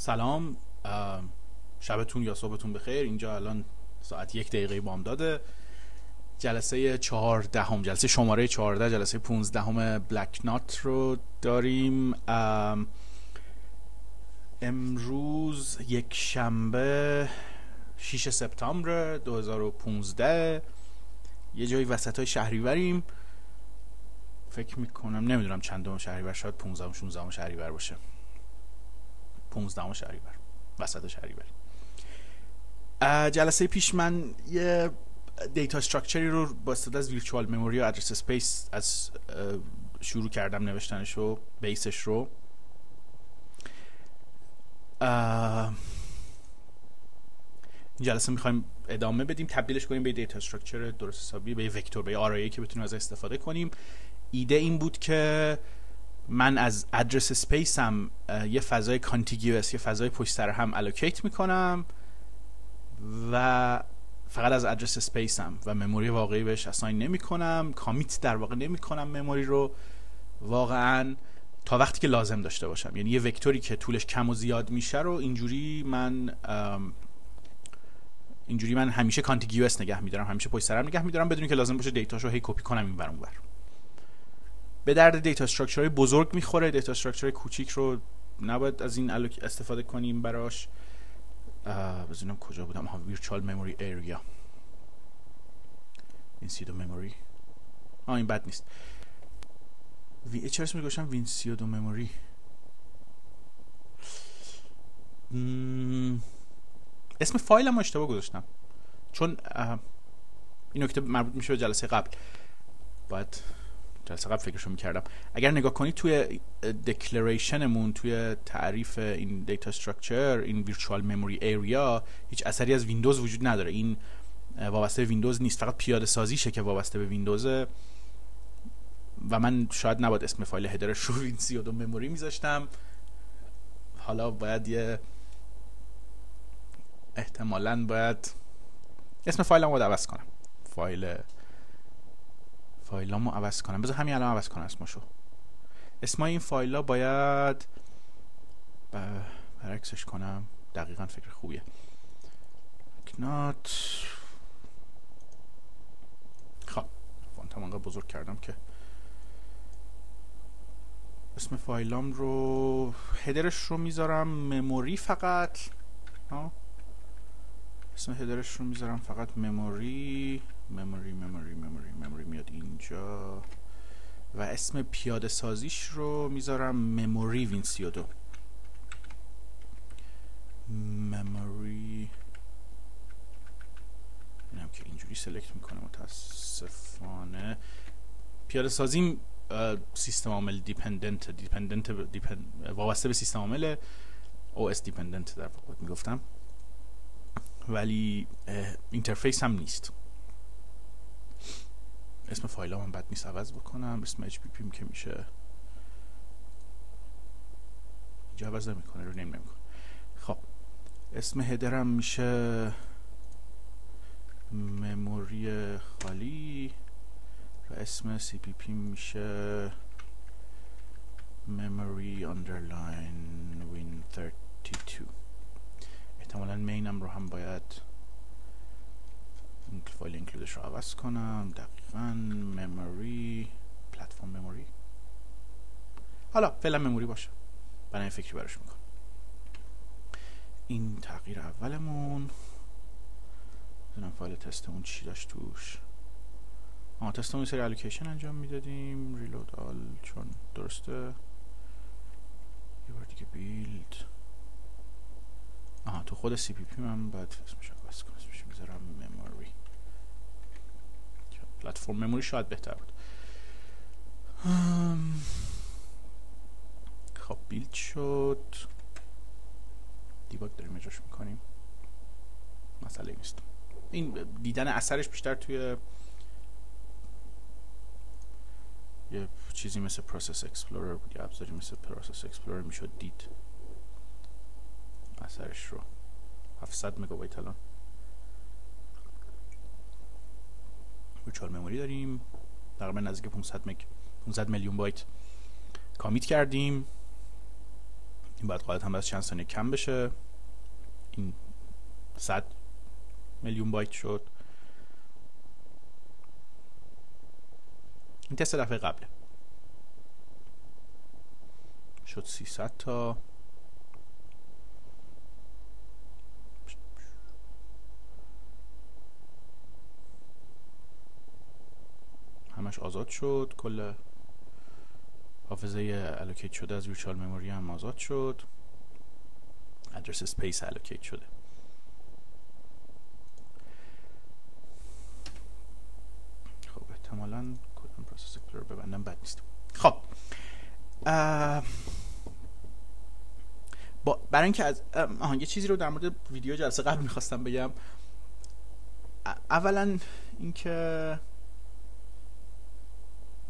سلام شبتون یا صبحتون بخیر. اینجا الان ساعت یک دقیقه بام داده جلسه چهاردهم جلسه شماره چهارده جلسه پونزدهم بلک نات رو داریم. امروز یک شنبه 6 سپتامبر 2015 یه جایی وسط های شهریوریم. فکر می‌کنم نمی‌دونم چندم شهریور شاید 15 16 شهریور باشه. 15 شهریور وسط شهریور. جلسه پیش من یه data structure ی رو با استفاده از virtual memory و address space از شروع کردم نوشتنش رو base ش رو. این جلسه می‌خوایم ادامه بدیم تبدیلش کنیم به data structure درست حسابی به vector به یه که بتونیم از استفاده کنیم. ایده این بود که من از address space هم یه فضای contiguous یه فضای پشت سر هم allocate می‌کنم و فقط از address space هم و memory واقعی بهش assign نمی کنم commit در واقع نمی کنم memory رو. واقعا تا وقتی که لازم داشته باشم. یعنی یه vector ی که طولش کم و زیاد میشه رو اینجوری من اینجوری من همیشه contiguous نگه میدارم همیشه پشت سر هم نگه میدارم بدون که لازم باشه data شو هی کپی کنم این اونور به درد data structure های بزرگ می‌خوره. data structure های کوچیک رو نباید از این استفاده کنیم براش. بزنم کجا بودم؟ ها virtual memory area win سی و دو memory آه این بد نیست. وی چرا اسم گذاشتم win سی و دو memory اسم فایلم اشتباه گذاشتم. چون این نکته مربوط میشه به جلسه قبل. باید جلسه قبل فکرشو می‌کردم. اگر نگاه کنید توی declaration مون توی تعریف این data structure این virtual memory area هیچ اثری از ویندوز وجود نداره. این وابسته ویندوز نیست. فقط پیاده سازیشه که وابسته به ویندوز و من شاید نباید اسم فایل header ش رو win 32 memory میذاشتم. حالا باید یه احتمالا باید اسم فایلم رو عوض کنم. فایل فایلامو عوض کنم. بذار همین الان عوض کنم اسمشو. اسم این فایل ها باید برعکسش کنم. دقیقا فکر خوبیه. نات خب فانتم انقدر بزرگ کردم که اسم فایلام رو هدرش رو می‌ذارم مموری فقط. ها؟ اسم هدرش رو می‌ذارم فقط مموری. مموری مموری مموری مموری میاد اینجا. و اسم پیاده سازیش رو می‌ذارم مموری وین 32 مموری اینم که اینجوری سلکت می‌کنه متاسفانه. پیاده سازی سیستم عامل dependent dependent وابسته به سیستم عامل OS dependent در واقع می‌گفتم. ولی interface هم نیست. اسم فایل هم بد نیست عوض بکنم. اسم HPP که میشه اینجا عوض نمی‌کنه rename نمی‌کنه. خب اسم header م میشه مموری خالی و اسم CPP میشه memory underline win 32 احتمالا مینم رو هم باید فایل اینکلودش رو عوض کنم. دقیقا مموری پلتفرم مموری حالا فعلا مموری باشه. برای فکری براش می‌کنم. این تغییر اولمون. بزنم فایل تستمون چی داشت توش. آه تستمون سری allocation انجام می‌دادیم. reload all چون درسته. یه بار دیگه build آها تو خود CPP من باید اسمش عوض کنم. اسمش می‌ذارم memory platform memory شاید بهتر بود. خب build شد. debug داریم اجراش می‌کنیم. مسئله نیست. این دیدن اثرش بیشتر توی یه چیزی مثل Process Explorer بود یه ابزاری مثل Process Explorer می‌شد دید. اثرش رو. 700 مگابایت الان. virtual memory داریم. تقریبا نزدیک 500 مگ 500 میلیون بایت کامیت کردیم. این باید قاعدتا باید چند ثانیه کم بشه. این 100 میلیون بایت شد. این تست دفعه قبله. شد 300 تا همش آزاد شد. کل حافظه allocate شده از virtual memory هم آزاد شد. address space allocate شده. خب احتمالا کدام process رو ببندم؟ بد نیست. خب با برای اینکه از آها یه چیزی رو در مورد ویدیو جلسه قبل می‌خواستم بگم. اولا اینکه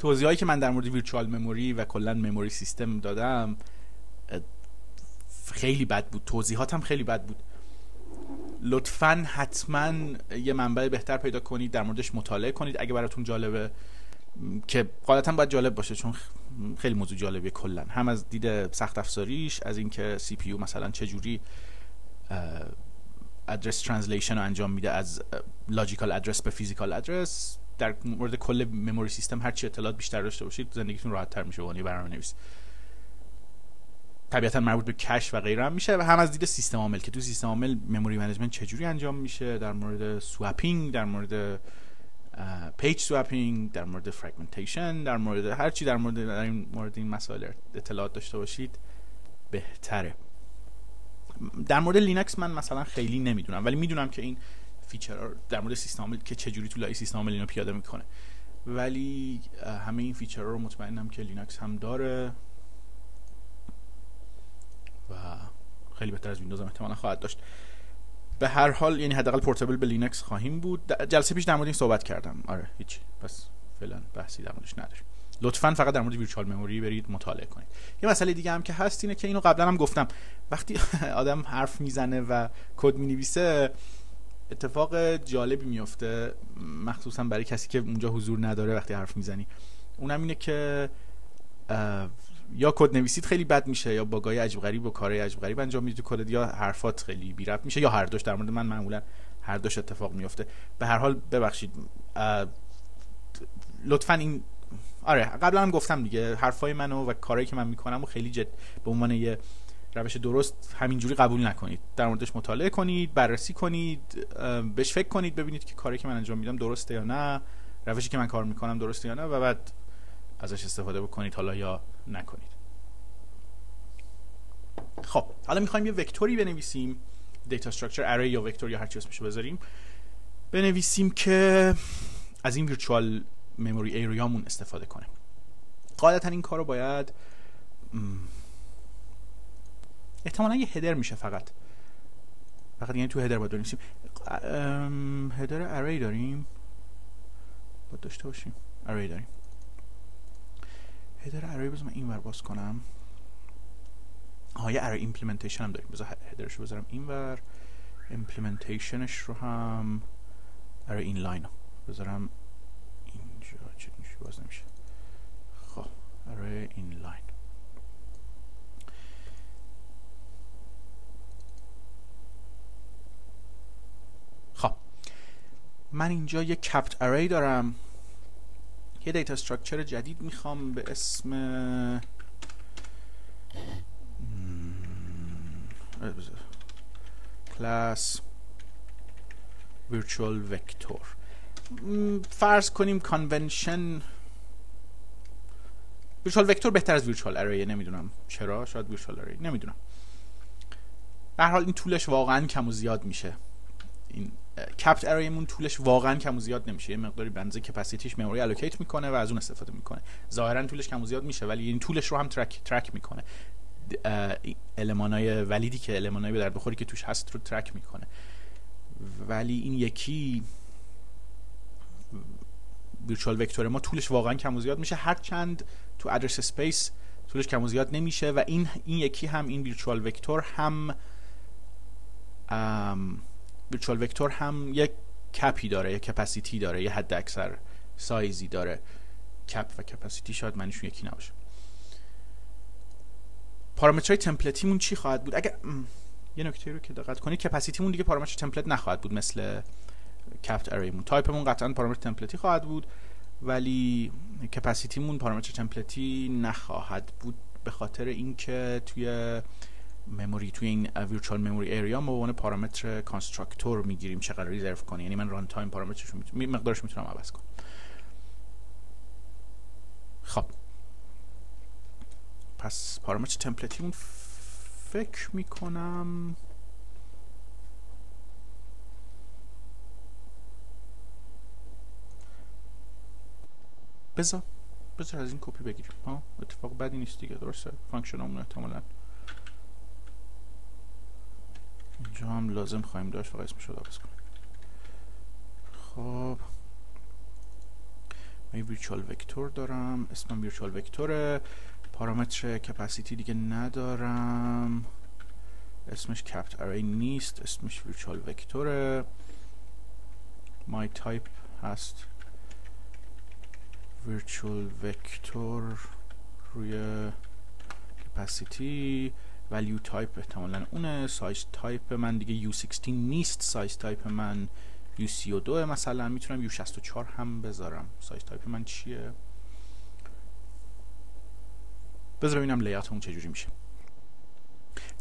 توضیحاتی که من در مورد ویرچوال مموری و کلا مموری سیستم دادم خیلی بد بود. توضیحاتم خیلی بد بود. لطفا حتما یه منبع بهتر پیدا کنید در موردش مطالعه کنید اگه براتون جالبه که قاعدتا باید جالب باشه چون خیلی موضوع جالبیه کلا. هم از دید سخت افزاریش از اینکه سی پی مثلا چه جوری address translation رو انجام میده از logical address به physical address در مورد کل memory سیستم هر چی اطلاعات بیشتر داشته باشید زندگیتون راحت تر میشه عنوان برنامه نویس طبیعتا مربوط به cache و غیره هم میشه و هم از دید سیستم عامل که تو سیستم عامل memory management چجوری انجام میشه؟ در مورد swapping در مورد page swapping در مورد fragmentation در مورد هر چی در مورد در این مورد این مسائل اطلاعات داشته باشید بهتره. در مورد لینکس من مثلا خیلی نمی‌دونم ولی می‌دونم که این feature در مورد سیستم عامل که چجوری تو لای سیستم عامل اینو پیاده می‌کنه. ولی همه این feature رو مطمئنم که لینکس هم داره. و خیلی بهتر از ویندوز هم احتمالا خواهد داشت. به هر حال یعنی حداقل portable به لینکس خواهیم بود. جلسه پیش در مورد این صحبت کردم. آره هیچ. پس فعلا بحثی در موردش نداریم. لطفا فقط در مورد ویرچوال مموری برید مطالعه کنید. یه مسئله دیگه هم که هست اینه که اینو قبلا هم گفتم. وقتی آدم حرف می‌زنه و کد می‌نویسه اتفاق جالبی میفته مخصوصا برای کسی که اونجا حضور نداره وقتی حرف می‌زنی. اونم اینه که یا کد نویسید خیلی بد میشه یا باگای عجیب غریب و کارهای عجیب غریب انجام می‌دید کد یا حرفات خیلی بی رفت میشه یا هر دوش در مورد من معمولا هر دوش اتفاق میفته. به هر حال ببخشید لطفا این آره قبلا هم گفتم دیگه حرفای منو و کارهایی که من می‌کنم و خیلی جد به عنوان یه روش درست همینجوری قبول نکنید. در موردش مطالعه کنید بررسی کنید بهش فکر کنید ببینید که کاری که من انجام میدم درسته یا نه روشی که من کار می‌کنم درسته یا نه و بعد ازش استفاده بکنید حالا یا نکنید. خب حالا می‌خوایم یه وکتوری بنویسیم. دیتا استراکچر اری یا وکتور یا هر چی اسمشو بذاریم. بنویسیم که از این ویرچوال مموری ایریامون استفاده کنه. قاعدتا این کار باید احتمالا یه هدر میشه فقط. فقط یعنی تو هدر باید بنویسیم هدر اری داریم. باید داشته باشیم. اری داریم. هدر اری بذار من این ور باز کنم. آها یه array implementation هم داریم. بذار header ش رو بذارم این ور implementation ش رو هم array inline بذارم اینجا. چه باز نمیشه. خب array inline خب. من اینجا یه capped array دارم. یه data structure جدید می‌خوام به اسم کلاس virtual vector. فرض کنیم convention virtual vector بهتر از virtual array نمی‌دونم. چرا؟ شاید virtual array نمی‌دونم. به هر حال این طولش واقعا کم و زیاد میشه. این capped array مون طولش واقعا کم و زیاد نمیشه. یه مقداری به اندازه capacity ش memory allocate می‌کنه و از اون استفاده می‌کنه. ظاهرا طولش کم و زیاد میشه ولی این طولش رو هم track track می‌کنه. المانای valid ی که المانای به درد بخوری که توش هست رو track می‌کنه. ولی این یکی virtual vector ما طولش واقعا کم و زیاد میشه. هر چند تو address space طولش کم و زیاد نمیشه و این این یکی هم این virtual vector هم virtual vector هم یک cap ی داره یک capacity داره یه حد اکثر سایزی داره. cap و capacity شاید منشون یکی نباشه. پارامترهای template یمون چی خواهد بود؟ اگر یه نکته رو که دقت کنید capacity مون دیگه پارامتر template نخواهد بود مثل capped array مون type مون قطعا پارامتر template ی خواهد بود ولی capacity مون پارامتر template ی نخواهد بود به خاطر اینکه توی memory توی این virtual memory area ما عنوان پارامتر constructor می‌گیریم چقدر reserve کنی. یعنی من runtime پارامترش می... مقدارش می‌تونم عوض کنم. خب. پس پارامتر template یمون فکر می‌کنم بذار بذار از این کپی بگیریم. ها؟ اتفاق بدی نیست دیگه درسته؟ function همون احتمالا. اینجا هم لازم خواهیم داشت فقط اسمش رو عوض کنیم خب. من virtual vector دارم. اسمم virtual vector ه. پارامتر capacity دیگه ندارم. اسمش capped array نیست اسمش virtual vector ه. my type هست. virtual vector روی capacity value type احتمالا. اونه size type من دیگه U16 نیست. size type من U32 مثلا. می‌تونم U64 هم بذارم. size type من چیه؟ بذار ببینم layout اون چجوری میشه.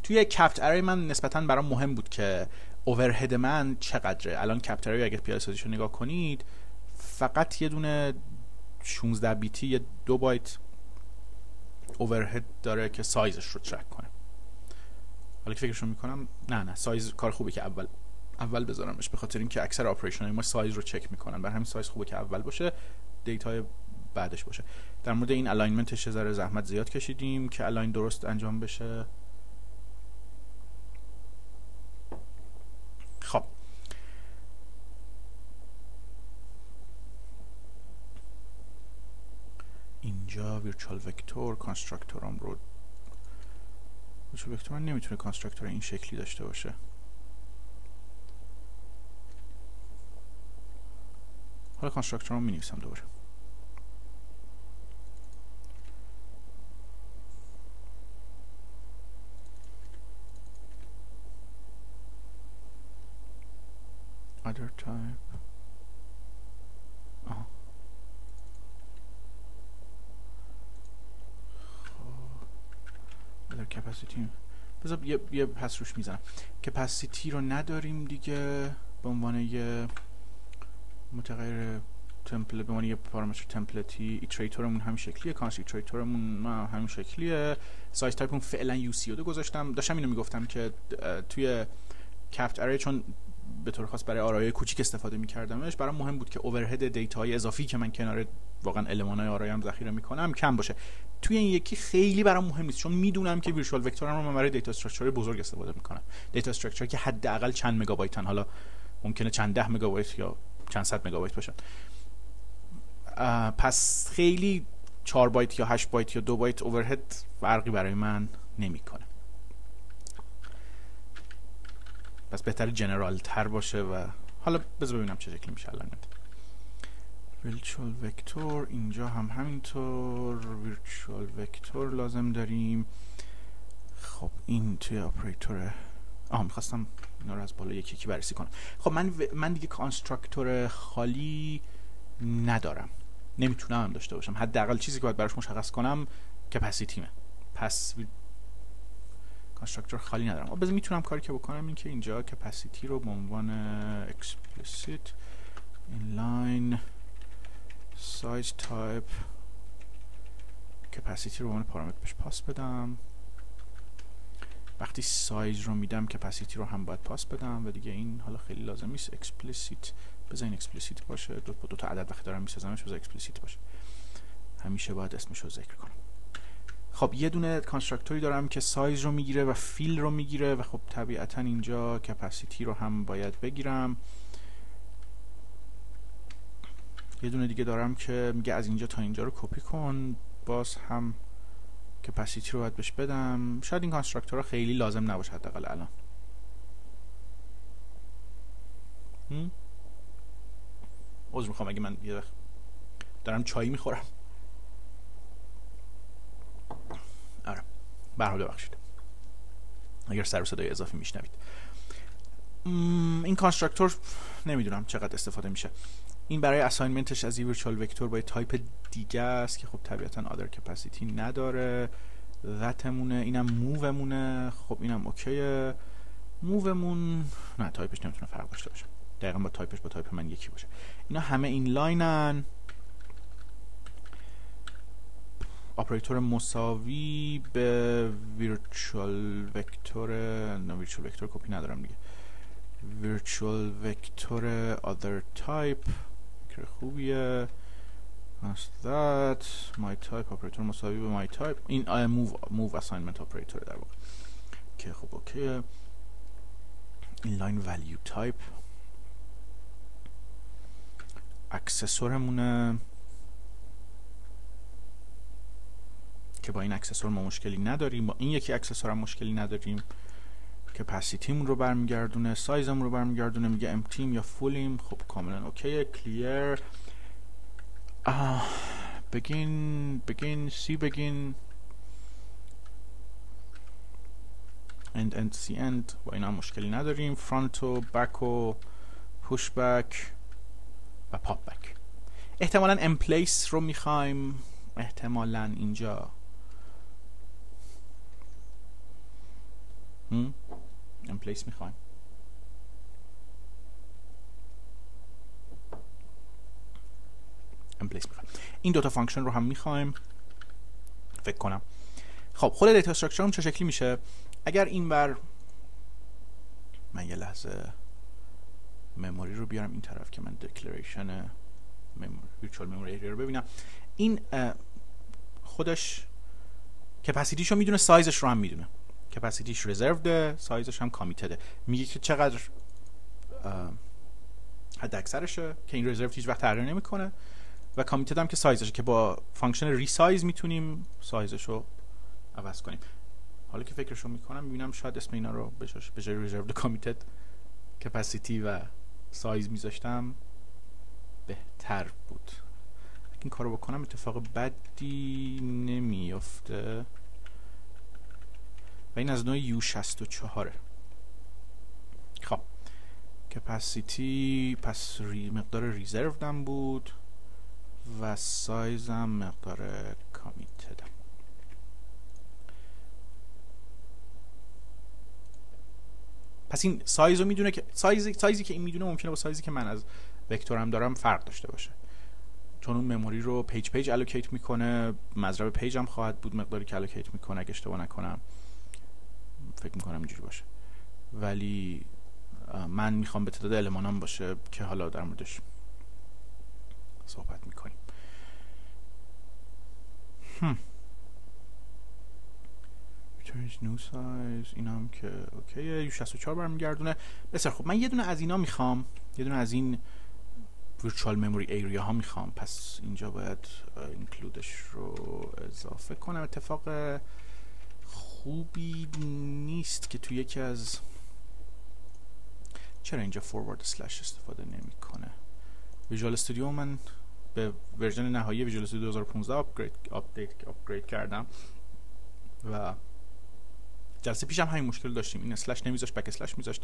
توی capped array من نسبتا برام مهم بود که overhead من چقدره. الان capped array اگه پیاده سازیش رو نگاه کنید فقط یه دونه 16 بیتی یه دو بایت overhead داره که سایزش رو track کنه. حالا که فکرشو می‌کنم نه نه سایز کار خوبه که اول اول بذارمش به خاطر اینکه اکثر operation ما سایز رو چک می‌کنن بر همین سایز خوبه که اول باشه data ی بعدش باشه. در مورد این alignment ش ذره زحمت زیاد کشیدیم که align درست انجام بشه. خب. اینجا virtual vector constructor م رو ویرچوال وکتور من نمی‌تونه کانستراکتور این شکلی داشته باشه. حالا کانستراکتور رو می نویسم دوباره. Other type. capacity بذار یه, یه پس روش می‌زنم. capacity رو نداریم دیگه به عنوان یه متغیر template به عنوان یه پارامتر template ی iterator مون همین شکلیه. const iterator مون همین شکلیه. size type مون فعلا یو سی گذاشتم. داشتم اینو می‌گفتم که توی capped array چون به طور خاص برای آرایه کوچیک استفاده میکردمش. برام مهم بود که overhead data های اضافی که من کنار واقعا المان های آرایم ذخیره می‌کنم کم باشه. توی این یکی خیلی برام مهم نیست چون می‌دونم که virtual vector م رو من برای data structure بزرگ استفاده می‌کنم. data structure که حداقل چند مگابایتن حالا ممکنه چند ده مگابایت یا چند صد مگابایت باشن. پس خیلی 4 بایت یا 8 بایت یا 2 بایت overhead فرقی برای من نمی‌کنه. پس بهتر general تر باشه و حالا بذار ببینم چه شکلی میشه الان. virtual vector اینجا هم همینطور. virtual vector لازم داریم. خب این توی اپریتور آه می‌خواستم اینا رو از بالا یکی یکی بررسی کنم. خب من من دیگه constructor خالی ندارم. نمی‌تونم هم داشته باشم. حداقل چیزی که باید براش مشخص کنم capacity مه. پس constructor خالی ندارم. بذار می‌تونم کاری که بکنم این که اینجا capacity رو به عنوان explicit inline size type capacity رو به عنوان پارامتر بهش پاس بدم. وقتی سایز رو میدم capacity رو هم باید پاس بدم و دیگه این حالا خیلی لازم نیست. explicit این explicit باشه. دو, دو تا عدد وقتی دارم میسازمش بذار explicit باشه. همیشه باید اسمش رو ذکر کنم. خب یه دونه constructor ی دارم که سایز رو می‌گیره و fill رو می‌گیره و خب طبیعتا اینجا capacity رو هم باید بگیرم. یه دونه دیگه دارم که میگه از اینجا تا اینجا رو کپی کن باز هم کپاسیتی رو باید بهش بدم. شاید این کانستراکتورها خیلی لازم نباشه حداقل الان. عذر می‌خوام اگه من یه دارم چای می‌خورم. به ببخشید. اگر سر صدای اضافی میشنوید. این constructor نمی‌دونم چقدر استفاده میشه. این برای assignment ش از این virtual vector با تایپ دیگه است که خب طبیعتا other capacity نداره. ذاتمونه اینم move مونه خب اینم اوکیه. move مون نه تایپش نمی‌تونه فرق داشته باشه. دقیقا با تایپش با تایپ من یکی باشه. اینا همه این inline ن اپراتور مساوی به virtual vector نه virtual vector کپی ندارم دیگه. virtual vector other type فکر خوبیه. That's that? My type اپراتور مساوی به my type. این move move assignment اپراتور در واقع. که خب okay. inline value type. accessor مونه که با این accessor ما مشکلی نداریم. با این یکی accessor هم مشکلی نداریم. capacity مون رو برمیگردونه سایزمون رو برمیگردونه میگه امتیم یا full یم. خب کاملا okay ه clear. begin begin cbegin. end end cend با اینا مشکلی نداریم. front و back و push back و pop back. احتمالا emplace رو می‌خوایم. احتمالا اینجا. هم؟ emplace می‌خوایم emplace می‌خوایم این دوتا function رو هم می‌خوایم فکر کنم خب خود data structure چه شکلی میشه اگر این بر من یه لحظه memory رو بیارم این طرف که من declaration virtual memory رو ببینم این خودش capacity شو می‌دونه سایزش رو هم می‌دونه capacity ش reserved ه سایزش هم committed ه میگه که چقدر حد اکثرشه که این رزرو هیچ وقت تغییر نمی‌کنه. و committed هم که سایزشه که با function resize می‌تونیم سایزش رو عوض کنیم. حالا که فکرشو می‌کنم می‌بینم شاید اسم اینا رو به جای رزروده کامیتد کپاسیتی و سایز میذاشتم. بهتر بود. این کارو بکنم اتفاق بدی نمیافته. و این از نوع یو 64 خب. کپاسیتی پس ری مقدار ریزرو دم بود و سایزم مقدار کامیتدم پس این سایز رو می‌دونه که سایز سایزی که این می‌دونه ممکنه با سایزی که من از vector م دارم فرق داشته باشه. چون اون memory رو page page allocate می‌کنه مضرب page هم خواهد بود مقداری که allocate می‌کنه اگه اشتباه نکنم. فکر می‌کنم اینجوری باشه. ولی من می‌خوام به تعداد المانام باشه که حالا در موردش صحبت می‌کنیم. هم. new size. این هم که okay u64 برمیگردونه. بسیار خب من یه دونه از اینا می‌خوام. یه دونه از این virtual memory area ها می‌خوام. پس اینجا باید include ش رو اضافه کنم. اتفاق خوبی نیست که تو یکی از چرا اینجا forward slash استفاده نمی‌کنه؟ ویژوال استودیو من به version نهایی ویژوال استودیو 2015 upgrade update upgrade کردم و جلسه پیشم همین مشکل داشتیم. این اسلش نمیذاشت بک اسلش میذاشت.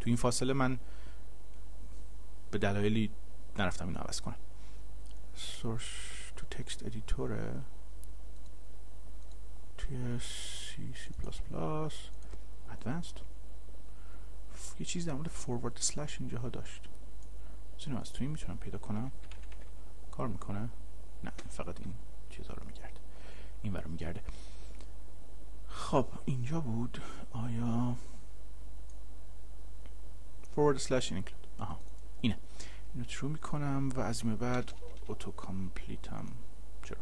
تو این فاصله من به دلایلی نرفتم اینو عوض کنم. سورس تو تکست ادیتوره توی پلاس ادوانسد یه چیز در مورد فوروارد سلش اینجاها داشت. اینو از توی می‌تونم پیدا کنم. کار می‌کنه؟ نه فقط این چیزها رو میگرده. این رو میگرده. خب اینجا بود. آیا forward slash include. آها اینه. اینو true می‌کنم و از این بعد auto complete م چرا؟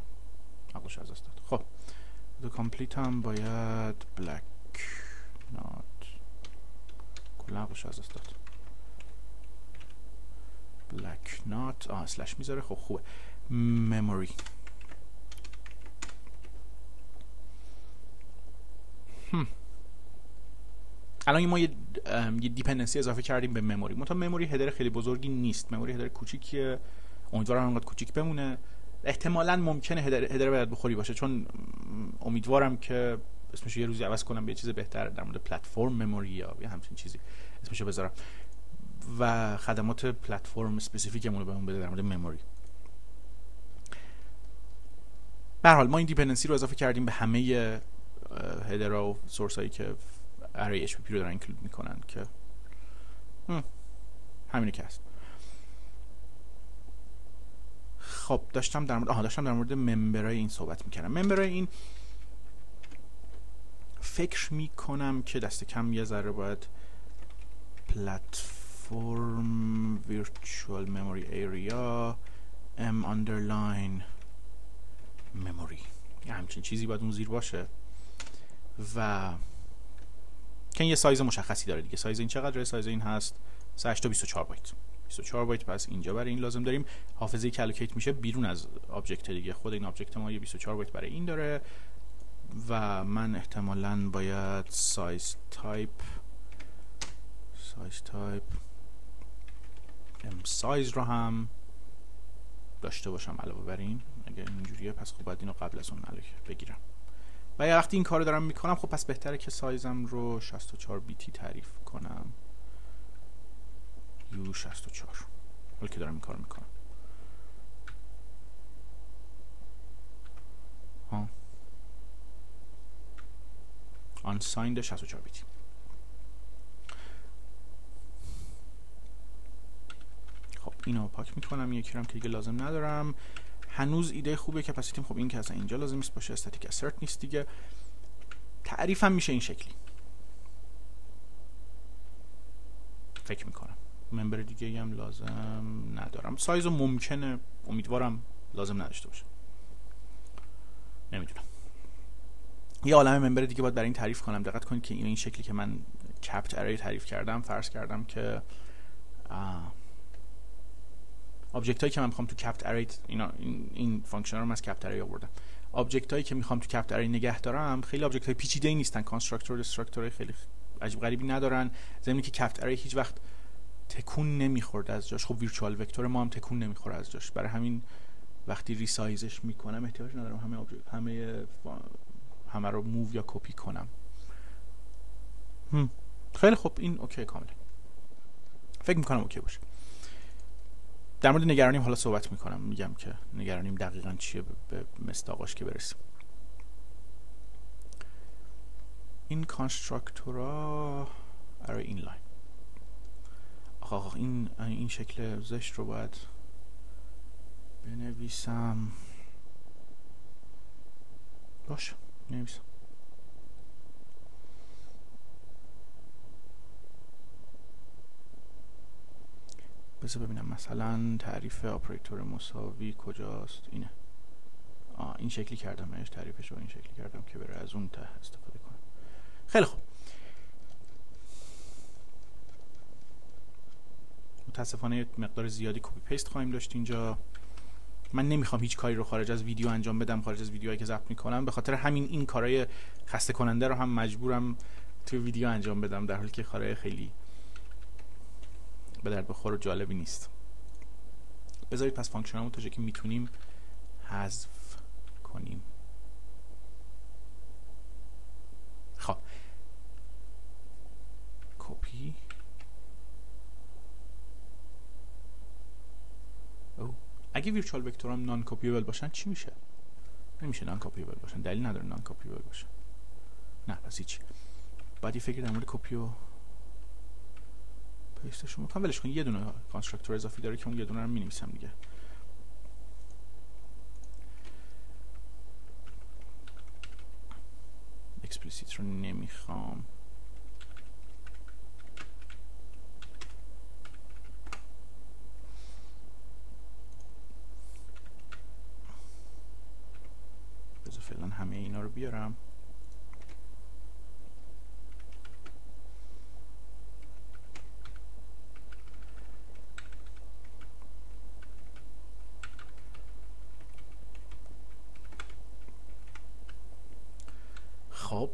عقلش از داد. خب. auto complete م باید Blacknot کلا عقلش از داد بلک نات آه سلش می‌ذاره. خب خوبه. Memory. الان ما یه یه دیپندنسی اضافه کردیم به مموری منتها مموری هدر خیلی بزرگی نیست. مموری هدر کوچیکیه. امیدوارم انقدر کوچیک بمونه. احتمالا ممکنه هدر باید بخوری باشه چون امیدوارم که اسمش یه روزی عوض کنم به چیز بهتر در مورد پلتفرم مموری یا یه همچین چیزی اسمشو بذارم. و خدمات platform specific مون رو بهمون بده در مورد memory. به حال ما این dependency رو اضافه کردیم به همه header ها و source هایی که array.h رو دارن include می‌کنن که همینه که هست. خب داشتم در مورد آها داشتم در مورد member ای این صحبت می‌کردم. member ای این فکر می‌کنم که دست کم یه ذره باید platform virtual memory area m underline memory. یه همچین چیزی باید اون زیر باشه. و که یه سایز مشخصی داره دیگه. سایز این چقدر سایز این هست. 8 تا 24 byte. 24 byte پس اینجا برای این لازم داریم. حافظه allocate میشه بیرون از object دیگه. خود این object ما یه 24 byte برای این داره. و من احتمالا باید size type size type m size رو هم داشته باشم علاوه بر این. اگر اینجوریه پس خب باید اینو قبل از اون بگیرم. و یا وقتی این کار رو دارم می‌کنم خب پس بهتره که سایزم رو 64 bit ی تعریف کنم. U64 حالا که دارم این کار می‌کنم. ها. Unsigned 64 بیتی. خب اینو پاک می‌کنم. یکی رو که دیگه لازم ندارم. هنوز ایده خوبه کپاسیتیم. خب این که اصلا اینجا لازم نیست باشه. استاتیک اسرت نیست دیگه. تعریفم میشه این شکلی. فکر می‌کنم. ممبر دیگه هم لازم ندارم. سایز ممکنه امیدوارم لازم نداشته باشه. نمی‌دونم. یه عالم member دیگه باید برای این تعریف کنم. دقت کنید که این این شکلی که من capped array تعریف کردم فرض کردم که object هایی که من می‌خوام تو capped array اینا این, این function رو از capped array آوردم. object هایی که می‌خوام تو capped array نگه دارم خیلی object های پیچیده نیستن. constructor destructor خیلی عجیب غریبی ندارن. ضمن اینکه capped array هیچ وقت تکون نمی‌خورد از جاش. خب virtual vector ما هم تکون نمی‌خوره از جاش. برای همین وقتی resize ش می‌کنم احتیاج ندارم همه همه همه رو move یا کپی کنم. خیلی خب این okay کامله فکر می‌کنم okay باشه. در مورد نگرانیم حالا صحبت می‌کنم. میگم که نگرانیم دقیقا چیه به مصداقاش که برسیم. این constructor ا برای inline. آخ این این شکل زشت رو باید بنویسم. باشه نویسم بذار ببینم مثلا تعریف آپریتور مساوی کجاست؟ اینه. آه این شکلی کردم منش تعریفش رو این شکلی کردم که بره از اون ته استفاده کنم خیلی خوب. متاسفانه مقدار زیادی کپی پیست خواهیم داشت اینجا. من نمی‌خوام هیچ کاری رو خارج از ویدیو انجام بدم خارج از ویدیوهایی که ضبط می‌کنم. به خاطر همین این کارهای خسته کننده رو هم مجبورم توی ویدیو انجام بدم در حالی که کارهای خیلی به درد بخور و جالبی نیست. بذارید پس function مون تا که می‌تونیم حذف کنیم. خب کپی اگه virtual vector هم non-copyable باشن چی میشه؟ نمیشه non-copyable باشن. دلیل نداره non-copyable باشن نه پس هیچ باید فکر در مورد کپی و paste شون می‌کنم ولش کن. یه دونه constructor اضافی داره که اون یه دونه رو می‌نویسم دیگه. explicit رو نمی‌خوام. همه اینا رو بیارم خب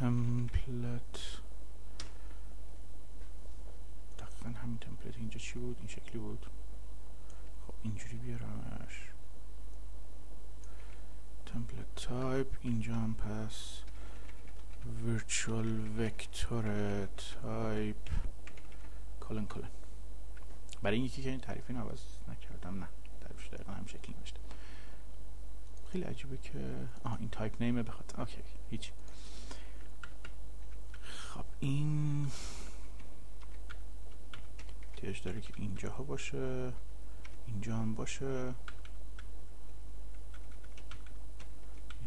تمپلت دقیقا همین تمپلت اینجا چی بود این شکلی بود خب اینجوری بیارمش تمپلت تایپ اینجا هم پس virtual vector type کلن کلن برای این یکی که این تعریف این عوض نکردم. نه تعریفش دقیقا هم شکلی نوشته. خیلی عجیبه که آه این typename ه بخواد okay هیچ. خب این احتیاج داره که اینجاها باشه اینجا هم باشه.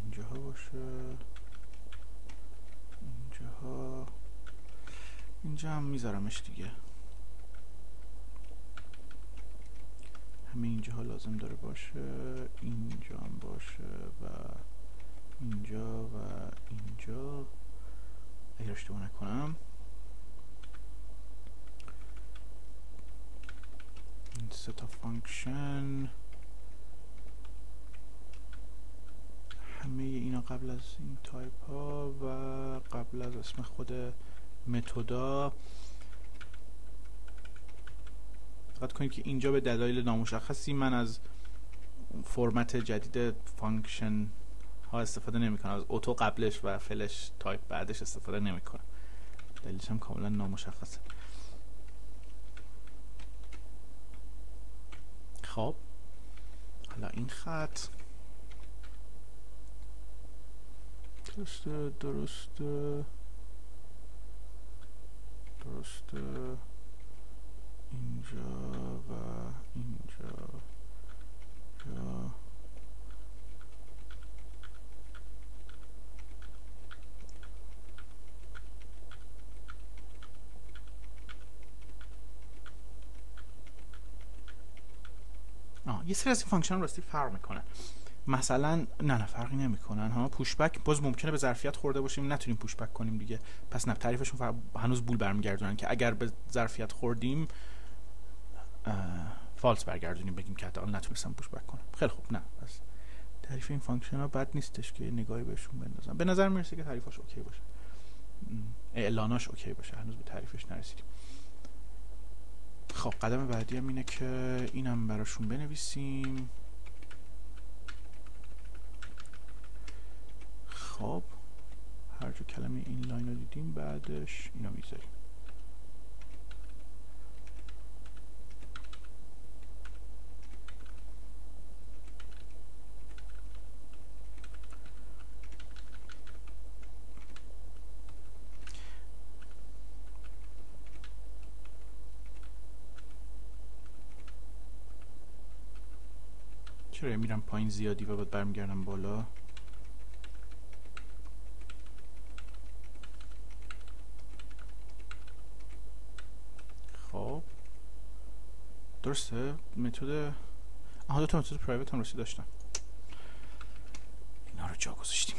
اینجاها باشه. اینجاها. اینجا هم میذارمش دیگه همه اینجاها لازم داره باشه اینجا هم باشه و اینجا و اینجا. اگر اشتباه نکنم. این سه تا function. همه اینا قبل از این تایپ ها و قبل از اسم خود method ا. دقت کنید که اینجا به دلایل نامشخصی من از فرمت جدید function ها استفاده نمی کنم از auto قبلش و فلش تایپ بعدش استفاده نمی کنم دلیلش هم کاملا نامشخصه. خب. حالا این خط. درسته درسته. درسته. اینجا و اینجا جا. آه یه سری از این function راستی فرق می‌کنه. مثلا نه نه فرقی نمی‌کنن ها؟ push back باز ممکنه به ظرفیت خورده باشیم نتونیم push back کنیم دیگه. پس نه تعریفشون هنوز bool برمیگردونن که اگر به ظرفیت خوردیم false برگردونیم بگیم که حتی نتونستم push back کنم. خیلی خوب نه پس تعریف این function ها بد نیستش که نگاهی بهشون بندازم به نظر می‌رسه که تعریفش OK باشه. اعلاناش OK باشه. هنوز به تعریفش نرسیدیم. خب قدم بعدی هم اینه که اینم براشون بنویسیم. خب هر جا کلمه این لاین رو دیدیم بعدش اینو می‌ذاریم. چرا میرم پایین زیادی و بعد برمیگردم بالا؟ خب. درسته؟ متد آها دو تا متد پرایوت هم رسی داشتم. اینا رو جا گذاشتیم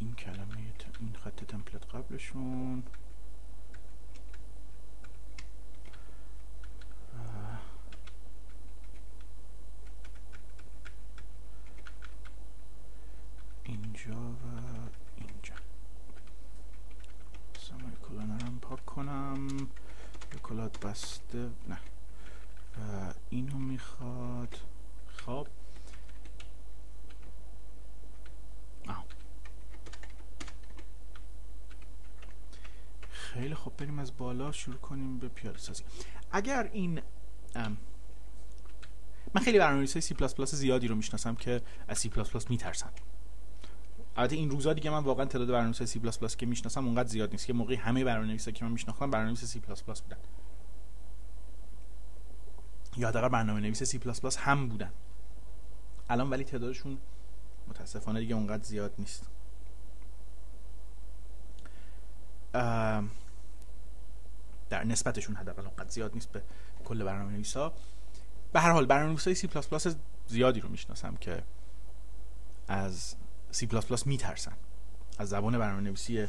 این کلمه این خط تمپلت قبلشون اینجا و اینجا سمای کلانرم پاک کنم کلات بسته نه و اینو می‌خواد خب خیلی خب بریم از بالا شروع کنیم به پیاده سازی. اگر این من خیلی برنامه‌نویسای سی پلاس پلاس زیادی رو می‌شناسم که از سی پلاس پلاس میترسن. البته این روزا دیگه من واقعا تعداد برنامه‌نویسای سی پلاس پلاس که می‌شناسم اونقدر زیاد نیست که موقعی همه برنامه‌نویسا که من میشناختم برنامه‌نویس سی پلاس پلاس بودن. یا حداقل برنامه‌نویس سی پلاس پلاس هم بودن. الان ولی تعدادشون متاسفانه دیگه اونقدر زیاد نیست. در نسبتشون حداقل اونقدر زیاد نیست به کل برنامه نویسا به هر حال برنامه های سی پلاس پلاس زیادی رو می‌شناسم که از سی پلاس پلاس میترسن. از زبان برنامه نویسی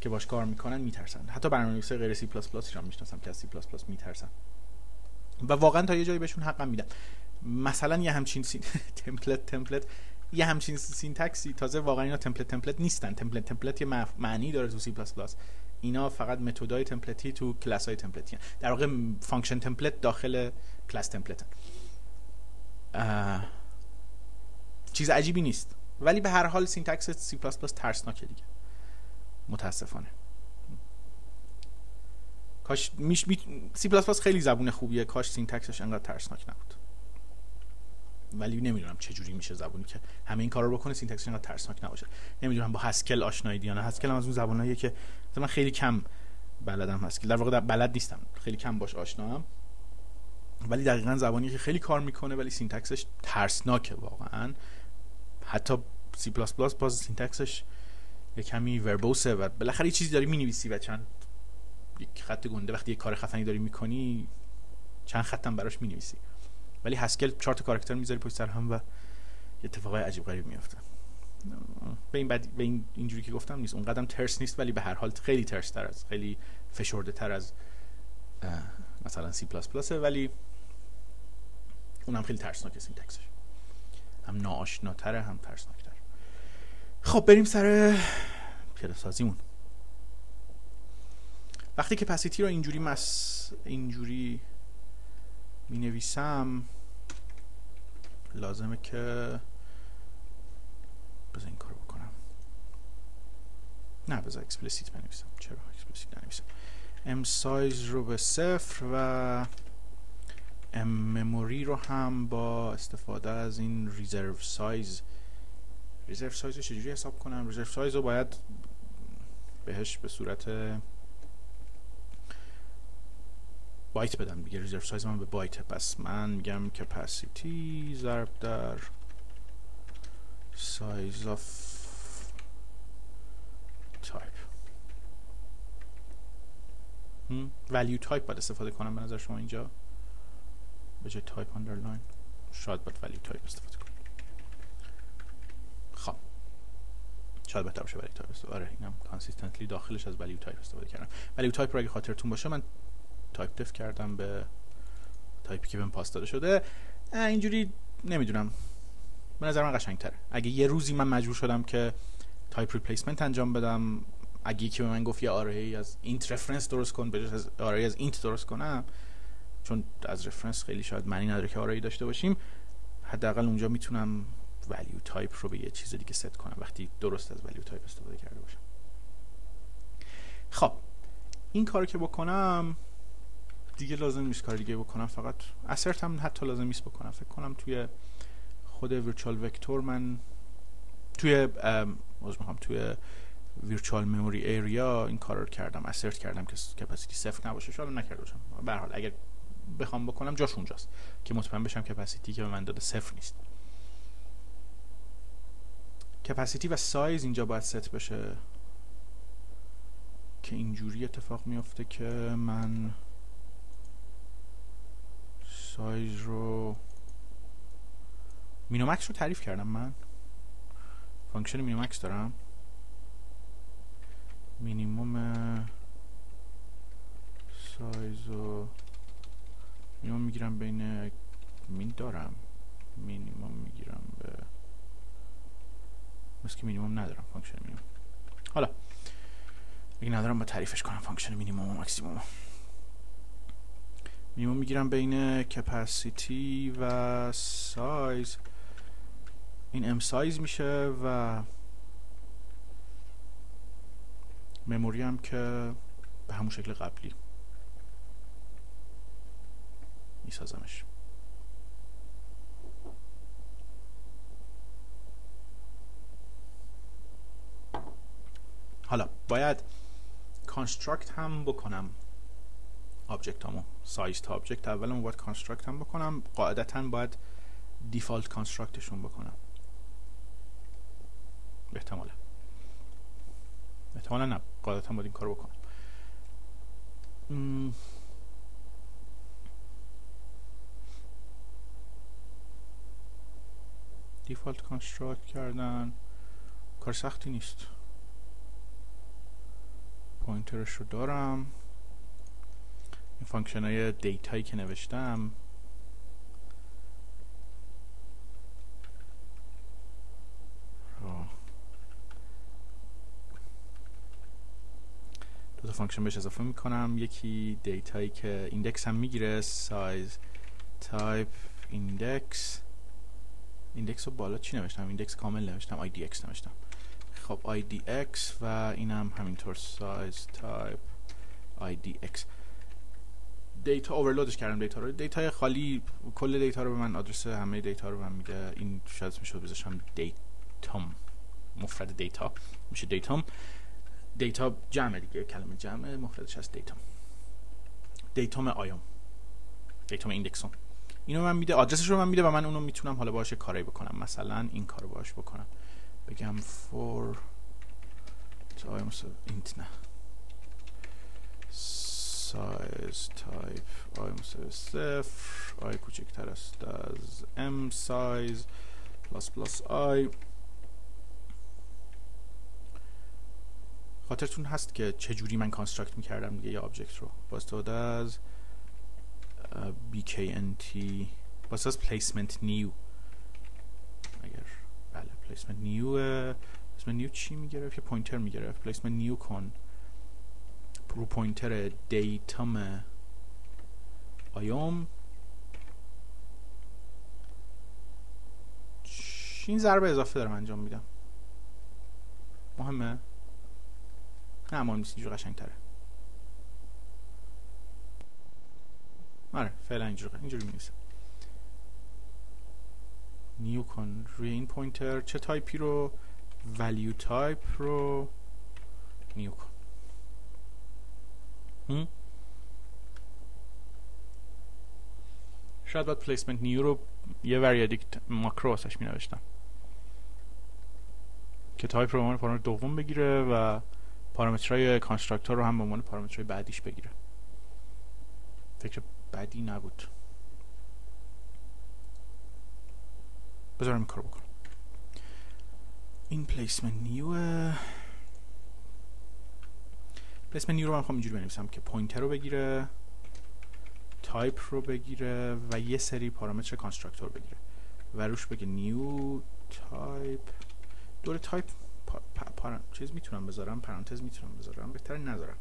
که باش کار می‌کنن میترسن. حتی برنامه نویسی غیر سی پلاس پلاس هم می‌شناسم که از سی پلاس پلاس میترسن. و واقعا تا یه جایی بهشون حقم میدم مثلا یه همچین syn... template template یه همچین syntax ی تازه واقعا اینا template template نیستن. template template یه معنی داره تو سی پلاس پلاس اینا فقط متدای template ی تو کلاس های template ی هن. در واقع function template داخل class template چیز عجیبی نیست. ولی به هر حال syntax C++ ترسناکه دیگه. متاسفانه. کاش میش می... سی پلاس پلاس خیلی زبون خوبیه. کاش syntax ش انقدر ترسناک نبود. ولی نمی‌دونم چه جوری میشه زبونی که همه این کارا رو بکنه syntax ش انقدر ترسناک نباشه. نمی‌دونم با Haskell آشنایی یا نه Haskell هم از اون زباناییه که من خیلی کم بلدم Haskell در واقع در بلد نیستم. خیلی کم باش آشنام ولی دقیقا زبانی که خیلی کار می‌کنه ولی syntax ش ترسناکه واقعا. حتی C++ باز syntax ش یه کمی verbose ه و بالاخره یه چیزی داری می‌نویسی و چند یک خط گنده وقتی یه کار خفنی داری می‌کنی چند خطم براش می‌نویسی. ولی Haskell چهار تا کاراکتر می‌ذاری پشت سر هم و اتفاقای عجیب غریب میفته به این بد... به این اینجوری که گفتم نیست. اون قدم terse نیست ولی به هر حال خیلی ترس تر از خیلی فشرده تر از مثلا سی پلاس پلاسه ولی اونم خیلی ترسناکه syntax ش. هم ناآشناتره هم ترسناکتر. خب بریم سر پیاده سازیمون وقتی که capacity رو اینجوری مس اینجوری می نویسم لازمه که بذار این کارو بکنم. نه بذار explicit بنویسم. چرا explicit ننویسم؟ m size رو به صفر و m memory رو هم با استفاده از این reserve size reserve size رو چجوری حساب کنم؟ reserve size رو باید بهش به صورت بایت بدم دیگه. reserve size من به بایت. پس من میگم capacity ضرب در sizeof type value type باید استفاده کنم به نظر شما اینجا. به جای type underline شاید باید value type استفاده کنم. خب. شاید بهتر باشه value type استفاده آره اینم consistently داخلش از value type استفاده کردم. value type رو اگه خاطرتون باشه من def کردم به تایپی که بهم pass شده. اینجوری نمی‌دونم. به نظر من قشنگتره. اگه یه روزی من مجبور شدم که type replacement انجام بدم اگه یکی به من گفت یه array از int reference درست کن به از array از int درست کنم چون از reference خیلی شاید معنی نداره که array داشته باشیم حداقل اونجا می‌تونم value type رو به یه چیز دیگه ست کنم وقتی درست از value type استفاده کرده باشم. خب این کار که بکنم دیگه لازم نیست کار دیگه بکنم فقط assert هم حتی لازم نیست بکنم. فکر کنم توی خود virtual vector من توی از می‌خوام توی virtual memory area این کار رو کردم assert کردم که capacity صفر نباشه. شاید نکرده باشم. به حال اگر بخوام بکنم جاش اونجاست که مطمئن بشم capacity که به من داده صفر نیست. capacity و سایز اینجا باید ست بشه. که اینجوری اتفاق میفته که من سایز رو مینومکس رو تعریف کردم من. فانکشن مینومکس دارم. مینیموم سایز رو مینیموم می‌گیرم بین مین دارم. مینیموم می‌گیرم به مثل که مینیموم ندارم فانکشن مینیموم. حالا اگه ندارم با تعریفش کنم فانکشن مینیموم و مکسیموم. مینیموم می‌گیرم بین کپاسیتی و سایز این ام سایز میشه و مموری هم که به همون شکل قبلی میسازمش. حالا باید construct هم بکنم. object همو سایز تا object اولم باید construct هم بکنم. قاعدتا باید default construct شون بکنم. احتمالا. احتمالا نه. قاعدتا باید این کارو بکنم. default construct کردن. کار سختی نیست. pointer ش رو دارم. این function های data یی که نوشتم. دو تا function بهش اضافه می‌کنم. یکی data یی که index هم می‌گیره size type index. index رو بالا چی نوشتم؟ index کامل نوشتم IDX نوشتم. خب IDX و اینم همینطور size type IDX data overload ش کردم data رو. data خالی کل data رو به من آدرس همه data رو به من میده این شاید میشه بذارم datum. مفرد data. میشه datum. data جمع دیگه کلمه جمع مفردش هست datum datum i ام. datum index اُم. اینو من میده آدرسش رو من میده و من اونو می‌تونم حالا باشه کاری بکنم. مثلا این کارو باش بکنم. بگم for type int نه. Size type i مساوی صفر i کوچکتر است از m size plus plus i. خاطرتون هست که چجوری من construct می‌کردم دیگه یه object رو؟ با استفاده از bknt با از placement new. اگر بله placement new. placement new چی می‌گرفت؟ یه pointer می‌گرفت. placement new کن رو pointer datum i اُم. این ضربه اضافه دارم انجام میدم. مهمه؟ نه مهم نیست اینجور قشنگ تره آره فعلا اینجور اینجوری می‌نویسم. new کن روی این pointer چه تایپی رو؟ Value type رو؟ new کن شاید باید placement new رو یه variadic macro واسش می نوشتم که تایپ رو عنوان دوم بگیره و پارامترهای constructor رو هم به عنوان پارامترهای بعدیش بگیره. فکر بدی نبود. بذارم این کار بکنم. این placement new placement new رو من می‌خوام اینجوری بنویسم که pointer رو بگیره تایپ رو بگیره و یه سری پارامتر constructor بگیره. و روش بگه new type دور تایپ پا... چیز می‌تونم بذارم پرانتز می‌تونم بذارم بهتر نذارم.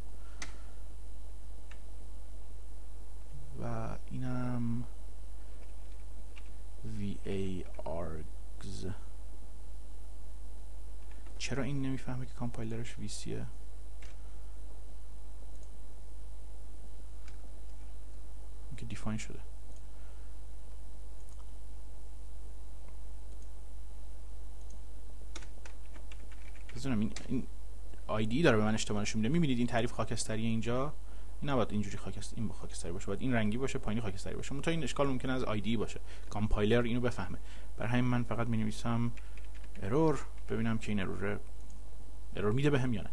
و اینم VA args چرا این نمی‌فهمه که کامپایلرش ویسیه دیفاین شده. بزنم این, این آیدی داره به من اشتباه نشون میده. می‌بینید این تعریف خاکستری اینجا؟ این نباید اینجوری خاکستری این با خاکستری باشه باید این رنگی باشه پایینی خاکستری باشه. منتها این اشکال ممکنه از IDE باشه. کامپایلر اینو بفهمه. برای همین من فقط می نویسم error ببینم که این error error میده بهم یا نه.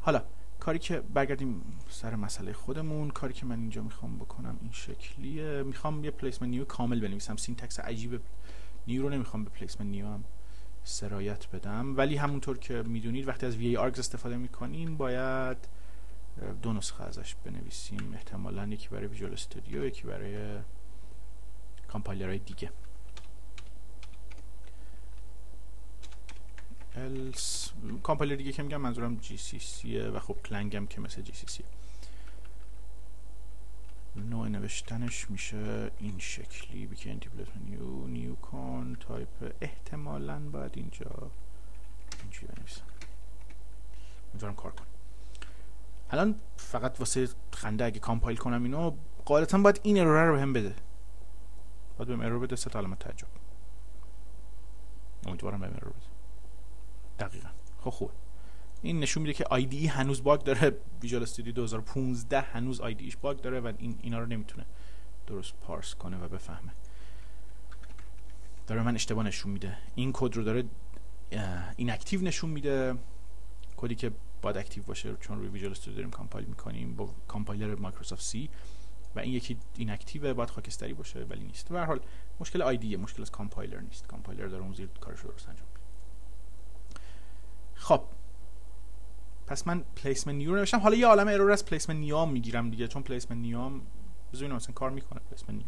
حالا کاری که برگردیم سر مسئله خودمون کاری که من اینجا می‌خوام بکنم این شکلیه. می‌خوام یه placement new کامل بنویسم. syntax عجیب new رو نمی‌خوام به placement new هم سرایت بدم. ولی همونطور که می‌دونید وقتی از VA args استفاده می‌کنیم باید دو نسخه ازش بنویسیم. احتمالا یکی برای Visual Studio یکی برای کامپایلرهای دیگه. Else. compiler دیگه که میگم منظورم GCC و خب Clang هم که مثل GCC نوع نوشتنش میشه این شکلی. bknt placement new new کن تایپ. احتمالا باید اینجا اینجوری بنویسم. می‌ذارم کار کن الان فقط واسه خنده اگه compile کنم اینو غالبا باید این error رو بهم بده. باید بهم error بده سه علامت تعجب. امیدوارم بهم error بده. دقیقا. خب خوبه. این نشون میده که IDE هنوز bug داره. Visual Studio 2015 هنوز IDE ش bug داره و این اینا رو نمی‌تونه درست parse کنه و بفهمه. داره من اشتباه نشون میده. این کد رو داره inactive نشون میده. کدی که باید active باشه چون روی Visual Studio داریم compile می‌کنیم با compiler Microsoft C. و این یکی inactive باید خاکستری باشه ولی نیست. به هر حال مشکل IDE مشکل از کامپایلر نیست. کامپایلر داره اون زیر کارش رو درست انجام خب. پس من placement new نوشتم. حالا یه عالم error از placement new ام می‌گیرم دیگه چون placement new ام بزنین مثلا کار می‌کنه placement new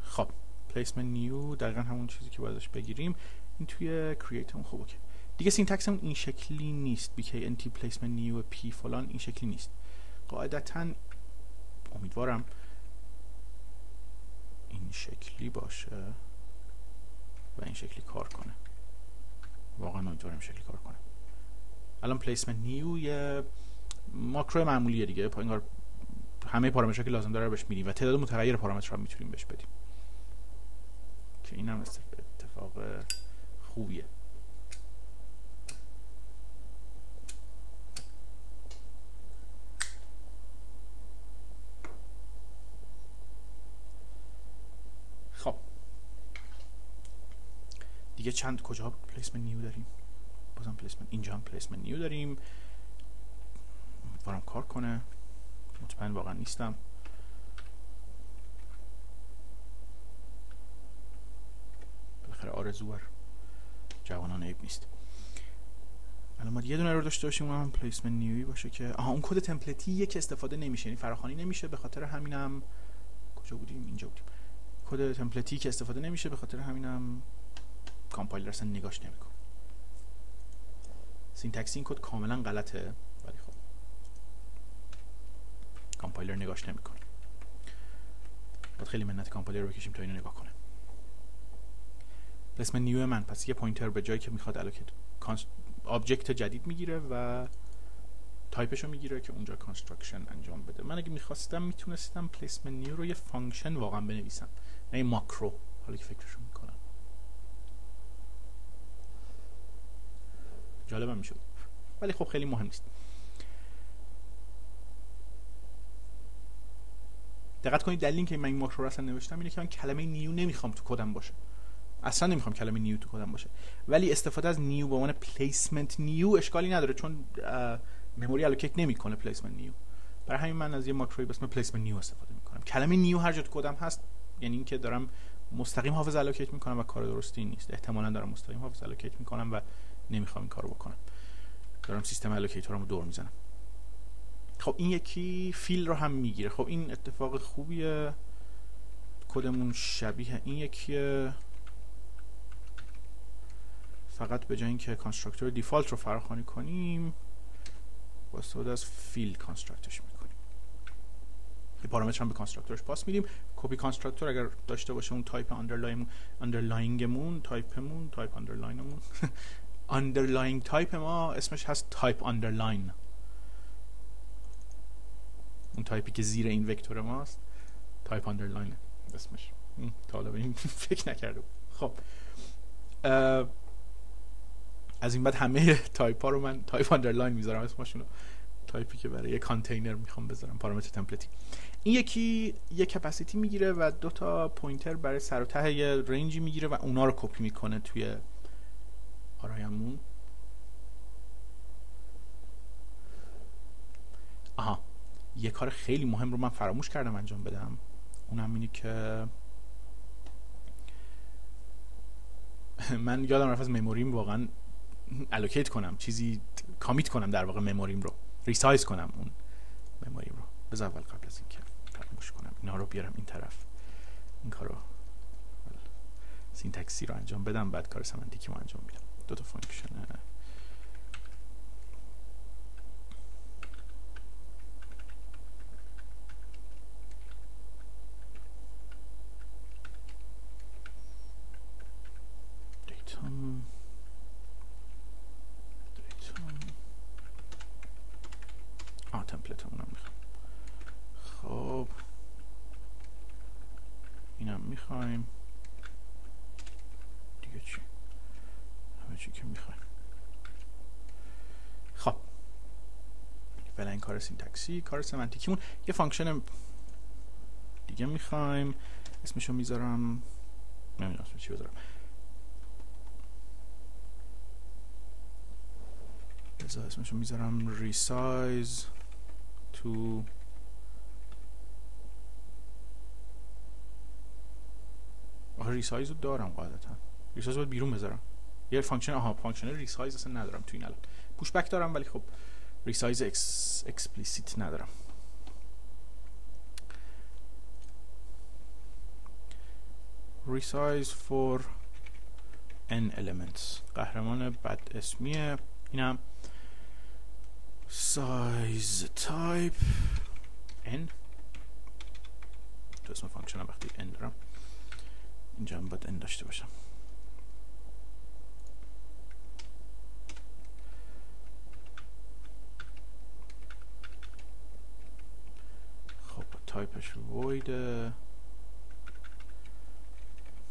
خب. placement new دقیقا همون چیزی که بایدش بگیریم. این توی create هم خوب okay. دیگه syntax هم این شکلی نیست. Bknt placement new p فلان این شکلی نیست. قاعدتا امیدوارم این شکلی باشه. و این شکلی کار کنه. واقعا امیدوارم شکلی کار کنه. الان پلیسمنت نیو یه ماکرو معمولیه دیگه. انگار همه پارامترها که لازم داره بهش میدیم و تعداد متغیر پارامترها می‌تونیم بهش بدیم. که این هم اتفاق خوبیه خب دیگه چند کجا placement new داریم؟ بازم placement اینجا هم placement new داریم. امیدوارم کار کنه. مطمئن واقعا نیستم. بالاخره آرزو بر جوانان عیب نیست. الان ما یه دونه رو داشته باشیم اون هم placement new ی باشه که آها اون کد template یه که استفاده نمیشه یعنی فراخوانی نمیشه به خاطر همینم کجا بودیم؟ اینجا بودیم. کد template ی که استفاده نمیشه به خاطر همینم کامپایلر اصلا نگاش نمی‌کنه syntax این کد کاملا غلطه ولی خب. کامپایلر نگاش نمی‌کنه. باید خیلی منت کامپایلر رو بکشیم تا اینو نگاه کنه. placement new من. پس یه pointer به جایی که می‌خواد allocate object جدید می‌گیره و تایپش رو می‌گیره که اونجا construction انجام بده. من اگه می‌خواستم می‌تونستم placement new رو یه function واقعا بنویسم. نه یه ماکرو حالا که فکرشو می‌کنم جالبم می‌شد. ولی خب خیلی مهم نیست. دقت کنید دلیل که من این ماکرو رو اصلا نوشتم اینه که من کلمه new نمی‌خوام تو کدم باشه. اصلا نمی‌خوام کلمه new تو کدم باشه. ولی استفاده از new به عنوان placement new اشکالی نداره چون memory allocate نمی‌کنه placement new. برای همین من از یه ماکروی به اسم placement new استفاده می‌کنم. کلمه new هر جا تو کدم هست یعنی اینکه دارم مستقیم حافظه allocate می‌کنم و کار درستی نیست. احتمالا دارم مستقیم حافظه allocate می‌کنم و نمی‌خوام این کارو بکنم. دارم سیستم allocator مو دور می‌زنم. خب این یکی fill رو هم می‌گیره. خب این اتفاق خوبیه. کدمون شبیه این یکی فقط به جای اینکه constructor default رو فراخوانی کنیم با استفاده از fill construct ش می‌کنیم. یه پارامتر هم به constructor ش پاس میدیم. copy constructor اگر داشته باشه اون type underlying underlying مون type مون type underlying مون underlying type ما اسمش هست type underlying اون تایپی که زیر این vector ماست type underlying اسمش. به این فکر نکرده خب. از این بعد همه تایپ ها رو من type underlying می‌ذارم اسمشون رو تایپی که برای یه کانتینر می‌خوام بذارم پارامتر template ی این یکی یه capacity می‌گیره و دو تا pointer برای سر و ته range ی می‌گیره و اونا رو کپی می‌کنه توی آرایمون آها یه کار خیلی مهم رو من فراموش کردم انجام بدم. اونم اینه که من یادم رفت از memory م واقعا allocate کنم چیزی commit کنم در واقع memory م رو. resize کنم اون memory م رو. بذار اول قبل از اینکه فراموش کنم اینا رو بیارم این طرف. این کارو syntax ی رو انجام بدم بعد کار semantic ی رو انجام میدم. دو تا function template اونم می‌خوام. خب. اینم می‌خوایم. چی؟ همه چی که می‌خوایم. خب. فعلا این کار syntax ی کار semantic یمون یه function دیگه می‌خوایم. اسمشو می‌ذارم. نمی‌دونم اسمش چی بذارم. بذار اسمشو می‌ذارم. resize تو آخه resize رو دارم قاعدتا. resize باید بیرون بذارم. یه function آها function resize اصلا ندارم تو این الان. push back دارم ولی خب resize ex explicit ندارم. Resize for n elements. قهرمان بد اسمیه. اینم size type n. تو اسم function وقتی n دارم اینجا هم باید n داشته باشم خب تایپش void.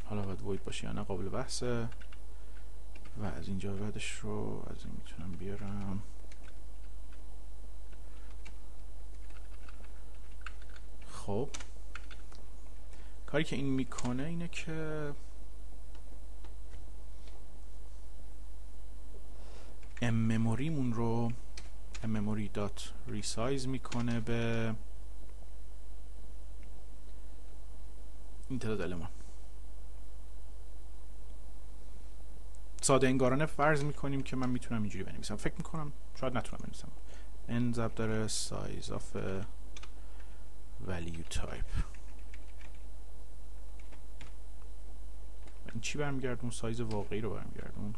حالا باید void باشه یا نه قابل بحثه. و از اینجا بعدش رو از این می‌تونم بیارم. خب. کاری که این می‌کنه اینه که m memory مون رو m memory dot resize می‌کنه به این تعداد المان ساده انگارانه فرض می‌کنیم که من می‌تونم اینجوری بنویسم. فکر می‌کنم شاید نتونم بنویسم. N ضرب داره size of value type. این چی برمیگردون؟ سایز واقعی رو برمیگردون.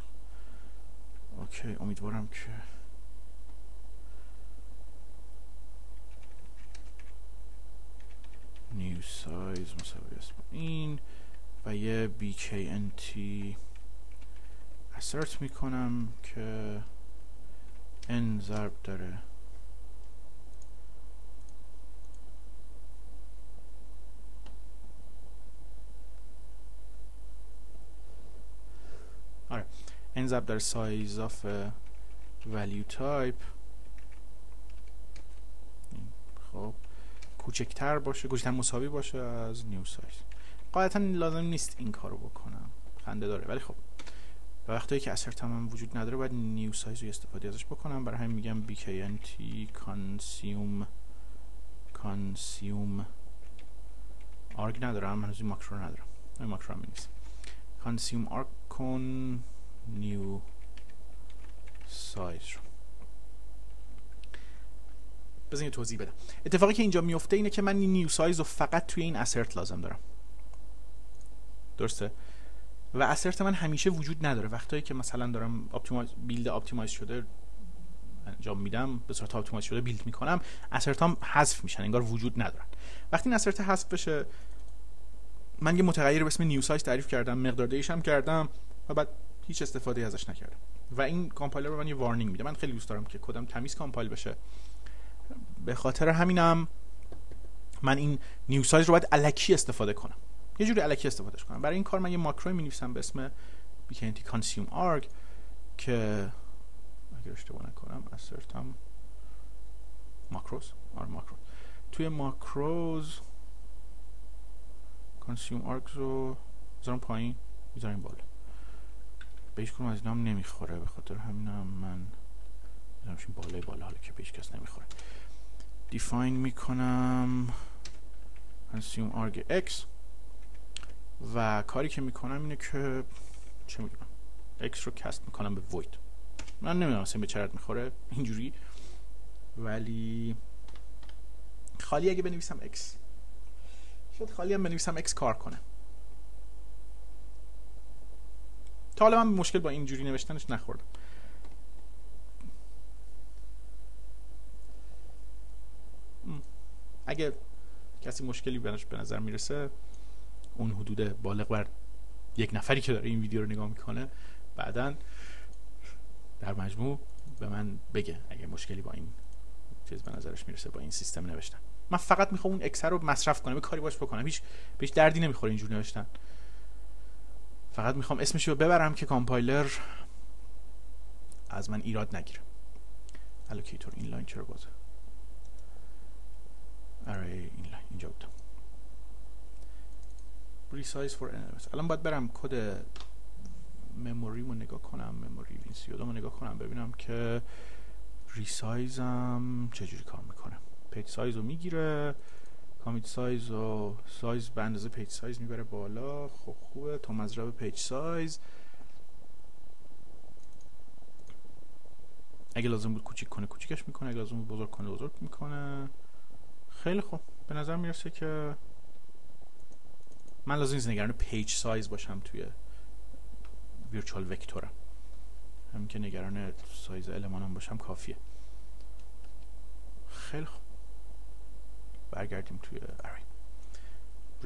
اوکی امیدوارم که نیو سایز مساوی است این و یه bknt assert می‌کنم که n ضرب داره. آره. N ضرب داره size of value type. خب. کوچکتر باشه کوچکتر مساوی باشه از new size قاعدتا لازم نیست این کارو بکنم. خنده داره. ولی خب وقتی که assert م وجود نداره باید new size رو استفاده ازش بکنم. برای همین میگم bknt consume consume. arg ندارم هنوز این ماکرو ندارم. این ماکرو هم نیست. consume arg کن new سایز رو. بذارین توضیح بدم. اتفاقی که اینجا میفته اینه که من این new size رو فقط توی این assert لازم دارم. درسته؟ و assert من همیشه وجود نداره. وقتایی که مثلا دارم optimize build optimize شده انجام میدم به صورت optimize شده build می‌کنم assert هم حذف میشن انگار وجود ندارن. وقتی این assert حذف بشه من یه متغیر به اسم new size تعریف کردم مقداردهی هم کردم و بعد هیچ استفاده ازش نکردم. و این کامپایلر رو من یه warning میده. من خیلی دوست دارم که کدم تمیز compile بشه. به خاطر همینم من این new size رو باید الکی استفاده کنم. یه جوری الکی استفادهش کنم. برای این کار من یه ماکرو می نویسم به اسم bknt consume arg که اگر اشتباه نکنم assert م macros آره macros توی macros consume arg رو بذارم پایین می‌ذاریم بالا. به کنم از اینا هم نمی‌خوره. به خاطر همینم من میذارمشین بالای بالا حالا که به کس نمی‌خوره. Define می‌کنم. Consume arg x. و کاری که می‌کنم اینه که چه می‌دونم x رو کست می‌کنم به void. من نمی‌دونم اصلا به چرت می‌خوره اینجوری. ولی خالی اگه بنویسم x. شاید خالی هم بنویسم x کار کنه. تا حالا من مشکل با اینجوری نوشتنش نخوردم. اگه کسی مشکلی بنش به نظر می‌رسه اون حدود بالغ بر یک نفری که داره این ویدیو رو نگاه می‌کنه بعدا در مجموع به من بگه اگه مشکلی با این چیز به نظرش می‌رسه با این سیستم نوشتن. من فقط می‌خوام اون اکسپر رو مصرف کنم کاری باش بکنم. هیچ بهش دردی نمی‌خوره اینجور نوشتن. فقط می‌خوام اسمش رو ببرم که کامپایلر از من ایراد نگیره. allocator این line چرا بازه line اینجا resize for elements الان باید برم کد memory رو نگاه کنم memory رو نگاه کنم ببینم که resize م چجوری کار می‌کنه. page size رو می‌گیره commit size و سایز به اندازه page size می‌بره بالا. خب خوبه. تا مضرب page size اگه لازم بود کوچیک کنه کوچیکش می‌کنه. اگه لازم بود بزرگ کنه بزرگ می‌کنه. خیلی خوب. به نظر می‌رسه که من لازم نیست نگران page size باشم توی virtual vector م همین که نگران سایز المانم باشم کافیه. خیلی خوب. برگردیم توی array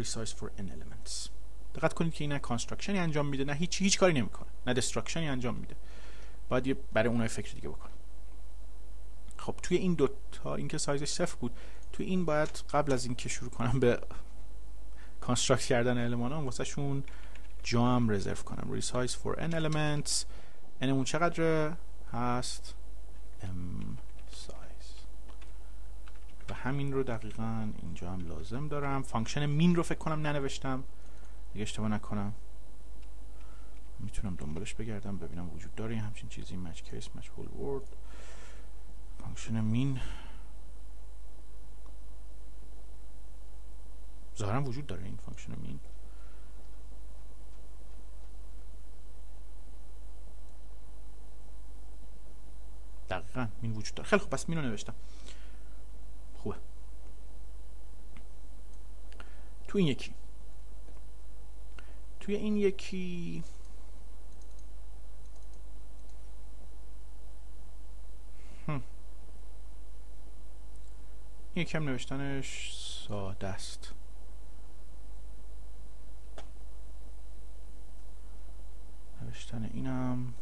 resize for n elements. دقت کنید که این نه construction ی انجام میده. نه هیچ هیچ کاری نمی‌کنه. نه destruction ی انجام میده. باید یه برای اونها فکر دیگه بکنه. خب توی این دو تا اینکه سایزش صفر بود توی این باید قبل از اینکه شروع کنم به construct کردن المان ها واسه شون جا هم reserve کنم. Resize for n elements. n چقدر هست m size. و همین رو دقیقا اینجا هم لازم دارم. function min رو فکر کنم ننوشتم. اگه اشتباه نکنم. می‌تونم دنبالش بگردم ببینم وجود داره. همچین چیزی match case match whole word function min ظاهرا وجود داره این function min دقیقا min وجود داره. خیلی خوب پس min رو نوشتم. خوبه. تو این یکی. توی این یکی یکم نوشتنش ساده است. نوشتن اینم.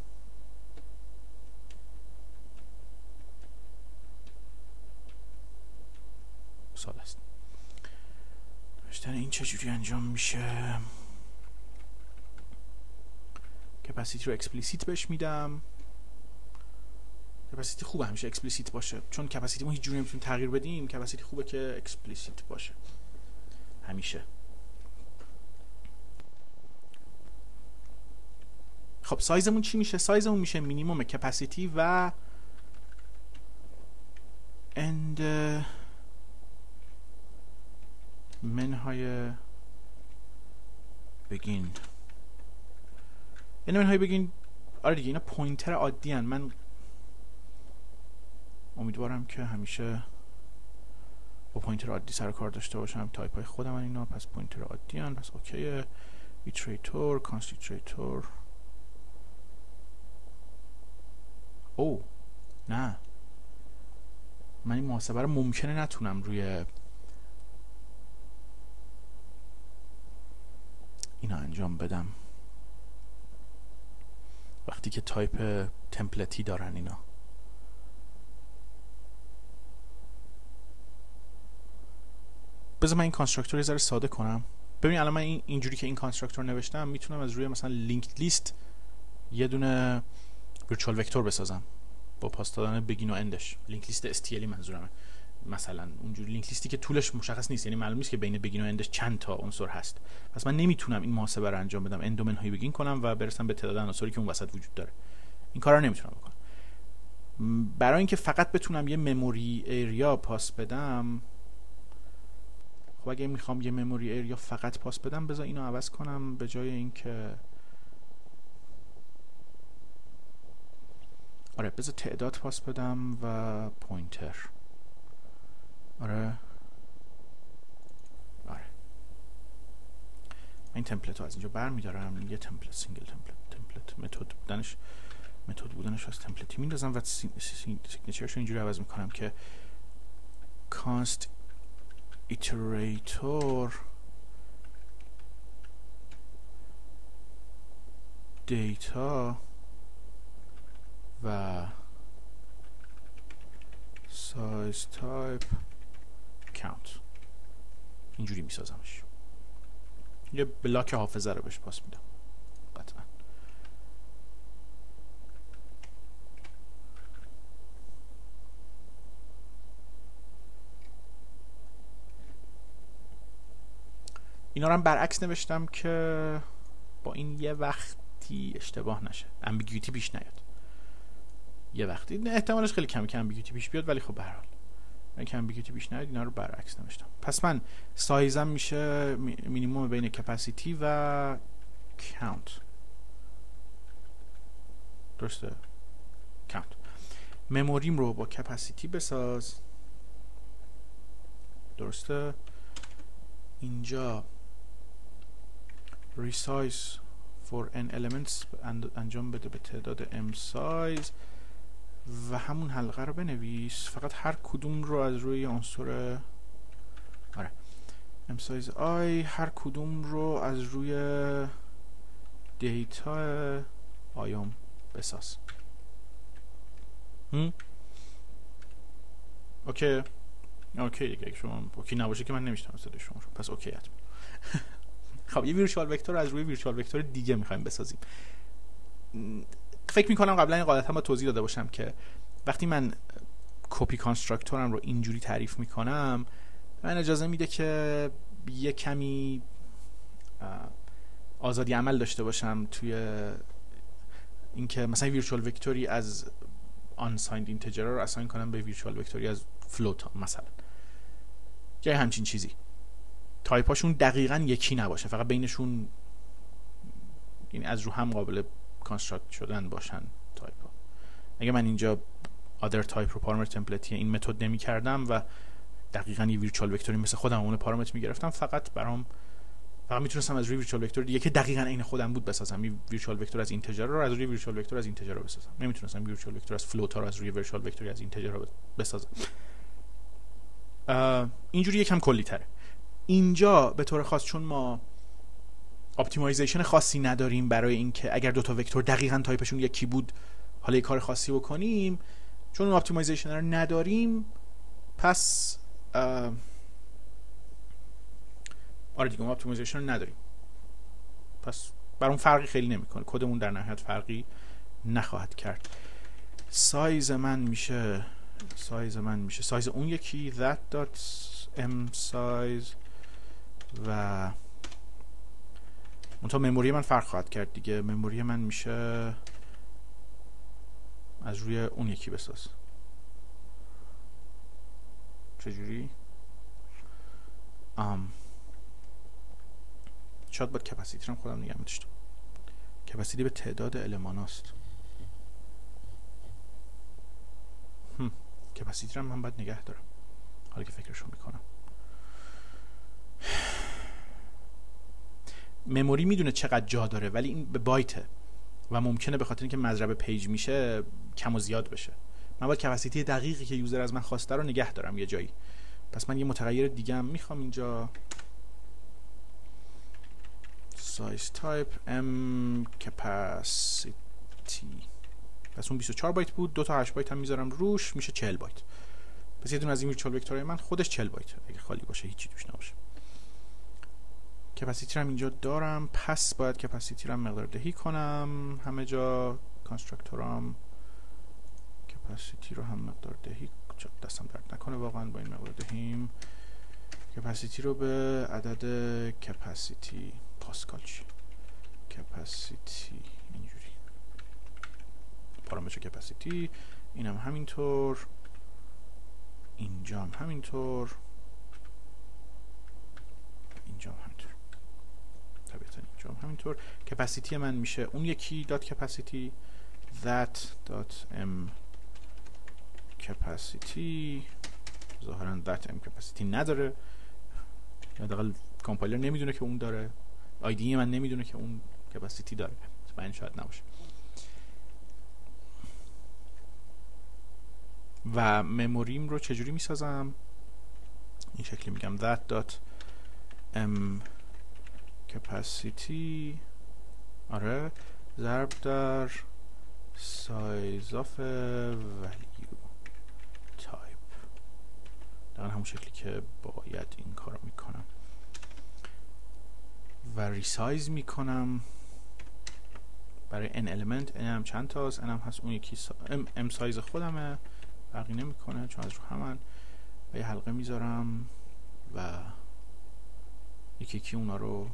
ساده است. نوشتن این چجوری انجام میشه؟ کپاسیتی رو اکسپلیسیت بهش میدم. capacity خوبه همیشه explicit باشه. چون capacity ما هیچ جوری نمی‌تونیم تغییر بدیم capacity خوبه که explicit باشه. همیشه. خب سایزمون چی میشه سایزمون میشه مینیموم capacity و end منهای begin این منهای begin آره دیگه اینا pointer عادی هن. من امیدوارم که همیشه با pointer عادی سر کار داشته باشم تایپ های خودم اینا پس pointer عادی هن. پس okay ه iterator const iterator اوه نه. من این محاسبه رو ممکنه نتونم روی اینا انجام بدم. وقتی که type template ی دارن اینا. بذار من این constructor یه ساده کنم. ببین الان من این اینجوری که این constructor نوشتم می‌تونم از روی مثلا link list یه دونه virtual vector بسازم. با pass دادن begin و end ش link list style ی منظورمه. مثلا اونجوری link list ی که طولش مشخص نیست. یعنی معلوم نیست که بین begin و end ش چند تا عنصر هست. پس من نمی‌تونم این محاسبه رو انجام بدم. end منهای begin کنم و برسم به تعداد عناصری که اون وسط وجود داره. این کارا نمی‌تونم بکنم. برای اینکه فقط بتونم یه memory area pass بدم خب اگه می‌خوام یه memory area فقط pass بدم بذار اینو عوض کنم به جای اینکه آره بذار تعداد pass بدم و pointer. آره. آره. این template رو از اینجا برمیدارم یه template single template template. method بودنش method بودنش از template ی میندازم و signature ش رو اینجوری عوض می‌کنم که const iterator data و size type count. اینجوری میسازمش. یه بلاک حافظه رو بهش پاس میدم. قطعا. اینا رو هم برعکس نوشتم که با این یه وقتی اشتباه نشه. ambiguity پیش نیاد. یه وقتی. احتمالش خیلی کمی که ambiguity پیش بیاد ولی خب به حال. که ambiguity پیش نیاد اینا رو برعکس نوشتم. پس من سایزم میشه مینیموم بین capacity و count. درسته؟ count. memory م رو با capacity بساز. درسته؟ اینجا. Resize for n elements انجام بده به تعداد m size. و همون حلقه رو بنویس. فقط هر کدوم رو از روی عنصر آره. m size i هر کدوم رو از روی دیتا آیوم بساز. هم؟ okay. okay دیگه. شما okay نباشه که من نمیشنوم صدای شما رو. پس okay حتما. خب یه virtual vector از روی virtual vector دیگه می‌خوایم بسازیم. فکر می‌کنم قبلا این قاعده هم توضیح داده باشم که وقتی من copy constructor م رو اینجوری تعریف می‌کنم من اجازه میده که یه کمی آزادی عمل داشته باشم توی اینکه مثلا virtual vector ی از unsigned integer رو assign کنم به virtual vector ی از float مثلا. یا همچین چیزی. تایپاشون دقیقا یکی نباشه فقط بینشون یعنی از رو هم قابل construct شدن باشن تایپ ها. اگه من اینجا other type رو پارامتر template ی این متد نمی کردم و دقیقا یه virtual vector ی مثل خودم اون پارامتر می گرفتم فقط برام فقط می‌تونستم از روی virtual vector دیگه که دقیقا عین خودم بود بسازم. یه virtual vector از integer رو از روی virtual vector از integer رو بسازم. نمی‌تونستم virtual vector از float رو از روی virtual vector ی از integer رو بسازم. اینجوری یکم کلی تره اینجا به طور خاص چون ما optimization خاصی نداریم برای اینکه اگر دو تا vector دقیقا تایپشون یکی بود حالا یه کار خاصی بکنیم. چون اون optimization رو نداریم پس آره دیگه اون optimization رو نداریم. پس بر اون فرقی خیلی نمی‌کنه. کدمون در نهایت فرقی نخواهد کرد. سایز من میشه سایز من میشه. سایز اون یکی that dot m size و منتها مموری من فرق خواهد کرد دیگه. مموری من میشه از روی اون یکی بساز. چجوری؟ ام شاید باید capacity رو خودم نگه میداشتم. capacity به تعداد المان هست capacity رو من باید نگه دارم. حالا که فکرشو می‌کنم. memory می‌دونه چقدر جا داره ولی این به بایته و ممکنه به خاطر اینکه مضرب page میشه کم و زیاد بشه. من باید capacity دقیقی که user از من خواسته رو نگه دارم یه جایی. پس من یه متغیر دیگه هم می‌خوام اینجا. Size type m capacity. پس اون 24 بایت بود دو تا 8 بایت هم می‌ذارم روش میشه 40 بایت پس یه دونه از این virtual vector های من خودش 40 بایت اگه خالی باشه هیچی توش نباشه. capacity رو اینجا دارم. پس باید capacity رو مقدار دهی کنم. همه جا constructor ام کپاسیتی رو هم مقدار دهی. دستم درد نکنه واقعا با این مقدار دهیم. کپاسیتی رو به عدد کپاسیتی پاسکال چی؟ کپاسیتی اینجوری. پارامتر کپاسیتی. اینم همینطور. اینجا هم همینطور. اینجا هم طبیعتا اینجا. هم همینطور کپاسیتی من میشه. اون یکی دات کپاسیتی that dot m capacity. ظاهرا that m capacity نداره. حداقل کامپایلر نمی‌دونه که اون داره. آیدی من نمی‌دونه که اون کپاسیتی داره. این شاید نباشه. و مموریم رو چجوری می‌سازم؟ این شکلی میگم. that dot m capacity. آره. ضرب در size of value. Type. در همون شکلی که باید این کار رو می‌کنم. و ریسایز می‌کنم. برای n element n هم چند تاست؟ n هم هست اون یکی سا... m سایز خودمه. فرقی نمی‌کنه چون از رو همن و یه حلقه می‌ذارم و یکی یکی اونا رو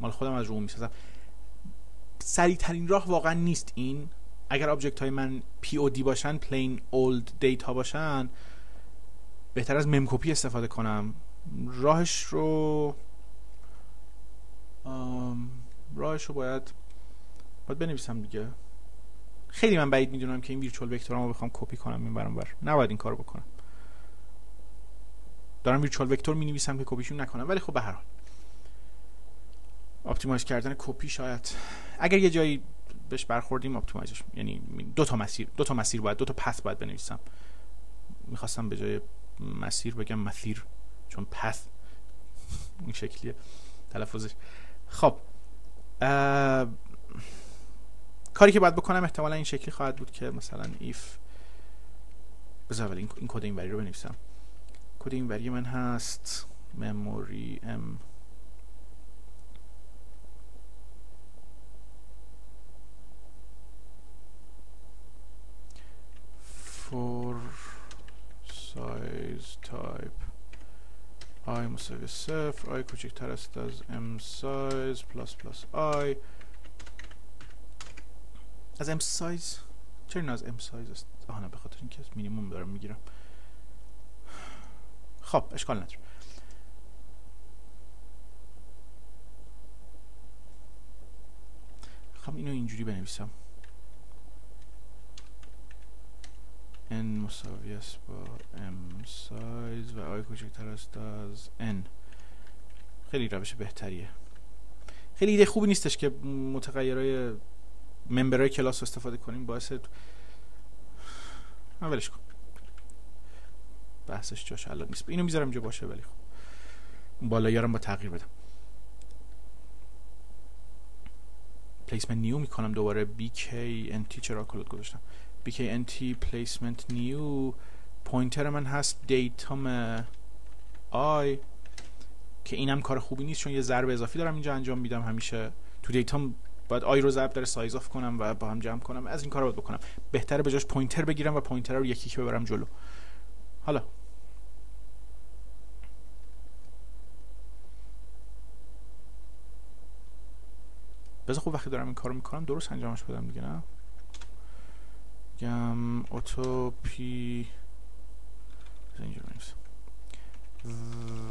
مال خودم از رو می‌سازم سریع ترین راه واقعا نیست این. اگر object های من POD باشن plain old data باشن بهتره از memcpy استفاده کنم. راهش رو راهش رو باید باید بنویسم دیگه. خیلی من بعید می‌دونم که این virtual vector مو بخوام کپی کنم این برام بر نباید این کارو بکنم. دارم virtual vector می نویسم که کپیشون نکنم. ولی خب به هر حال. optimize کردن کپی شاید اگر یه جایی بهش برخوردیم optimize ش یعنی دو تا مسیر دو تا مسیر باید دو تا path باید بنویسم. می‌خواستم به جای مسیر بگم مسیر چون path این شکلیه تلفظش. خب کاری که باید بکنم احتمالا این شکلی خواهد بود که مثلا if بذار این, این کد اینوری رو بنویسم. کد اینوری من هست memory m for size type? I مساوی صفر i کوچکتر است از m size plus plus i. از ام سایز چرا این از ام سایز است آها نه به خاطر اینکه مینیمم دارم می‌گیرم خب اشکال نداره خب اینو اینجوری بنویسم n مساوی است با m سایز و i کوچکتر است از n. خیلی روش بهتریه. خیلی ایده خوبی نیستش که متغیرهای member ای کلاس استفاده کنیم. باعث ولش کن. بحثش جاش الان نیست. اینو می‌ذارم اینجا باشه ولی خب. بالا رو با تغییر بدم. placement new می‌کنم. دوباره BKNT چرا colon گذاشتم. BKNT placement new pointer من هست data م i که اینم کار خوبی نیست چون یه ضرب اضافی دارم اینجا انجام میدم همیشه. تو data م باید i رو ضرب در sizeof کنم و با هم جمع کنم. از این کار باید بکنم. بهتره به جاش pointer بگیرم و pointer رو یکی که ببرم جلو. حالا. بذار خوب وقتی دارم این کارو می‌کنم درست انجامش بدم دیگه نه؟ گم auto p اینجا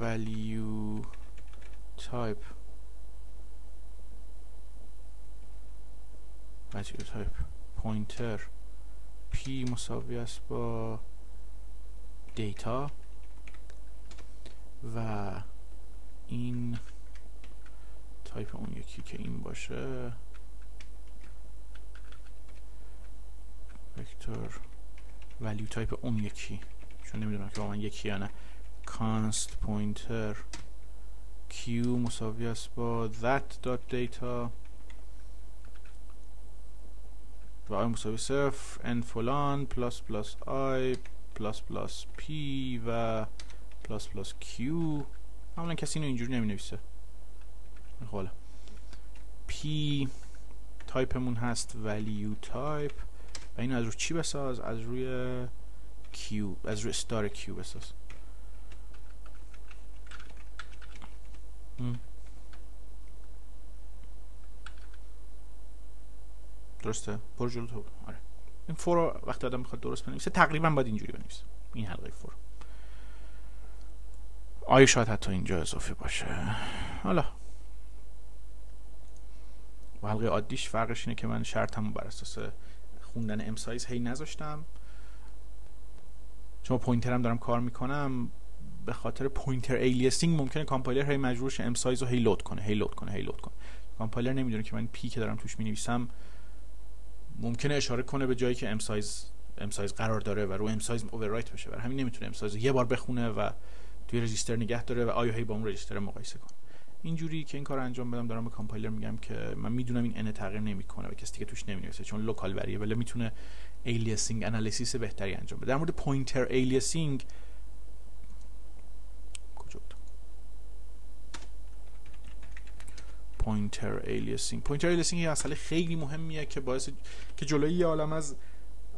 value type. value type. Pointer. P مساوی است با data و این تایپ اون یکی که این باشه vector value type اون یکی. چون نمی‌دونم که با من یکی یا نه. const pointer q مساوی است با that dot data. و i مساوی صفر n فلان plus plus i plus plus p و plus plus q. معمولا کسی اینو اینجوری نمی نویسه خب p تایپمون هست. Value type. و اینو از روی چی بساز؟ از روی q از روی استار q بساز. درسته؟ پر جلو تو. آره. این فور رو وقتی آدم می‌خواد درست بنویسه تقریبا باید اینجوری بنویسه. این حلقه فور. آیا شاید حتی اینجا اضافه باشه؟ حالا. با حلقه عادیش فرقش اینه که من شرطمو بر اساس خوندن m size هی نذاشتم. چون pointer م دارم کار می‌کنم به خاطر pointer aliasing ممکنه کامپایلر هی مجبور شه m size رو هی load کنه هی load کنه هی load کنه. کامپایلر نمی‌دونه که من p که دارم توش می‌نویسم ممکنه اشاره کنه به جایی که m size m size قرار داره و رو m size overwrite بشه. برای همین نمی‌تونه m size یه بار بخونه و توی register نگه داره و i رو هی با اون register مقایسه کنه. اینجوری که این کار انجام بدم دارم به کامپایلر میگم که من می‌دونم این n تغییر نمی‌کنه و کسی که توش نمی‌نویسه چون local ولی می‌تونه aliasing analysis بهتری انجام بده. در مورد pointer aliasing pointer aliasing pointer aliasing یه مسئله خیلی مهمیه که باعث که جلوی یه عالم از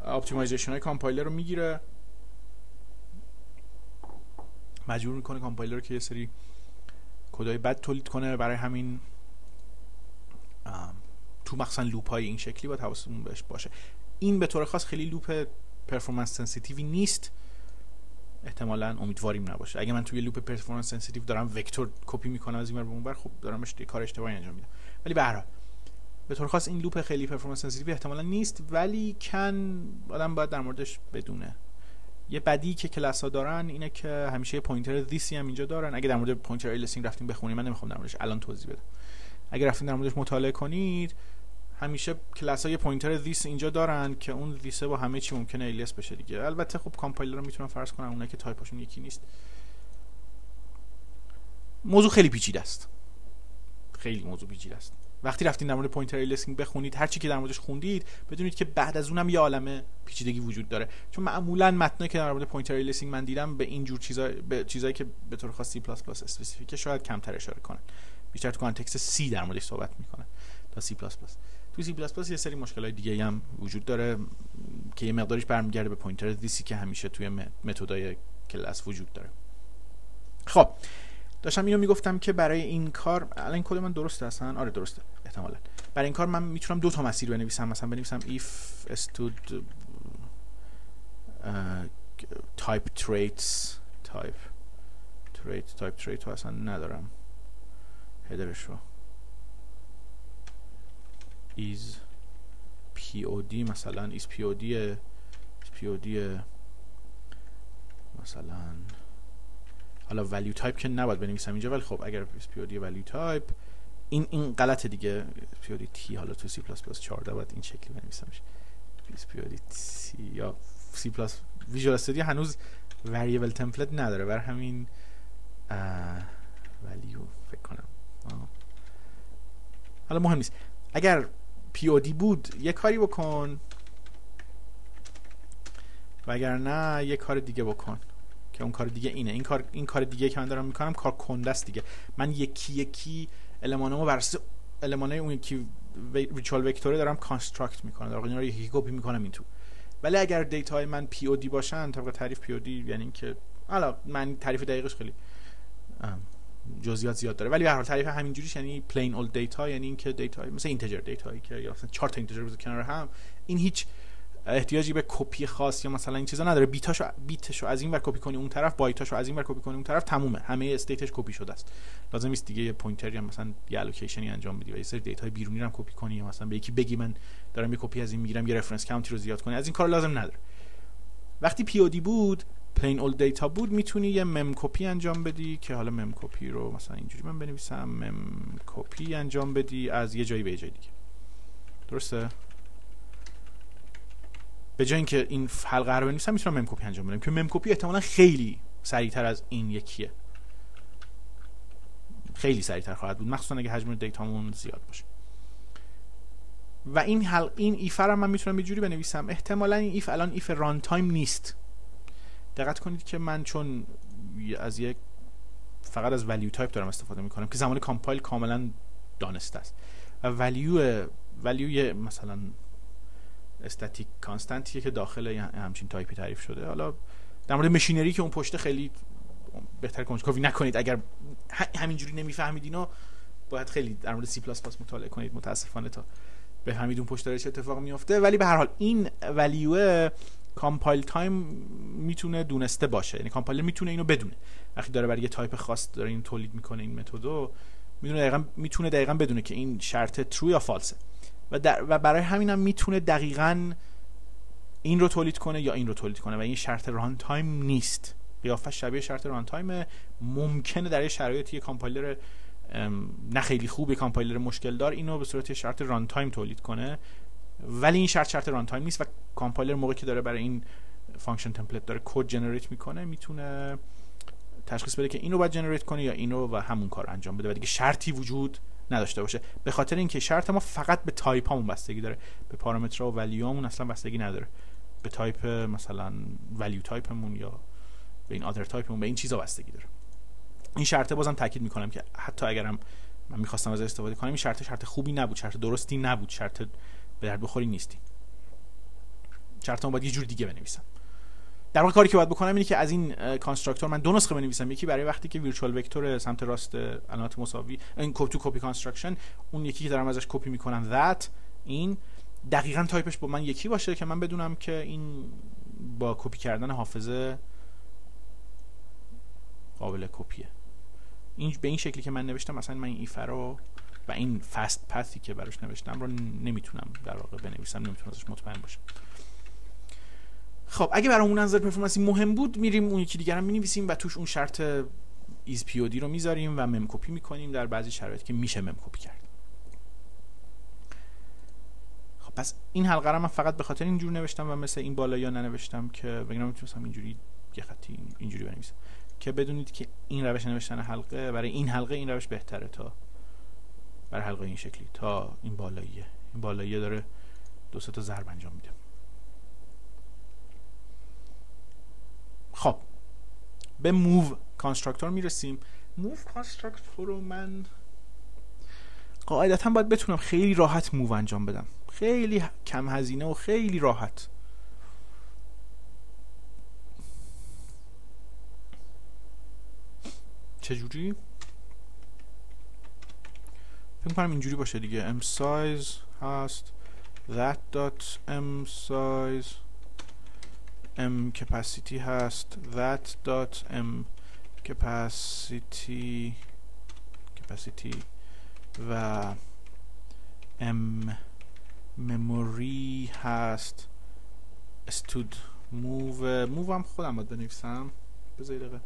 optimization های کامپایلر رو می‌گیره. مجبور می‌کنه کامپایلر رو که یه سری کدای بد تولید کنه برای همین تو مخصوصا loop های این شکلی باید حواستون بهش باشه. این به طور خاص خیلی loop performance sensitive ی نیست. احتمالا امیدواریم نباشه. اگه من توی loop performance sensitive دارم vector کپی می‌کنم از این به اون بر خب دارم کار اشتباهی انجام میدم. ولی به به طور خاص این loop خیلی performance sensitive احتمالا نیست ولیکن آدم باید در موردش بدونه. یه بدی که کلاس ها دارن اینه که همیشه pointer this ی هم اینجا دارن. اگه در مورد pointer aliasing رفتین بخونیم من نمی‌خوام در موردش الان توضیح بدم. اگه رفتین در موردش مطالعه کنید همیشه کلاس های pointer this اینجا دارن که اون this ه با همه چی ممکنه alias بشه دیگه. البته خب کامپایلر رو می‌تونن فرض کنن اونایی که تایپشون یکی نیست. موضوع خیلی پیچیده است. خیلی موضوع پیچیده است. وقتی رفتین در مورد pointer aliasing بخونید هر چی که در موردش خوندید بدونید که بعد از اونم یه عالمه پیچیدگی وجود داره. چون معمولا متنایی که در مورد pointer aliasing من دیدم به این جور چیزا به چیزایی که به طور خاص C++ specific ه شاید کمتر اشاره کنن. بیشتر تو context C در موردش صحبت می‌کنن تا C++ تو C++ یه سری مشکلات دیگه هم وجود داره که یه مقدارش برمیگرده به pointer this ی که همیشه توی method ای کلاس وجود داره. خب داشتم اینو می‌گفتم که برای این کار الان کد من درسته اصلا؟ آره درسته. احتمالا. برای این کار من می‌تونم دو تا مسیر بنویسم. مثلا بنویسم if stud uh, type traits type trait type trait اصلا ندارم. هدرش رو. Is pod مثلا. Is pod is pod مثلا. حالا value type که نباید بنویسم اینجا ولی خب اگر is pod value type این این غلطه دیگه. T حالا تو C++ 14 باید این شکلی بنویسمش. T یا C++ Visual Studio هنوز variable template نداره. بر همین value فکر کنم. حالا مهم نیست. اگر پیودی بود یه کاری بکن. وگرنه یه کار دیگه بکن. که اون کار دیگه اینه. این کار این کار دیگه که من دارم می‌کنم کار کنده دیگه. من یکی یکی element امو بر اساس element ای اون یکی virtual vector ه دارم construct می‌کنم در واقع اینا رو یکی کپی می‌کنم این تو. ولی اگر data های من POD باشن طبق تعریف POD یعنی اینکه حالا من تعریف دقیقش خیلی جزئیات زیاد داره. ولی به هر حال تعریف همینجوریش یعنی plain old data یعنی اینکه data مثل integer data که یا مثلا چهار تا integer بذار کنار هم این هیچ احتیاجی به کپی خاص یا مثلا این چیزا نداره. byte اشو byte شو از این ور کپی کنی اون طرف byte اشو از این ور کپی کنی اون طرف تمومه. همه state ش کپی شده است. لازم نیست دیگه یه pointer ی هم مثلا یه allocation ی انجام بدی و یه سری data بیرونی هم کپی کنی یا مثلا به یکی بگی من دارم یه کپی از این می‌گیرم یه reference count ی رو زیاد کنی. از این کار لازم نداره. وقتی POD بود plain old data بود می‌تونی یه memcpy انجام بدی که حالا memcpy رو مثلا اینجوری من بنویسم mem کپی انجام بدی از یه جایی به یه جای دیگه. درسته؟ به جای اینکه این حلقه رو بنویسم می‌تونم memcpy انجام بدم. که memcpy احتمالا خیلی سریعتر از این یکیه. خیلی سریعتر خواهد بود. مخصوصا اگه حجم data مون زیاد باشه. و این حل... این if رو هم من می‌تونم یه جوری بنویسم. احتمالا این if الان if runtime نیست. دقت کنید که من چون از یک فقط از value type دارم استفاده می‌کنم که زمان compile کاملا دانسته است. و ولیو ولیو مثلا static constant یه که داخل همچین تایپی تعریف شده. حالا در مورد machinery که اون پشت خیلی بهتر کنجکاوی نکنید. اگر همینجوری نمی‌فهمید اینو باید خیلی در مورد سی پلاس پلاس مطالعه کنید متاسفانه تا بفهمید اون پشت داره چه اتفاق میفته ولی به هر حال این value compile time می‌تونه دونسته باشه. یعنی کامپایلر می‌تونه اینو بدونه. وقتی داره برای یه تایپ خاص داره این تولید می‌کنه این method و می‌دونه دقیقا می‌تونه دقیقا بدونه که این شرط true یا false ه و, در و برای همین هم می‌تونه دقیقا این رو تولید کنه یا این رو تولید کنه و این شرط runtime نیست. قیافه شبیه شرط runtime ممکنه در یه شرایطی کامپایلر نه خیلی خوب یه کامپایلر مشکل دار اینو به صورت شرط runtime تولید کنه. ولی این شرط شرط runtime نیست و کامپایلر موقعی که داره برای این function template داره کد generate می‌کنه می‌تونه تشخیص بده که اینو باید generate کنه یا اینو و همون کار انجام بده. و دیگه شرطی وجود نداشته باشه. به خاطر اینکه شرط ما فقط به تایپ همون بستگی داره. به پارامترها و value مون اصلا بستگی نداره. به تایپ مثلا value type مون یا به این other type مون به این چیزا بستگی داره. این شرطه بازم تاکید می‌کنم که حتی اگرم من می‌خواستم از استفاده کنم این شرط شرط خوبی نبود شرط درستی نبود شرط به درد بخوری نیستی. شرط باید یه جور دیگه بنویسم. در واقع کاری که باید بکنم اینه که از این constructor من دو نسخه بنویسم. یکی برای وقتی که virtual vector سمت راست علامت مساوی این کپی تو copy construction اون یکی که دارم ازش کپی می‌کنم that این دقیقا تایپش با من یکی باشه که من بدونم که این با کپی کردن حافظه قابل کپیه. این به این شکلی که من نوشتم مثلا من این if رو و این fast path ی که براش نوشتم رو نمی‌تونم در واقع بنویسم نمی‌تونم ازش مطمئن باشم. خب اگه برامون نظر performance ی مهم بود میریم اون یکی دیگر هم می‌نویسیم و توش اون شرط is POD رو می‌ذاریم و memcpy می‌کنیم در بعضی شرایط که میشه memcpy کرد. خب پس این حلقه رو من فقط به خاطر اینجور نوشتم و مثل این بالاییا ننوشتم که بگم می‌تونستم اینجوری یه خطی اینجوری بنویسم که بدونید که این روش نوشتن حلقه برای این حلقه این روش بهتره تا برای حلقه این شکلی تا این بالاییه. این بالاییه داره دو تا ضرب انجام میده. خب به move constructor می‌رسیم. move constructor رو من قاعدتا باید بتونم خیلی راحت move انجام بدم. خیلی کم هزینه و خیلی راحت. چجوری؟ فکر کنم اینجوری باشه دیگه. M size هست. That dot m size m capacity هست that dot m capacity capacity و m memory هست stud move move هم خودم باید بنویسم. بذاری دقیقه.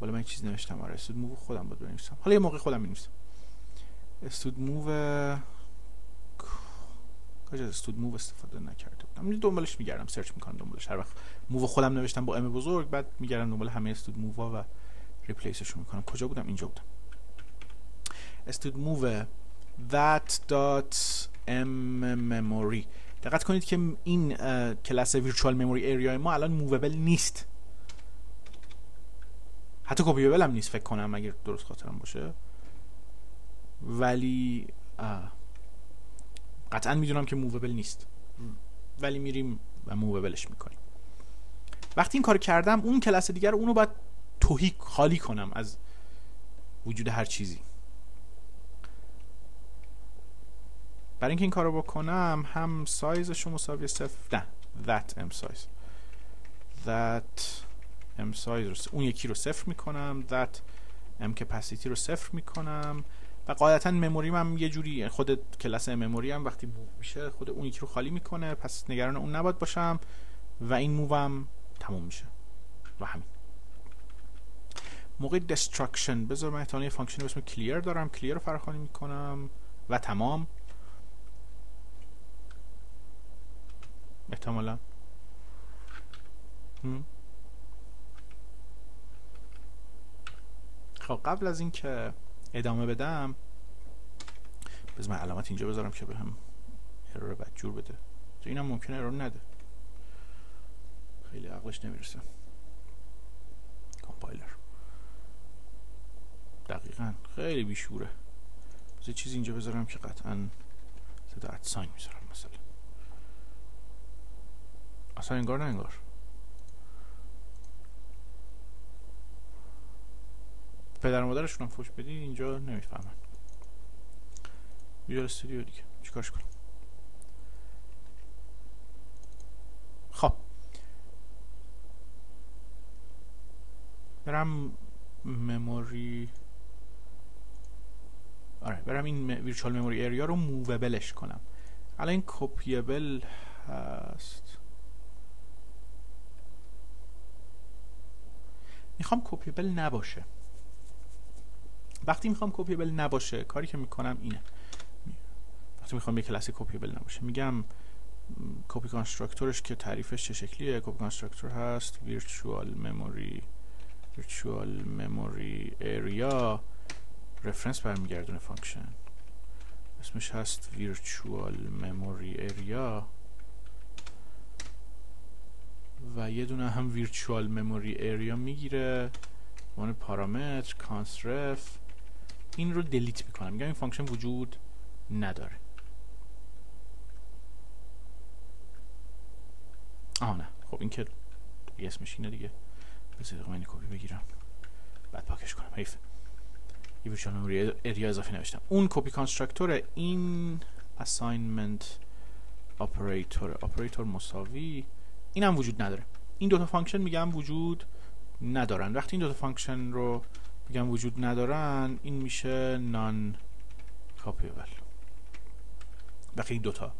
ولی من چیز نوشتم. آره std move و خودم باید بنویسم. حالا یه موقع خودم بنویسم move و کاش از std move استفاده نکرده بودم دنبالش میگردم search می‌کنم دنبالش. هر وقت move خودم نوشتم با ام بزرگ بعد میگردم دنبال همه std move ا و replace شون می‌کنم. کجا بودم؟ اینجا بودم. std move that dot m memory. دقت کنید که این کلاس ویرچوال مموری ایریا ما الان مووبل نیست. حتی کپیبل هم نیست فکر کنم اگر درست خاطرم باشه. ولی قطعا می‌دونم که مووبل نیست. ولی میریم و مووبلش می‌کنیم. وقتی این کار کردم اون کلاس دیگر اونو باید توهی خالی کنم از وجود هر چیزی. برای اینکه این کارو بکنم هم سایزش مساوی صفر نه that m size. That m size رو اون یکی رو صفر می‌کنم that m capacity رو صفر می‌کنم. و قاعدتا مموری هم یه جوری خود کلاس مموری هم وقتی موو میشه خود اون یکی رو خالی می‌کنه پس نگران اون نباید باشم و این موو هم تموم میشه. و همین. موقع destruction بذار من احتمالا یه function به اسم clear دارم. clear رو فراخوانی می‌کنم و تمام. احتمالا. خب قبل از اینکه ادامه بدم. بذار من علامت اینجا بذارم که بهم error بدجور بده. تو اینم ممکنه ارور نده. خیلی عقلش نمی‌رسه. کامپایلر. دقیقا. خیلی بیشوره. بذار چیزی اینجا بذارم که قطعا صدا ادساین می‌ذارم مثلا. اصلا انگار نه انگار. پدر مادرشون هم فوش بدی اینجا نمی‌فهمن. ویژوال استودیو دیگه. چیکارش کنم؟ خب. برم مموری. آره برم این ویرچوال مموری اریا رو مووبلش کنم. الان این کپیبل هست. می‌خوام کپیبل نباشه. وقتی می‌خوام copyable نباشه کاری که می‌کنم اینه. وقتی می‌خوام یه کلاس copyable نباشه میگم copy constructor ش که تعریفش چه شکلیه؟ copy constructor هست virtual memory virtual memory area reference برمیگردونه function اسمش هست virtual memory area. و یه دونه هم virtual memory area می‌گیره. عنوان پارامتر const ref این رو delete می‌کنم. میگم این function وجود نداره. آه نه. خب این که اسمش اینه دیگه. بذار من کپی بگیرم. بعد پاکش کنم. حیف. یه area اضافی نوشتم. اون copy constructor این assignment operator operator مساوی این هم وجود نداره. این دوتا function میگم وجود ندارن. وقتی این دوتا function رو میگم وجود ندارن این میشه non-copyable. بقیه دوتا.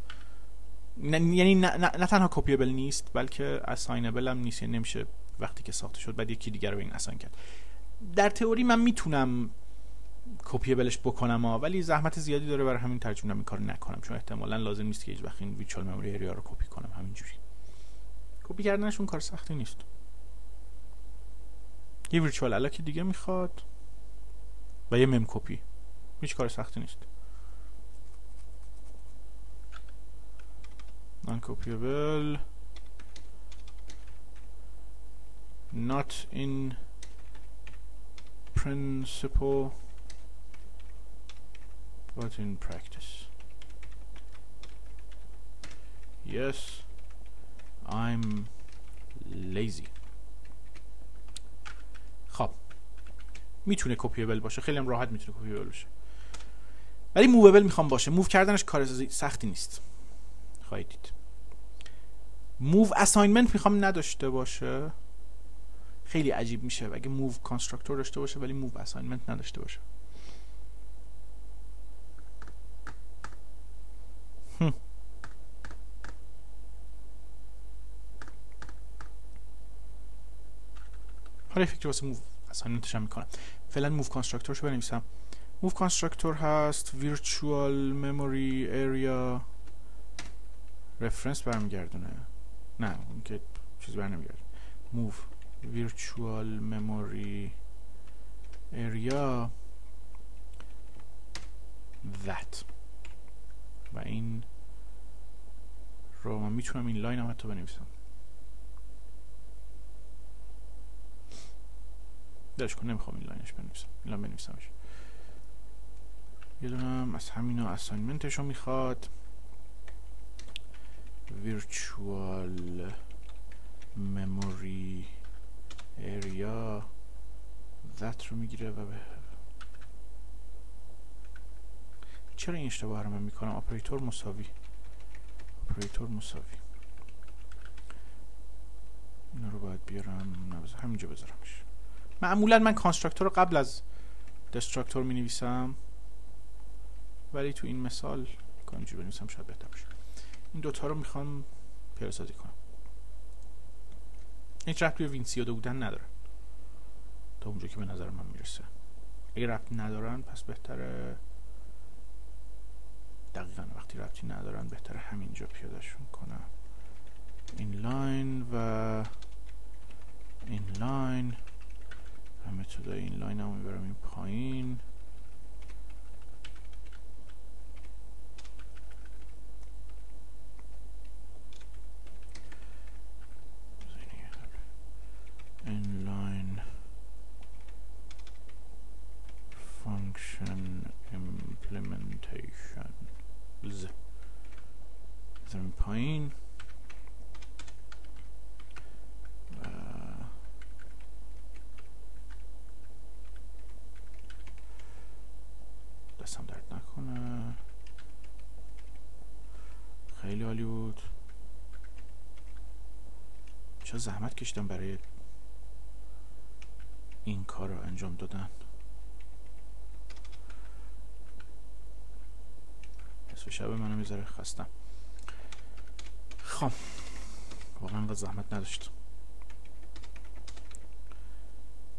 یعنی نه, نه, نه تنها copyable نیست بلکه assignable هم نیست. یعنی نمیشه وقتی که ساخته شد بعد یکی دیگر رو این assign کرد. در تئوری من می‌تونم copyable ش بکنم ها ولی زحمت زیادی داره برای همین ترجمه این کار نکنم. چون احتمالا لازم نیست که هیچ وقت این virtual memory رو کپی کنم. همینجوری. کپی کردنش اون کار سختی نیست. یه ویرچوال الکی دیگه می‌خواد و یه مم کپی هیچ کار سختی نیست. نان کپیبل not in principle but in practice. Yes I'm lazy. می‌تونه copyable باشه. خیلی هم راحت می‌تونه copyable باشه. ولی movable می‌خوام باشه. move کردنش کار سختی نیست. خواهید دید. move assignment می‌خوام نداشته باشه. خیلی عجیب میشه. اگه move constructor داشته باشه ولی move assignment نداشته باشه. حالا فکر واسه move assignment ش هم می‌کنم فعلا move constructor شو بنویسم. move constructor هست virtual memory area reference برمیگردونه. نه اون که چیز برنمیگرد move virtual memory area that. و این رو من می‌تونم inline هم حتی بنویسم. درش کن نمی‌خوام inline ش بنویسم. inline بنویسمش. یه دونم از همین assignment ش رو می‌خواد. Virtual memory area. That رو می‌گیره و به چرا این اشتباه رو من می‌کنم؟ اپراتور مساوی. اپراتور مساوی. اینا رو باید بیارم. نبزه همینجا بذارمش. معمولا من کانستراکتور رو قبل از دستراکتور می نویسم ولی تو این مثال اینجوری بنویسم شاید بهتر باشه این دوتا رو می‌خوام پیاده سازی کنم. هیچ ربطی به وین بودن نداره. تا اونجا که به نظر من می‌رسه. اگه ربط ندارن پس بهتره دقیقا وقتی ربطی ندارن بهتره همینجا پیادهشون کنم inline و inline همه تو inline هم می‌برم این پایین. زحمت کشیدم برای این کار رو انجام دادن. نصف شب منو می‌ذاره خستم. خب واقعا قد زحمت نداشت.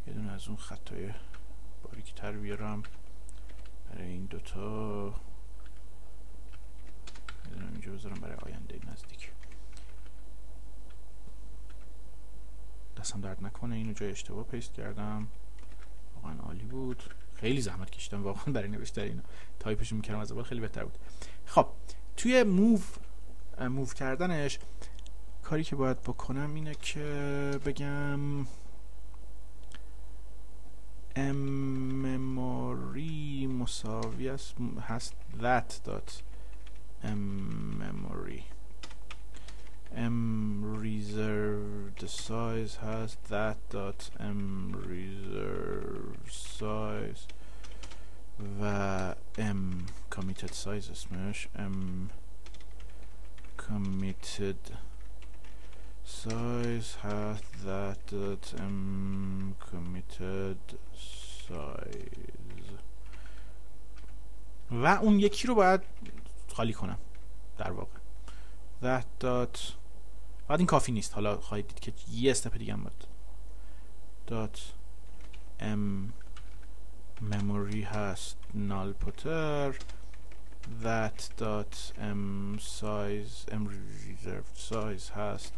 یه دونه از اون خطای باریکی تر بیارم. برای این دوتا. یه دونه اینجا بذارم برای آینده نزدیک. دستم درد نکنه اینو جای اشتباه paste کردم. واقعا عالی بود. خیلی زحمت کشیدم واقعا برای نوشتن اینو. تایپش می‌کردم از اول خیلی بهتر بود. خب توی موو موو کردنش کاری که باید بکنم اینه که بگم ام مموری مساوی است هست that dot m memory m reserved size has that dot m reserved size و m committed size اسمش m committed size has that dot m committed size و اون یکی رو باید خالی کنم در واقع that dot بعد این کافی نیست حالا خواهید دید که یه استپ دیگه هم باید dot m memory هست null potter that dot m size m reserved size هست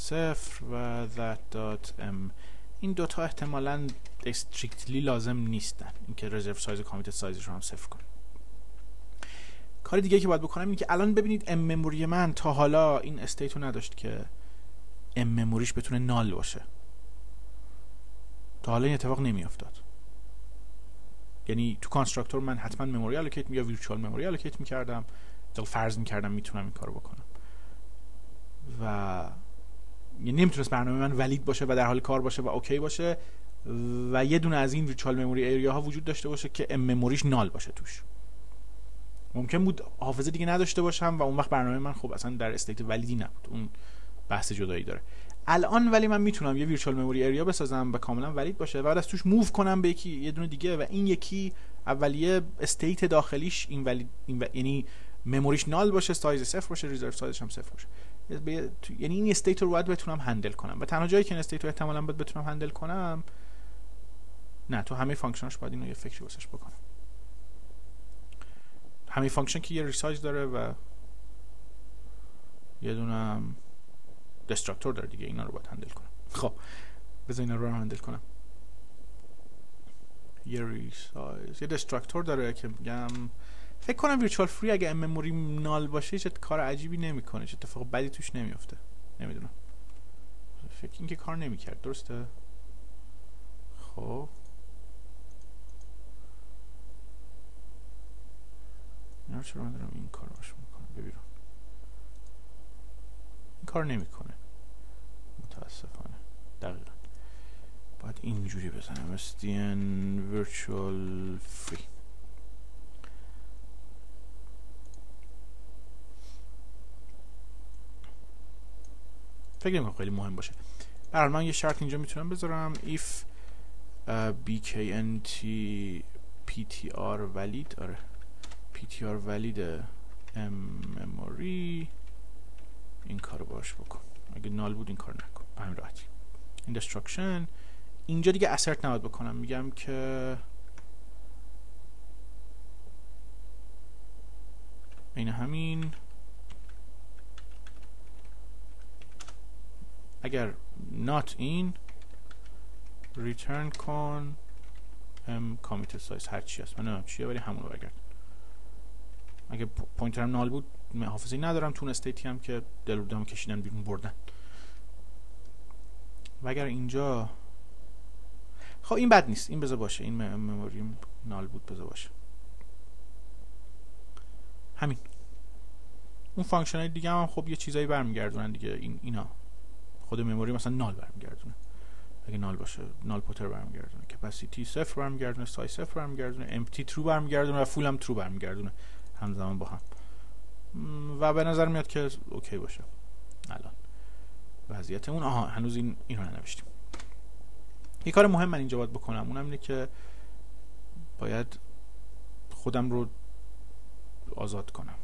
صفر و that dot m. این دوتا احتمالا strictly لازم نیستن. اینکه reserve size commit size ش رو هم صفر کنم کار دیگه که باید بکنم اینه که الان ببینید m memory من تا حالا این state رو نداشت که m memory ش بتونه null باشه. تا حالا این اتفاق نمیافتاد. یعنی تو constructor من حتما memory allocate یا virtual memory allocate می‌کردم. فرض می‌کردم می‌تونم این کارو بکنم. و نمی‌تونست برنامه من valid باشه و در حال کار باشه و okay باشه و یه دونه از این virtual memory area ها وجود داشته باشه که m memory ش null باشه توش. ممکن بود حافظه دیگه نداشته باشم و اون وقت برنامه من خب اصلا در state valid ی نبود. اون بحث جدایی داره. الان ولی من می‌تونم یه virtual memory area بسازم و کاملا valid باشه و بعد از توش move کنم به یکی یه دونه دیگه و این یکی اولیه state داخلیش این valid این و... یعنی memory ش null باشه سایز صفر باشه reserve size ش هم صفر باشه. یعنی این state رو باید بتونم handle کنم. و تنها جایی که این state رو احتمالاً باید بتونم handle کنم نه تو همه function اش باید اینو یه فکری واسش بکنم. همه function که یه resize داره و یه دونه هم destructor داره دیگه اینا رو باید handle کنم. خب بذار اینا رو handle کنم. یه ریسایز یه دستراکتور داره که میگم فکر کنم ویرچوال فری اگه مموری نال باشه چه کار عجیبی نمی‌کنه چه اتفاق بدی توش نمیفته نمی‌دونم. فکر اینکه کار نمی‌کرد. درسته؟ خب. اینا چرا من دارم این کار باش می‌کنم؟ ببینم این کار نمی‌کنه. متاسفانه. دقیقا. باید اینجوری بزنم. SDN virtual free. فکر نمی‌کنم خیلی مهم باشه. برحال من یه شرط اینجا می‌تونم بذارم. If uh, bknt ptr valid آره. Ptr valid m memory این کارو باش بکن. اگه نال بود این کار نکن. به همین راحتی. این destruction اینجا دیگه assert نباید بکنم. میگم که این همین. اگر not این return کن هم کامیت سایز هر چی هست. من نمیم چیه ولی همون رو برگرد. اگه pointer م null بود حافظه‌ای ندارم. تو state ی هم که دلودم کشیدن بیرون بردن. و اگر اینجا خب این بد نیست. این بذار باشه. این memory null بود بذار باشه. همین. اون function های دیگه هم خب یه چیزایی برمیگردونن دیگه. این اینا. خود memory مثلا null برمیگردونه. اگه null باشه null pointer برمیگردونه capacity صفر برمیگردونه سایز صفر برمیگردونه empty true برمیگردونه و full هم true برمیگردونه. همزمان با هم. و به نظر میاد که okay باشه. الان. وضعیتمون آها هنوز این این رو ننوشتیم. یه کار مهم من اینجا باید بکنم. اونم اینه که باید خودم رو آزاد کنم.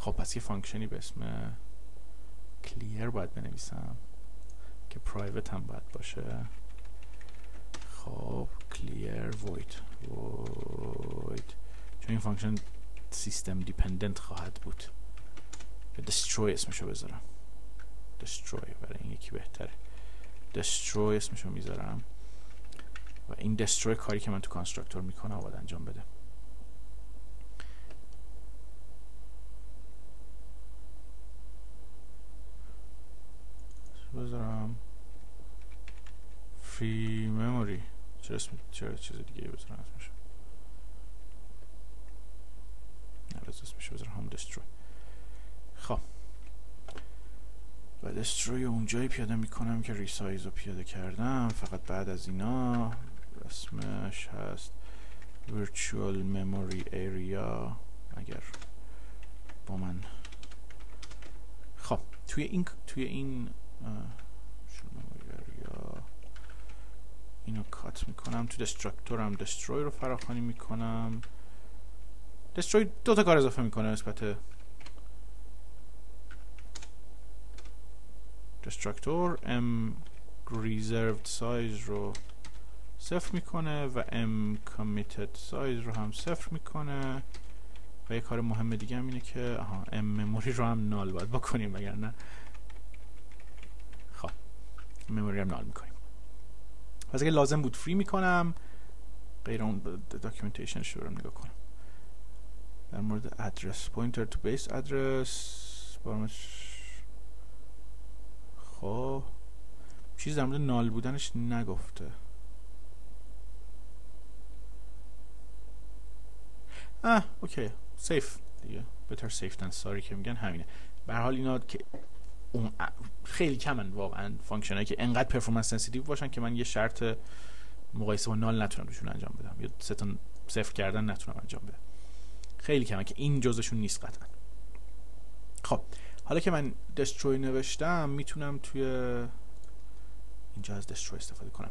خب پس یه function ی به اسم clear باید بنویسم که private هم باید باشه. خب clear void void. چون این function سیستم dependent خواهد بود. به destroy اسمشو بذارم. destroy برای این یکی بهتره. destroy اسمشو می‌ذارم. و این destroy کاری که من تو constructor می‌کنم باید انجام بده. بذارم. فری مموری چرا اسم چرا چیز دیگه بذارم اسمش؟ نه بذار اسمش بذارم. هم دستروی خب. و دستروی اونجایی پیاده می‌کنم که ریسایز رو پیاده کردم. فقط بعد از اینا اسمش هست virtual memory area. اگر با من خب. توی این توی این اینو کات می‌کنم. تو دسترکتورم دستروی رو فراخوانی می‌کنم. دستروی دو تا کار اضافه می‌کنه نسبت دسترکتور. ام reserved size رو صفر می‌کنه و m committed size رو هم صفر می‌کنه. و یه کار مهم دیگه هم اینه که آها m memory رو هم null باید بکنیم اگر نه خب memory هم null می‌کنیم. پس اگه لازم بود free می‌کنم غیر اون documentation رو نگاه کنم. در مورد address pointer تو base address خب. چیز در مورد null بودنش نگفته. آه okay. safe دیگه. better safe than sorry که میگن همینه. به حال اینا که اون خیلی کمن واقعا function هایی که انقدر performance sensitive باشن که من یه شرط مقایسه با null نتونم روشون انجام بدم. یا سه تا صفر کردن نتونم انجام بدم. خیلی کمن که این جزشون نیست قطعا. خب حالا که من destroy نوشتم می‌تونم توی اینجا از destroy استفاده کنم.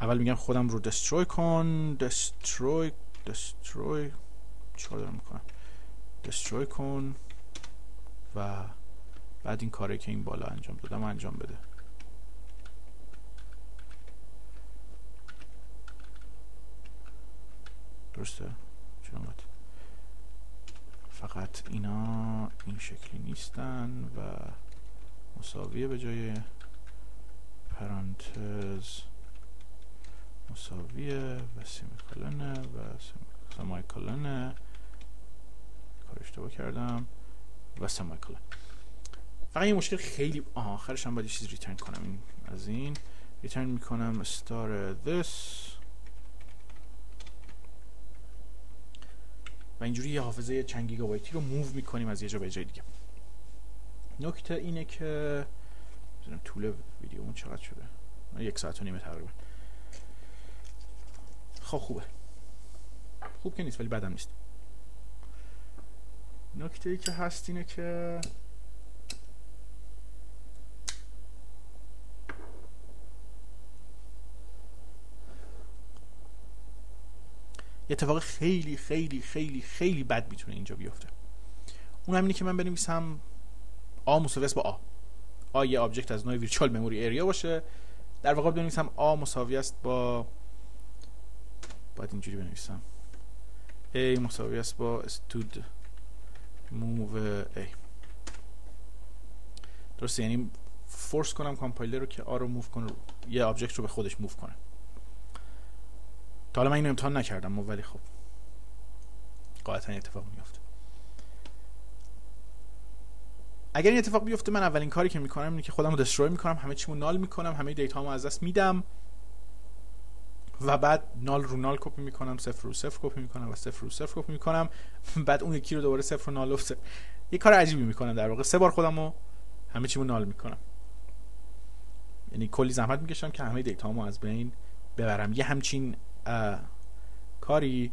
اول میگم خودم رو دستروی کن. دستروی دستروی چیکار دارم می‌کنم؟ دستروی کن و بعد این کاری که این بالا انجام دادم انجام بده. درسته؟ چون فقط اینا این شکلی نیستن و مساویه به جای پرانتز مساویه و semicolon ه و semicolon ه کار اشتباه کردم و semicolon فقط یه مشکل خیلی آها آخرش هم باید چیز return کنم. این از این. return می‌کنم star this. و اینجوری یه حافظه چند گیگابایتی رو move می‌کنیم از یه جا به جای دیگه. نکته اینه که طول ویدیو اون چقدر شده. یک ساعت و نیمه تقریبا. خب خوبه. خوب که نیست ولی بدم نیست. نکته ای که هست اینه که اتفاق خیلی خیلی خیلی خیلی بد می‌تونه اینجا بیفته. اون همینه که من بنویسم A مساوی است با A. A یه object از نوع virtual memory area باشه. در واقع بنویسم A مساوی است با باید اینجوری بنویسم. A مساوی است با std move A. درسته یعنی force کنم کامپایلر رو که A رو move کنه یه object رو به خودش move کنه. تا حالا من اینو امتحان نکردم ولی خب قاعدتا اتفاق میفته اگر این اتفاق بیفته من اولین کاری که می‌کنم اینه که خودم رو destroy می‌کنم همه چیمو null می‌کنم همه data مو از دست میدم و بعد null رو null کپی می‌کنم صفر رو صفر کپی می‌کنم و صفر رو صفر کپی می‌کنم. بعد اون یکی رو دوباره صفر رو null و صفر. یه کار عجیبی می‌کنم در واقع. سه بار خودم رو همه چیمو null می‌کنم. یعنی کلی زحمت می‌کشم که همه data مو از بین ببرم. یه همچین کاری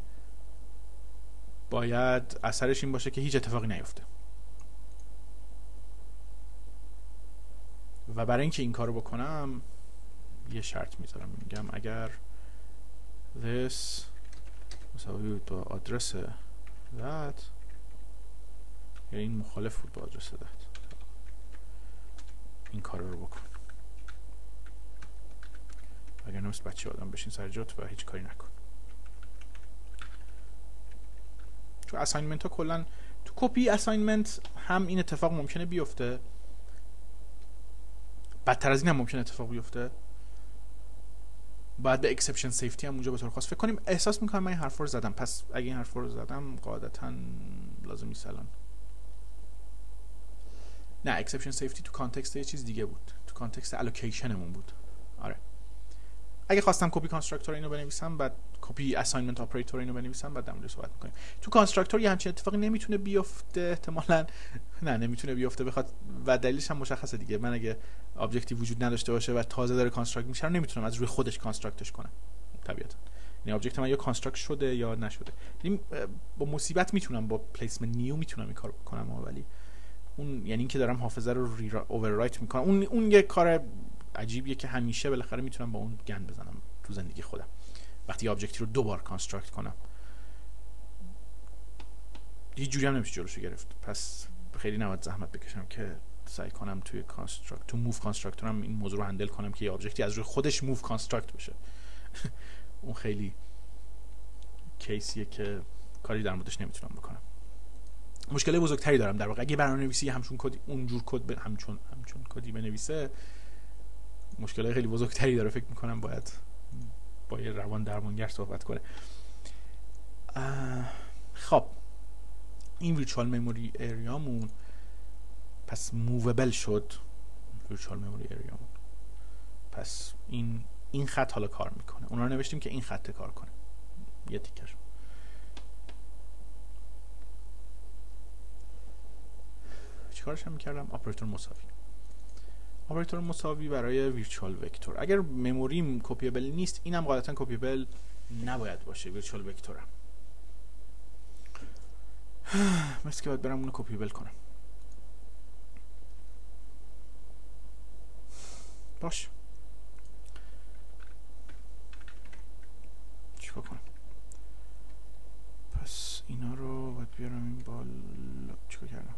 باید اثرش این باشه که هیچ اتفاقی نیفته. و برای اینکه این کارو بکنم یه شرط می‌ذارم. میگم اگر this مساوی با آدرس that یعنی این مخالف بود با آدرس that. این کار رو بکن. اگر نیست بچه آدم بشین سر جات و هیچ کاری نکن. تو assignment ها کلا تو کپی assignment هم این اتفاق ممکنه بیفته. بدتر از این هم ممکنه اتفاق بیفته. باید به exception safety هم اونجا به طور خاص فکر کنیم. احساس می‌کنم من این حرف رو زدم. پس اگه این حرف رو زدم قاعدتا لازم نیست الان. نه exception safety تو context یه چیز دیگه بود. تو context allocation مون بود. آره. اگه خواستم copy constructor اینو بنویسم بعد copy assignment operator اینو بنویسم بعد در صحبت می‌کنیم. تو constructor یه همچین اتفاقی نمی‌تونه بیفته احتمالا. نه نمی‌تونه بیفته بخواد و دلیلش هم مشخصه دیگه. من اگه object ی وجود نداشته باشه و تازه داره construct میشه نمی‌تونم از روی خودش construct ش کنم طبیعتا. یعنی object من یا construct شده یا نشده. یعنی با مصیبت می‌تونم با placement new می‌تونم این کارو بکنم ولی اون یعنی اینکه دارم حافظه رو re overwrite می‌کنم. اون اون یه کار عجیبیه که همیشه بالاخره می‌تونم با اون گند بزنم تو زندگی خودم. وقتی object ی رو دوبار construct کنم. هیچ جوری هم نمیشه جلوشو گرفت. پس خیلی نباید زحمت بکشم که سعی کنم توی construct تو move constructor م این موضوع رو handle کنم که یه object ی از روی خودش move construct بشه. اون خیلی کیسیه که کاری در موردش نمی‌تونم بکنم. مشکل بزرگتری دارم در واقع. اگه برنامه‌نویسی همچون کد اونجور کد همچون همچون کدی بنویسه مشکل خیلی بزرگتری داره فکر می‌کنم باید با یه روان درمانگر صحبت کنه. خب این ویرچوال مموری اریامون پس مووبل شد. ویرچوال مموری اریامون پس این این خط حالا کار می‌کنه. اونا رو نوشتیم که این خط کار کنه. یه تیکر. چیکارش هم می‌کردم؟ آپراتور مساوی. آپراتور مساوی برای ویرچوال وکتور. اگر مموریم کپیبل نیست اینم غالبا کپیبل نباید باشه ویرچوال وکتورم. مثل که باید برم اونو کپیبل کنم. باش. چیکار کنم؟ پس اینا رو باید بیارم این بالا. چیکار کردم؟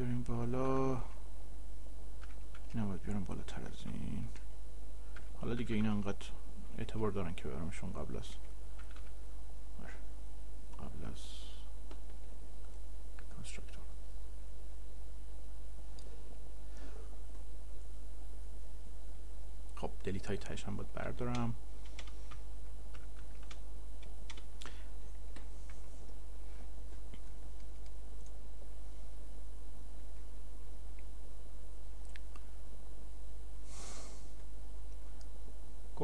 بیاریم بالا. اینا باید بیارم بالاتر از این. حالا دیگه این انقدر اعتبار دارن که برامشون قبل از آره. قبل از خب دلیت های تایش هم باید بردارم.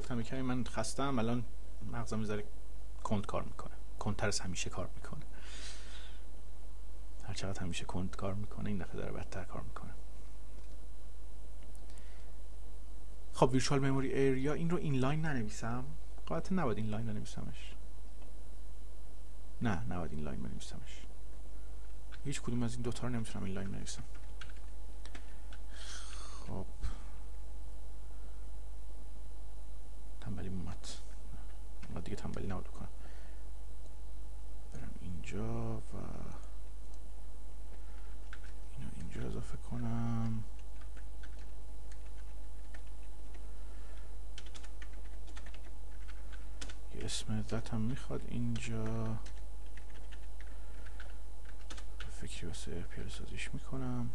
گفتم کمی من خستم الان مغزم می‌ذاره کند کار می‌کنه. کندتر از همیشه کار می‌کنه. هر چقدر همیشه کند کار می‌کنه این دفعه داره بدتر کار می‌کنه. خب virtual memory area این رو inline ننویسم؟ قاعدتا نباید inline ننویسمش. نه نباید inline بنویسمش. هیچ کدوم از این دوتا رو نمی‌تونم inline بنویسم خب تنبلی اومد ما دیگه تنبلی نباید بکنم. برم اینجا و اینو اینجا اضافه کنم. یه اسم ذات هم می‌خواد اینجا. فکری واسه پیاده سازیش می‌کنم.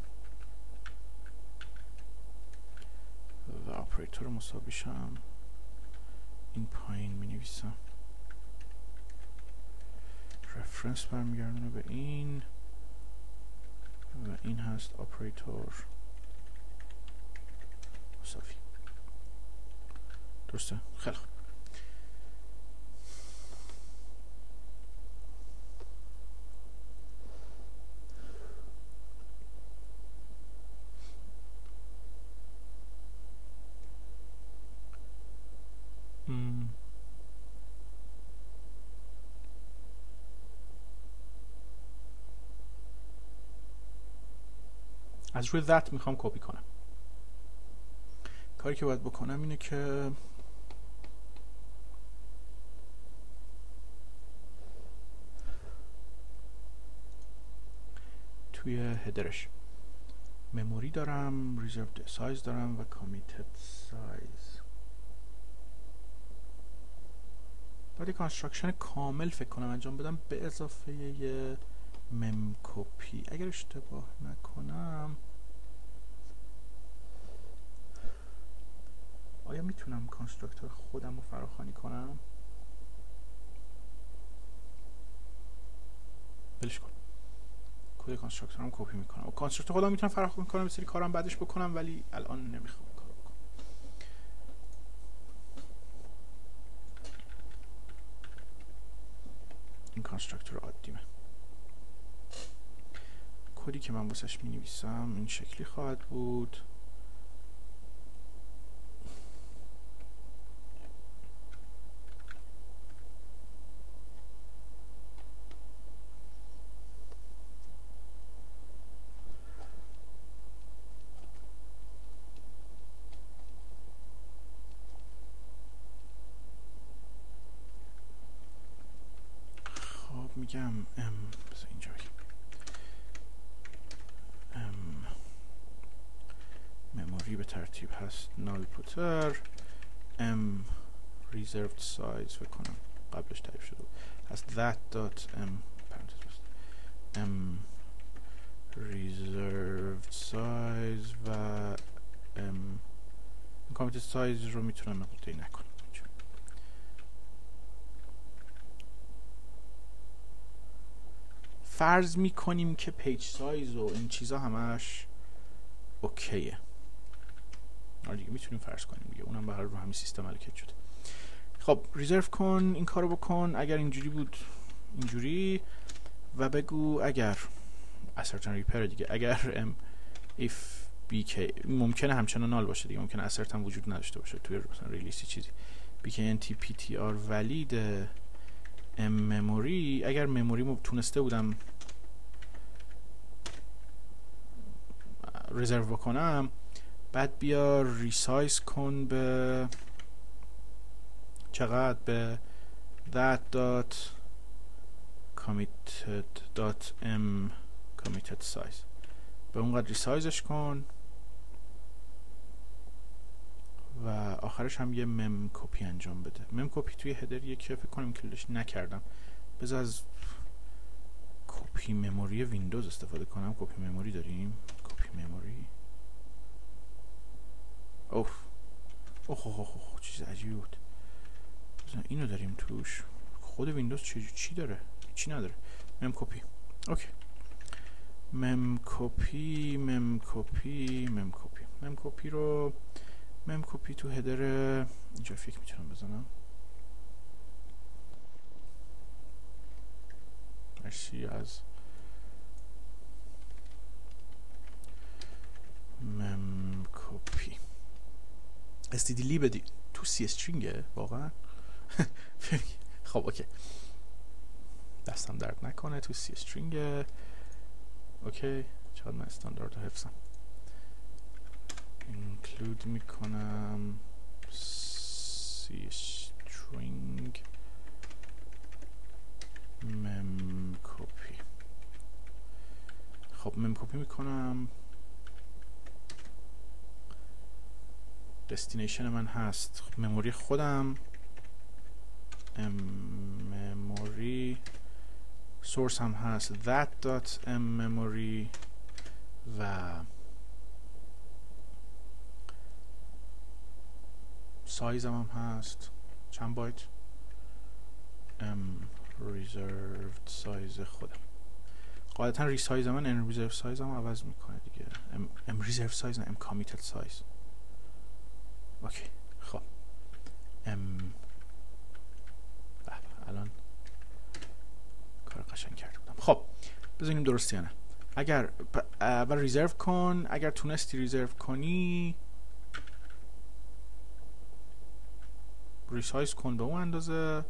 و اپریتور مسابیشم این پایین می نویسم رفرنس برمیگردونه به این. و این هست اپریتور مساوی درسته؟ خیلی خوب. از روی that می‌خوام کپی کنم. کاری که باید بکنم اینه که توی header ش memory دارم reserved size دارم و committed size باید یک construction کامل فکر کنم انجام بدم به اضافه یه mem copy اگر اشتباه نکنم آیا می‌تونم constructor خودم رو فراخوانی کنم؟ بلش کن. کد constructor م کپی می‌کنم. و constructor خودم می‌تونم فراخوانی کنم سری کارم بعدش بکنم ولی الان نمی‌خوام کار بکنم. این کانسترکتور عادیمه. کدی که من واسش می نویسم این شکلی خواهد بود. میگم ام اینجا ام مموری به ترتیب هست. نال پوتر ام reserved size فکر کنم قبلش تعریف شده هست that dot m m reserved size و m. کامیت سایز رو می‌تونم نقطه نکنم. فرض می‌کنیم که پیج سایز و این چیزا همش اوکیه. آره دیگه می‌تونیم فرض کنیم دیگه. اونم به رو همین سیستم الکت شده. خب ریزرو کن این کارو بکن. اگر اینجوری بود اینجوری. و بگو اگر اسرتن ریپر دیگه. اگر ام if bk ممکنه همچنان نال باشه دیگه. ممکنه هم وجود نداشته باشه. توی مثلا ریلیسی چیزی. bknt ptr ولید ام مموری اگر مموری تونسته بودم رزرو بکنم بعد بیا ریسایز کن به چقدر؟ به that dot committed dot m committed size. به اونقدر ریسایزش کن و آخرش هم یه mem copy انجام بده. mem copy توی header یکی فکر کنم کلش نکردم. بذار از copy memory ویندوز استفاده کنم. copy memory داریم؟ copy memory اوه اوه اوه چیز عجیبی بود. اینو داریم توش. خود ویندوز چی, چی داره؟ چی نداره؟ mem copy. okay. mem copy mem copy mem copy. mem copy رو مم کپی تو هدر اینجا فکر می‌تونم بزنم. مرسی از مم کپی استیدی لی بدی تو سی استرینگه واقعا خب اوکی دستم درد نکنه تو سی استرینگه اوکی چقدر من استاندارد حفظم اینکلود می‌کنم سی استرینگ مم کپی خب مم کپی می‌کنم دستینیشن من هست. مموری خودم. مموری source هم هست. That dot memory و سایز هم هست. چند byte؟ m reserved size خودم. قاعدتا resize من ان reserve size هم عوض می‌کنه دیگه. m reserved size نه m committed size. okay خب. ام الان کار قشنگ کرده بودم. خب بزنیم درست یا نه؟ اگر اول reserve کن اگر تونستی reserve کنی resize کن به اون اندازه.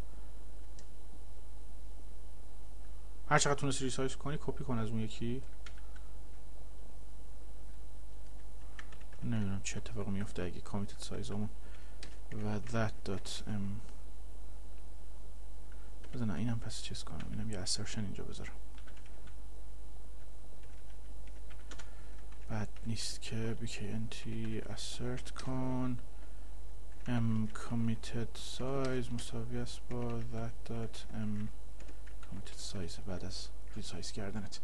هر چقدر تونستی resize کنی کپی کن از اون یکی. نمی‌دونم چه اتفاق میفته اگه سایز همون و that dot m. بزنم اینم پس چیز کنم. اینم یه assertion اینجا بذارم. بد نیست که bknt assert کن. m committed size مساوی است با that dot m. committed size بعد از ریسایز کردنت.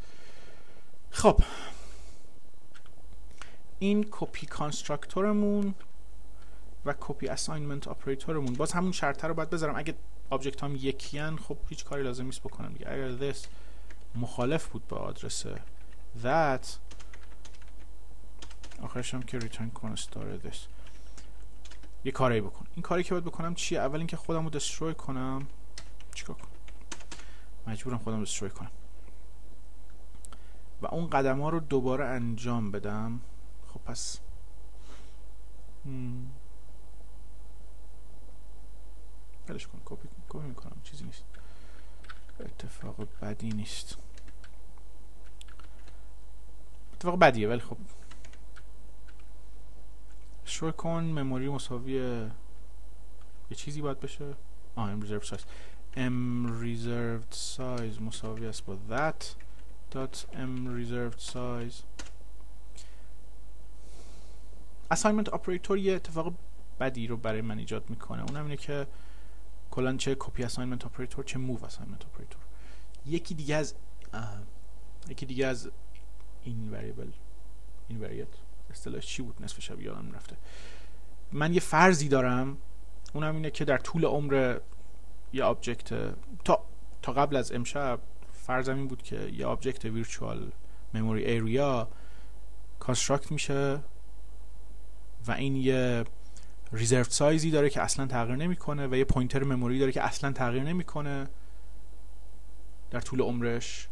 خب. این copy constructor مون و copy assignment operator مون باز همون شرطه رو باید بذارم. اگه object هم یکیان خب هیچ کاری لازم نیست بکنم دیگه. اگر this مخالف بود با آدرس that آخرش هم که return کن star this. یه کاری بکن. این کاری که باید بکنم چیه؟ اول اینکه خودم رو destroy کنم. چیکار کنم؟ مجبورم خودم رو کنم. و اون قدم ها رو دوباره انجام بدم. خب پس. بلش کن کپی کپی می‌کنم چیزی نیست. اتفاق بدی نیست. اتفاق بدیه ولی خب. شروع کن مموری مساوی یه چیزی باید بشه. آه این ریزرو سایز. m reserved size مساوی است با that. dot m reserved size assignment operator یه اتفاق بدی رو برای من ایجاد می‌کنه. اونم اینه که کلا چه کپی assignment operator چه move assignment operator. یکی دیگه از یکی دیگه از این variable این وریت اصطلاحش چی بود؟ نصف شب یادم رفته. من یه فرضی دارم. اونم اینه که در طول عمر یه object تا تا قبل از امشب فرضم این بود که یه object virtual memory area construct میشه. و این یه reserve size ی داره که اصلا تغییر نمی‌کنه و یه pointer memory داره که اصلا تغییر نمی‌کنه در طول عمرش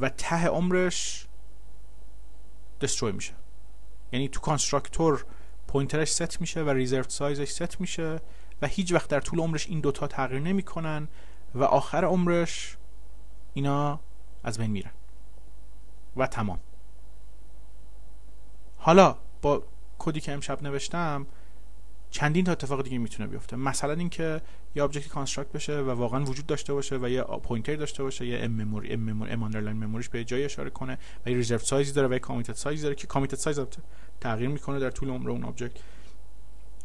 و ته عمرش destroy میشه. یعنی تو constructor pointer ش set میشه و reserve size ش set میشه و هیچ وقت در طول عمرش این دوتا تغییر نمی‌کنن و آخر عمرش اینا از بین میرن. و تمام. حالا با کدی که امشب نوشتم چندین تا اتفاق دیگه می‌تونه بیفته. مثلا اینکه یه object ی construct بشه و واقعا وجود داشته باشه و یه pointer داشته باشه یه m memory m memory m underline memory ش به جای اشاره کنه و یه reserve size ی داره و یه committed size ی داره که committed size تغییر می‌کنه در طول عمر اون object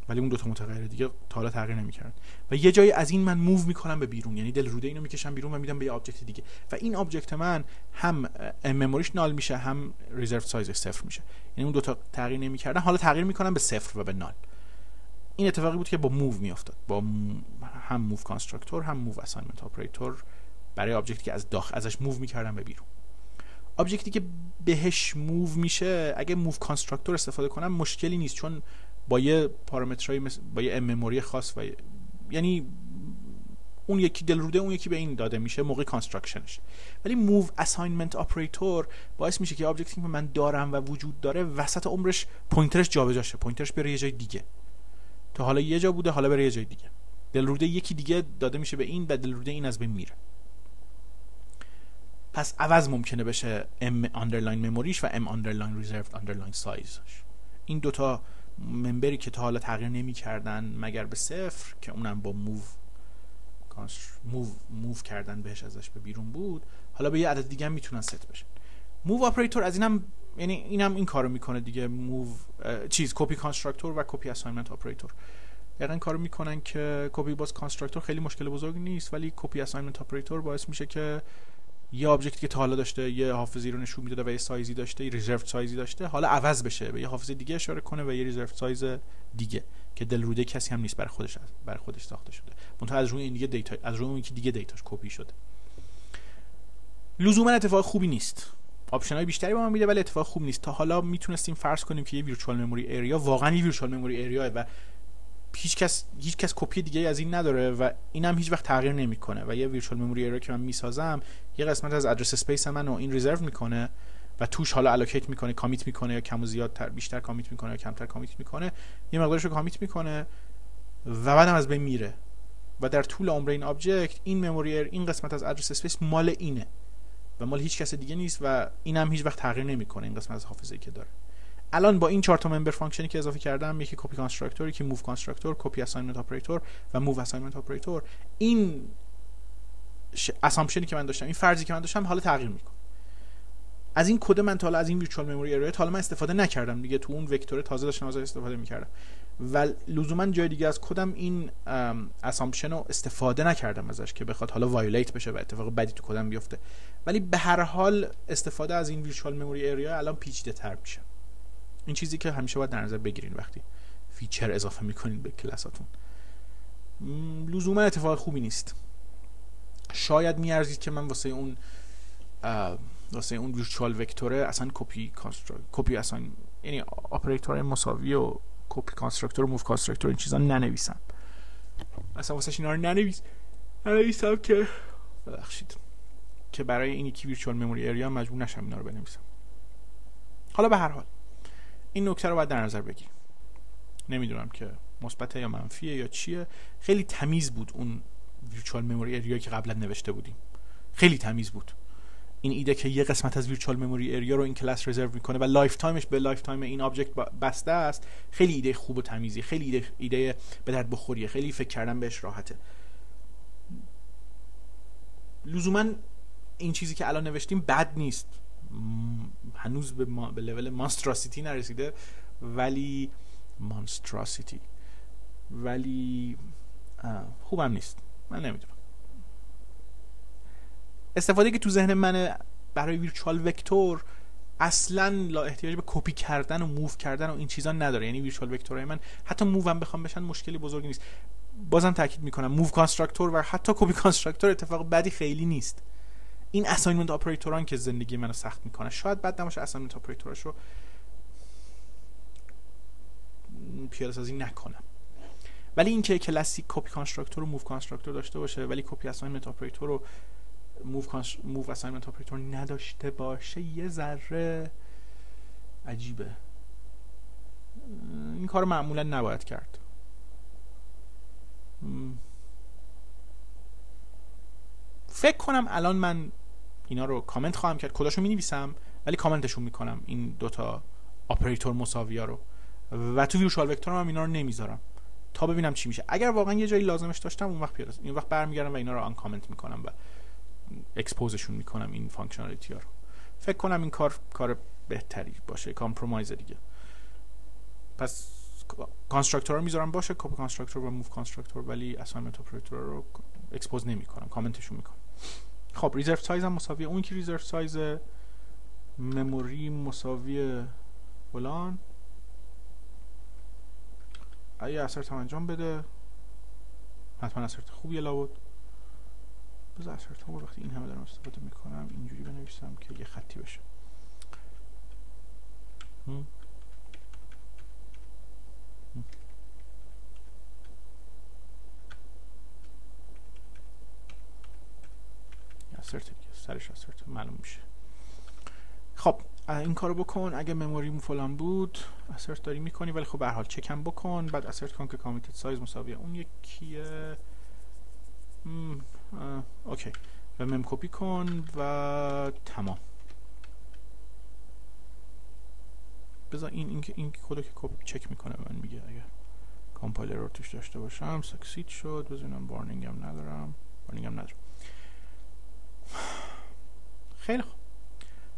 ولی اون دو تا متغیر دیگه تا حالا تغییر نمی‌کردن و یه جایی از این من move می‌کنم به بیرون. یعنی دل روده اینو می‌کشم بیرون و میدم به یه object دیگه. و این object من هم memory ش null میشه هم reserve size ش صفر میشه. یعنی اون دو تا تغییر نمی‌کردن. حالا تغییر می‌کنم به صفر و به null این اتفاقی بود که با move میافتاد. با هم move constructor هم move assignment operator برای object ی که از داخل ازش move می‌کردم به بیرون. object ی که بهش move میشه اگه move constructor استفاده کنم مشکلی نیست. چون با یه پارامترهای با یه memory خاص و یعنی اون یکی دل روده اون یکی به این داده میشه موقع construction ش ولی move assignment operator باعث میشه که object ی که من دارم و وجود داره وسط عمرش pointer ش جابجا شه pointer ش بره یه جای دیگه. تا حالا یه جا بوده حالا بره یه جای دیگه. دل روده یکی دیگه داده میشه به این و دل روده این از بین میره. پس عوض ممکنه بشه m underline memory ش و m underline reserved underline size این دوتا member ی که تا حالا تغییر نمی کردن مگر به صفر که اونم با موو موو موو کردن بهش ازش به بیرون بود. حالا به یه عدد دیگه هم می‌تونن ست بشن. move operator از اینم یعنی اینم این کارو می‌کنه دیگه. move چیز copy constructor و copy assignment operator دقیقا کارو می‌کنن که کپی باز constructor خیلی مشکل بزرگ نیست ولی copy assignment operator باعث میشه که یه object ی که تا حالا داشته یه حافظه‌ای رو نشون می‌داده و یه سایزی داشته یه reserve size ی داشته حالا عوض بشه به یه حافظه دیگه اشاره کنه و یه reserve size دیگه که دل روده کسی هم نیست برای خودش برای خودش ساخته شده. منتها از روی این دیگه data از روی اون که دیگه data ش کپی شده. لزوما اتفاق خوبی نیست. option های بیشتری به ما میده ولی اتفاق خوب نیست. تا حالا می‌تونستیم فرض کنیم که یه virtual memory area واقعا یه virtual memory area و هیچ کس هیچ کس کپی دیگه از این نداره و اینم هیچ وقت تغییر نمی‌کنه و یه virtual memory area که من می‌سازم یه قسمت از address space منو این reserve می‌کنه و توش حالا allocate می‌کنه commit می‌کنه یا کم و زیادتر بیشتر commit می‌کنه یا کمتر commit می‌کنه یه مقدارش رو commit می‌کنه و بعدم از بین میره. و در طول عمر این object این memory این قسمت از address space مال اینه و مال هیچ کس دیگه نیست و اینم هیچ وقت تغییر نمی‌کنه این قسمت از حافظه که داره. الان با این چهار تا member function ی که اضافه کردم یکی copy constructor یکی move constructor copy assignment operator و move assignment operator این assumption ی که من داشتم این فرضی که من داشتم حالا تغییر می‌کنه. از این کد من تا حالا از این virtual memory area ی حالا من استفاده نکردم دیگه تو اون vector تازه داشتم ازش استفاده می‌کردم. و لزوما جای دیگه از کدم این assumption رو استفاده نکردم ازش که بخواد حالا violate بشه و اتفاق بدی تو کدم بیفته. ولی به هر حال استفاده از این virtual memory area الان پیچیده تر میشه. این چیزی که همیشه باید در نظر بگیرین وقتی feature اضافه می‌کنین به کلاساتون. لزوما اتفاق خوبی نیست. شاید میارزید که من واسه اون واسه اون virtual vector ه اصلا copy copy اصلا یعنی اپراتور مساوی و copy constructor و move constructor این چیزا ننویسم. اصلا واسه اینا رو ننویس ننویسم که ببخشید. که برای این یکی virtual memory area مجبور نشم اینا رو بنویسم. حالا به هر حال. این نکته رو باید در نظر بگیریم. نمی‌دونم که مثبت یا منفیه یا چیه. خیلی تمیز بود اون virtual memory area که قبلا نوشته بودیم. خیلی تمیز بود. این ایده که یه قسمت از virtual memory area رو این کلاس reserve می‌کنه و lifetime ش به lifetime این object بسته است خیلی ایده خوب و تمیزی خیلی ایده, ایده به درد بخوریه. خیلی فکر کردن بهش راحته. لزوما این چیزی که الان نوشتیم بد نیست. هنوز به, ما... به لول مانستراسیتی نرسیده ولی مانستراسیتی ولی خوبم نیست. من نمی‌دونم. استفاده که تو ذهن من برای ویرچوال وکتور اصلا لا احتیاج به کپی کردن و موو کردن و این چیزا نداره. یعنی ویرچوال وکتورهای من حتی move هم بخوام بشن مشکلی بزرگی نیست. بازم تاکید می‌کنم. move constructor و حتی copy constructor اتفاق بدی خیلی نیست. این assignment operator ان که زندگی منو سخت می‌کنه. شاید بد نباشه assignment operator اشو پیاده سازی نکنم. ولی اینکه کلاسی که copy constructor و move constructor داشته باشه ولی copy assignment operator رو move move assignment operator نداشته باشه یه ذره عجیبه. این کار معمولا نباید کرد. فکر کنم الان من اینا رو کامنت خواهم کرد. کداشو می نویسم ولی کامنتشون می‌کنم. این دوتا اپراتور مساوی ها رو. و تو ویرچوال وکتور هم اینا رو نمی‌ذارم. تا ببینم چی میشه. اگر واقعا یه جایی لازمش داشتم اون وقت پیاده این وقت برمیگردم و اینا رو آن کامنت می‌کنم و expose شون می‌کنم این functionality ها رو. فکر کنم این کار کار بهتری باشه. compromise دیگه. پس constructor رو می‌ذارم باشه. copy constructor و move constructor ولی assignment operator رو expose نمی‌کنم. کامنتشون می‌کنم. خب reserve size هم مساوی اون که reserve size memory مساوی فلان اگه assert هم انجام بده حتما اثرت خوبیه لابد بذار اثرت هم وقتی این همه دارم استفاده می‌کنم اینجوری بنویسم که یه خطی بشه. دیگه سرش اثرت معلوم میشه. خب این کارو بکن. اگه مموری فلان بود اسرت داری می‌کنی ولی خب به حال چکم بکن. بعد اسرت کن که کامیتد سایز مساویه. اون یکیه. Okay. و mem copy کن و تمام. بذار این این این کدو که copy check می‌کنه من میگه اگه کامپایلر رو توش داشته باشم. succeed شد. بزنم warning هم ندارم. warning هم ندارم. خیلی خوب.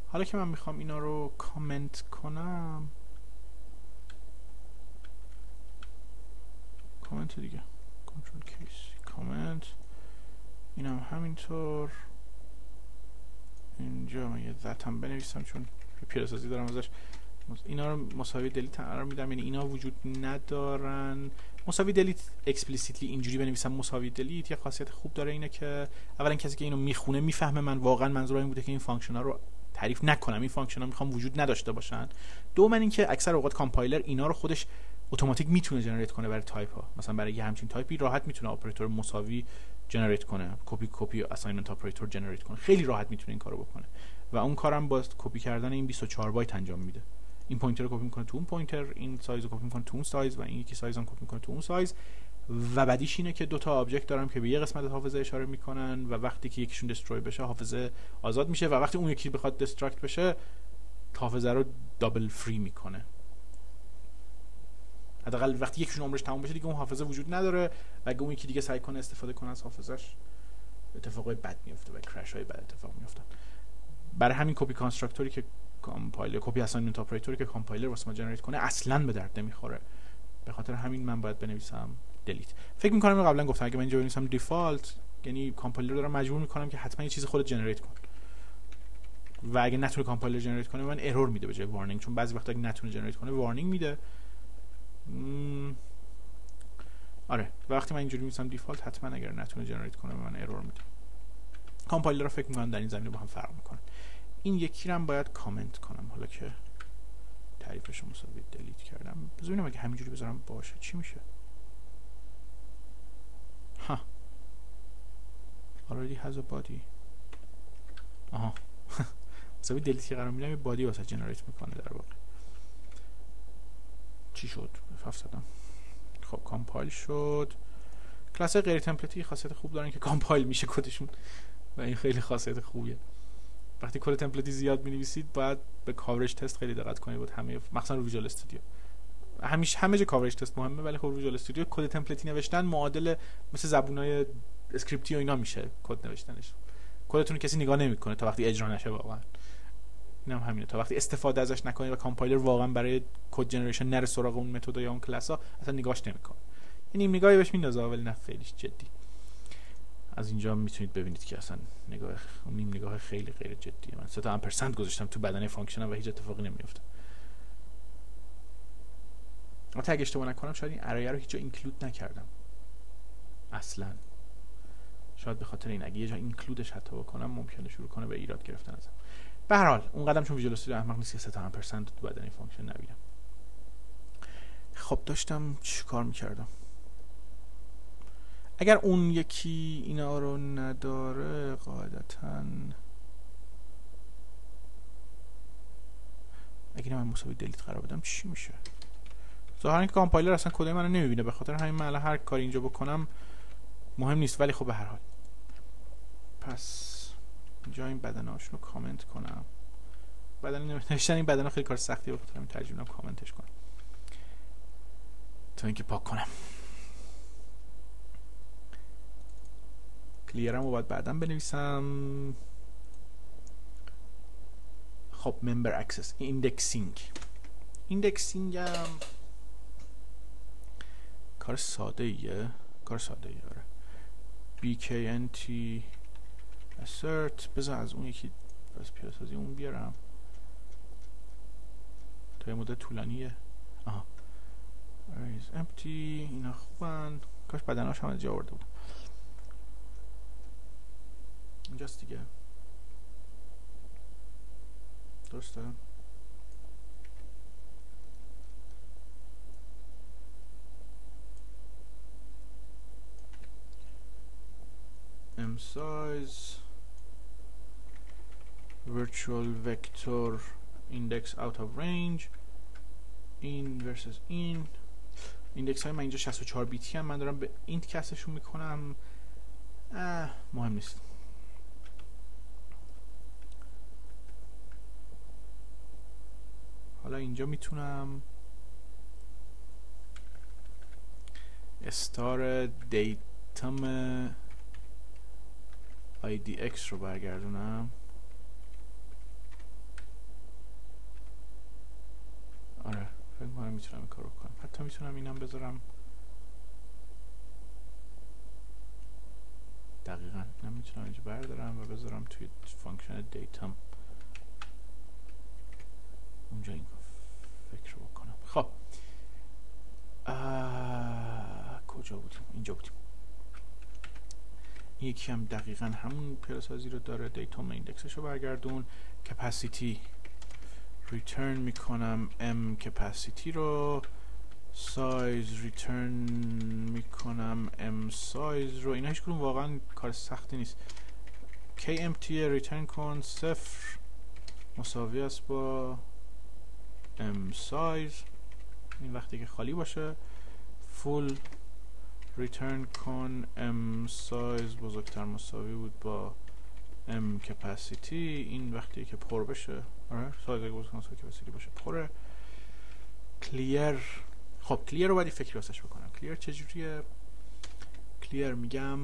حالا که من می‌خوام اینا رو کامنت کنم. کامنت دیگه. کنترل کیس کامنت اینم همینطور. اینجا من یه هم بنویسم چون پیاده سازی دارم ازش. اینا رو مساوی delete قرار میدم. یعنی اینا وجود ندارن. مساوی delete explicitly اینجوری بنویسم. مساوی delete یه خاصیت خوب داره اینه که اولا کسی که اینو می‌خونه می‌فهمه من واقعا منظور این بوده که این function ها رو تعریف نکنم. این function ها می‌خوام وجود نداشته باشن. دوم اینکه اکثر اوقات کامپایلر اینا رو خودش automatic می‌تونه generate کنه برای تایپ ها مثلا برای یه همچین تایپی راحت می‌تونه اپراتور مساوی generate کنه. copy copy assignment operator generate کنه. خیلی راحت می‌تونه این کارو بکنه. و اون کارم با کپی کردن این 24 byte انجام میده. این pointer رو کپی می‌کنه تو اون pointer این سایز رو کپی می‌کنه تو اون سایز و این یکی سایز هم کپی می‌کنه تو اون سایز. و بعدیش اینه که دو تا object دارم که به یه قسمت حافظه اشاره می‌کنن و وقتی که یکیشون destroy بشه حافظه آزاد میشه و وقتی اون یکی بخواد destruct بشه حافظه رو double free می‌کنه. حداقل وقتی یکیشون عمرش تموم بشه دیگه اون حافظه وجود نداره. و اگه اون یکی دیگه سعی کنه استفاده کنه از حافظش اتفاقای بد میفته و crash های بد اتفاق میفتن برای همین copy constructor ی که compiler copy assignment operator ی که کامپایلر واسه ما generate کنه اصلا به درد نمی‌خوره. به خاطر همین من باید بنویسم delete فکر می‌کنم قبلا گفتم اگه من اینجا بنویسم default یعنی کامپایلر دارم مجبور می‌کنم که حتما یه چیز خودت generate کن. و اگه نتونه compiler generate کنه من error میده به جای warning چون بعضی وقتا اگه نتونه generate کنه warning میده. آره وقتی من اینجوری می‌نویسم default حتما اگر نتونه generate کنه من error میده. کامپایلر رو فکر می‌کنم در این زمینه با هم فرق می‌کنه. این یکی رو باید کامنت کنم. حالا که تعریفش رو مساوی delete کردم. ببینم اگه همینجوری بذارم باشه. چی میشه؟ ها. Already has a body. آها. مساوی delete که قرار میدم یه body واسه generate می‌کنه در واقع. چی شد؟ فف خب compile شد. کلاس غیر template ی خاصیت خوب دارن که compile میشه کدشون. و این خیلی خاصیت خوبیه. وقتی کد template ی زیاد می نویسید باید به coverage test خیلی دقت کنید بود همه مخصوصا رو ویژوال استودیو همیشه همه جا coverage تست مهمه ولی خب Visual Studio کد template ی نوشتن معادل مثل زبونای اسکریپتی و اینا میشه کد نوشتنش. کدتون کسی نگاه نمی‌کنه تا وقتی اجرا نشه واقعا. اینم همینه. تا وقتی استفاده ازش نکنید و کامپایلر واقعا برای code generation نره سراغ اون متد یا اون کلاس ها اصلا نگاهش نمی‌کنه. یعنی نگاهی بهش میندازه ولی نه خیلیش جدی. از اینجا می‌تونید ببینید که اصلا نگاه اون نگاه خیلی غیر جدیه. من 3 تا ampersand گذاشتم تو بدنه function و هیچ اتفاقی نمیفته تا اگه اشتباه نکنم شاید این آرایه رو هیچ جا include نکردم. اصلا. شاید به خاطر این اگه یه جا include ش حتی بکنم ممکنه شروع کنه به ایراد گرفتن ازم. به هر حال اون قدم چون Visual احمق نیست که 3 تا ampersand تو بدن function نبینم. خب داشتم چی کار می‌کردم؟ اگر اون یکی اینا رو نداره قاعدتا اگه من مساوی دلیت قرار بدم چی میشه؟ ظاهرا که کامپایلر اصلا کد منو نمی‌بینه. به خاطر همین من هر کاری اینجا بکنم مهم نیست ولی خب به هر حال. پس اینجا این بدنهاش رو کامنت کنم. بدن نوشتن این بدن خیلی کار سختیه به خاطر همین ترجیح کامنتش کنم. تا اینکه پاک کنم. کلیرم رو باید بعدا بنویسم. خب member access indexing indexing هم کار ساده ایه. کار ساده ایه آره. Bknt assert. بذار از اون یکی پس پیاده‌سازی اون بیارم. تا یه مدت طولانیه. آها. Raise empty. اینا خوبن. کاش بدناش هم از جا آورده بود. اینجاست دیگه. درسته؟ m size virtual vector index out of range. این versus این ایندکس های من اینجا 64 بیتی هم. من دارم به اینت کسشون می‌کنم. مهم نیست. حالا اینجا می‌تونم استار دیتم IDX رو برگردونم. آره فکر کنم می‌تونم این کارو کنم. حتی می‌تونم اینم بذارم. دقیقا اینم می‌تونم اینجا بردارم و بذارم توی function data م. اونجا این فکر رو بکنم. خب. کجا بودیم؟ اینجا بودیم. یکی هم دقیقا همون پیاده‌سازی رو داره. data م index ش رو برگردون. capacity return می‌کنم. m capacity رو. size return می‌کنم. m size رو. اینا هیچ واقعا کار سختی نیست. empty return کن. صفر. مساوی است با m size این وقتی که خالی باشه. full return کن. m size بزرگتر مساوی بود با m capacity. این وقتی که پر بشه. آره سایز اگه بزرگتر مساوی capacity باشه. پره. کلیر. خب کلیر رو باید فکری واسش بکنم. کلیر چجوریه؟ کلیر میگم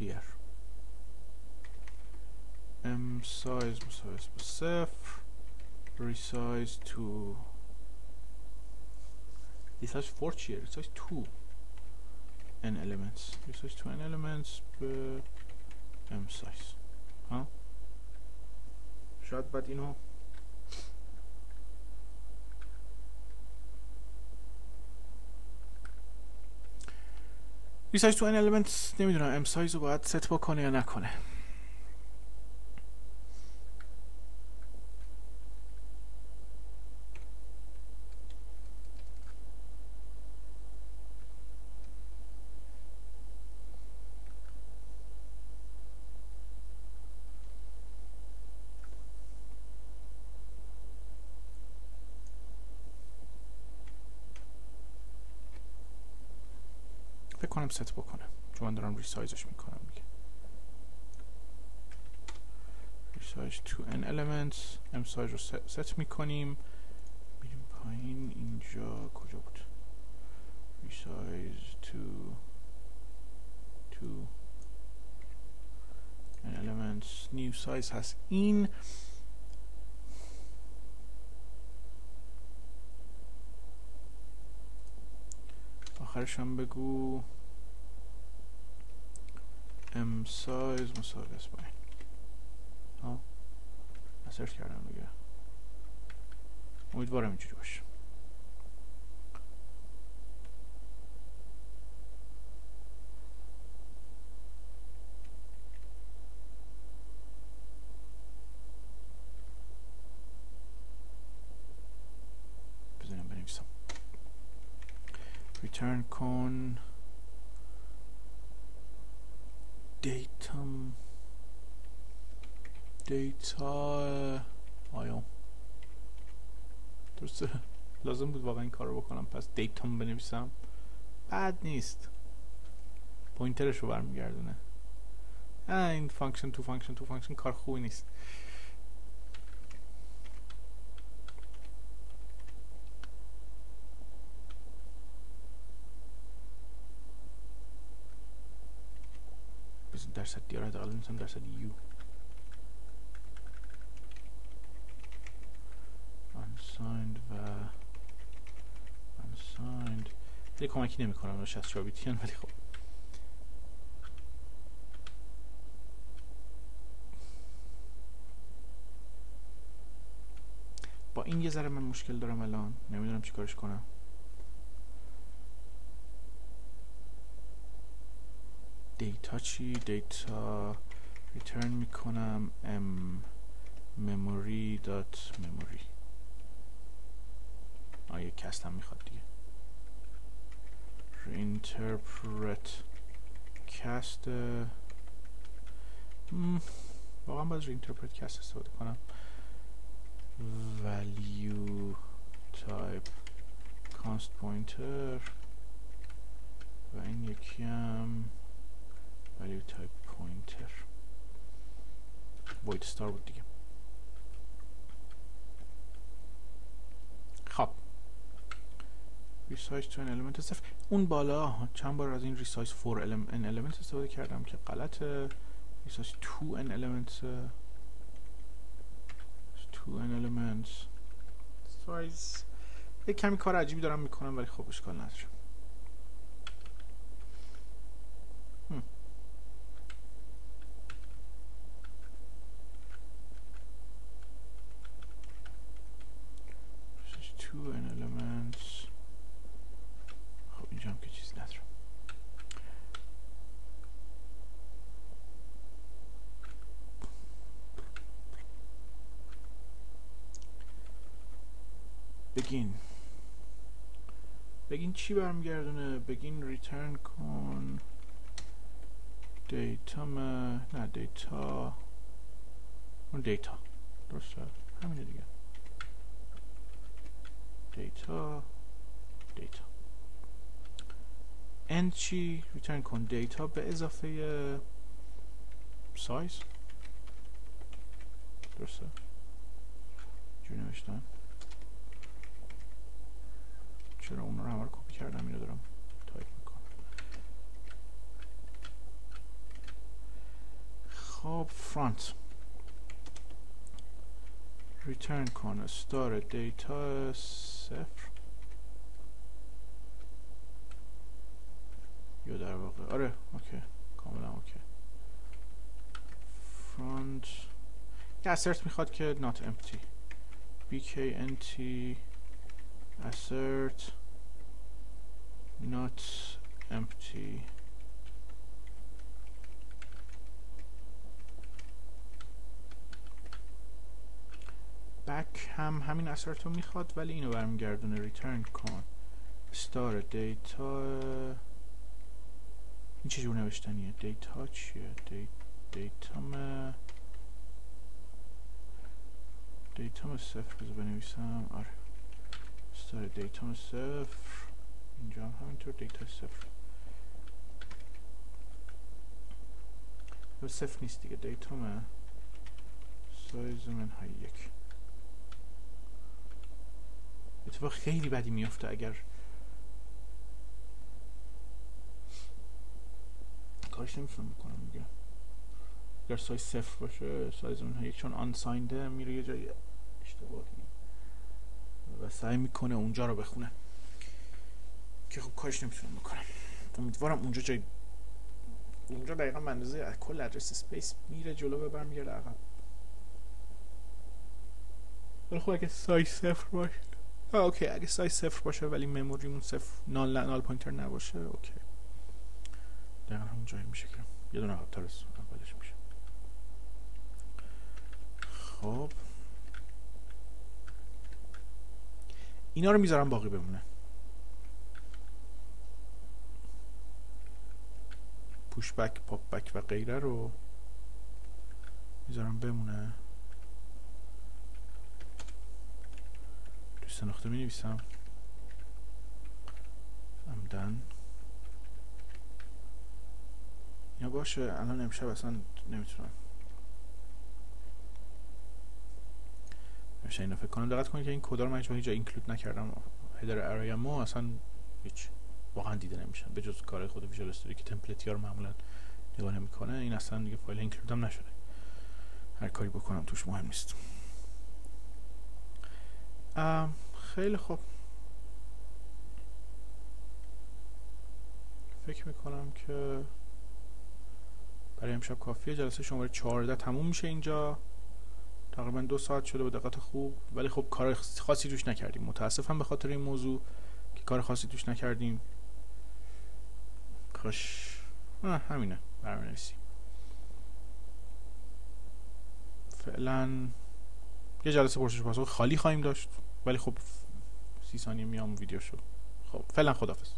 کلیر m size مساوی است با صفر resize to resize for چیه resize to n elements resize to n elements به m size ها شاید بعد اینو Resize to n elements نمی‌دونم m size رو باید ست بکنه یا نکنه. کنم ست بکنم چون من دارم resize ش می‌کنم دیگه. resize to n elements m size رو ست می‌کنیم. میریم پایین. اینجا کجا بود؟ resize to to n elements new size هست. این آخرش هم بگو. m size مساوی است با این. ها؟ سرچ کردم دیگه. امیدوارم اینجوری باشه بزنیم بنویسم return کن data م data آیا درسته. لازم بود واقعا این کار رو بکنم. پس data م بنویسم. بد نیست. pointer ش رو برمیگردونه. این function تو function تو function کار خوبی نیست. درصد دیار حداقل بنویسم درصد یو. Unsigned و unsigned. خیلی کمکی نمی کنم 64 بیتیان ولی خب. با این یه ذره من مشکل دارم الان. نمی‌دونم چیکارش کنم. data چی؟ data return می‌کنم. m memory dot memory. آه یک cast هم می‌خواد دیگه reinterpret cast واقعا باید reinterpret cast استفاده کنم value type const pointer و این یکی هم value type pointer void star بود دیگه خب resize to element صفر اون بالا چند بار از این resize for n element استفاده کردم که غلطه resize to n element. تو ان element. سایز یک کمی کار عجیبی دارم می‌کنم ولی خب اشکال نداره. two an elements خب اینجا هم که چیزی ندارم begin. begin چی برمیگردونه؟ begin return کن. data نه data اون data درسته. همینه دیگه. data data end چی؟ return کن. data به اضافه سایز درسته. جوری نوشتم چرا اون رو همه رو کپی کردم اینو دارم تایپ می‌کنم. خب front return کنه star data صفر. یا در واقع آره okay. کاملا اوکی. فرانت یه assert می‌خواد که not empty. Bknt assert. Not empty. بک هم همین assert رو می‌خواد ولی اینو برمیگردونه ریترن کن. star data این چجور نوشتنیه؟ data چیه؟ data م. data م صفر بذار بنویسم. آره. star data صفر. اینجا هم همینطور data صفر. صفر نیست دیگه data m size منهای یک. اتفاق خیلی بدی میفته اگر کارش نمی‌تونم بکنم دیگه. اگر سایز صفر باشه سایز اونها یک چون unsigned ه میره یه جایی اشتباهی و سعی می‌کنه اونجا رو بخونه. که خب کارش نمی‌تونم بکنم. امیدوارم اونجا جای اونجا دقیقا منظوره کل address space میره جلو به برمیگرده عقب. ولی خب اگه سایز صفر باشه okay اگه سایز صفر باشه ولی memory مون صفر null null pointer نباشه okay. دقیقا همون جایی میشه که یه دونه عقب‌تر از اولش میشه. خب. اینا رو می‌ذارم باقی بمونه. push back pop back و غیره رو می‌ذارم بمونه. دوست نقطه می نویسم عمدن. یا باشه الان امشب اصلا نمی‌تونم. میشه اینو فکر کنم. دقت کنید که این کدا رو من هیچ جا اینکلود نکردم. هدر ارایمو اصلا هیچ واقعا دیده نمیشن. به جز کار خود ویژوال استودیو که تمپلیتی ها رو معمولا نگاه نمی‌کنه این اصلا دیگه فایل اینکلود هم نشده. هر کاری بکنم توش مهم نیست. خیلی خوب. فکر می‌کنم که برای امشب کافیه. جلسه شماره 14 تموم میشه اینجا. تقریبا دو ساعت شده به دقت خوب ولی خب کار خاصی توش نکردیم. متاسفم به خاطر این موضوع که کار خاصی توش نکردیم. کاش. همینه. برنویسیم فعلا یه جلسه پرسش پاسخ خالی خواهیم داشت ولی خب سی ثانیه میام ویدیو شد خب فعلا خدافظ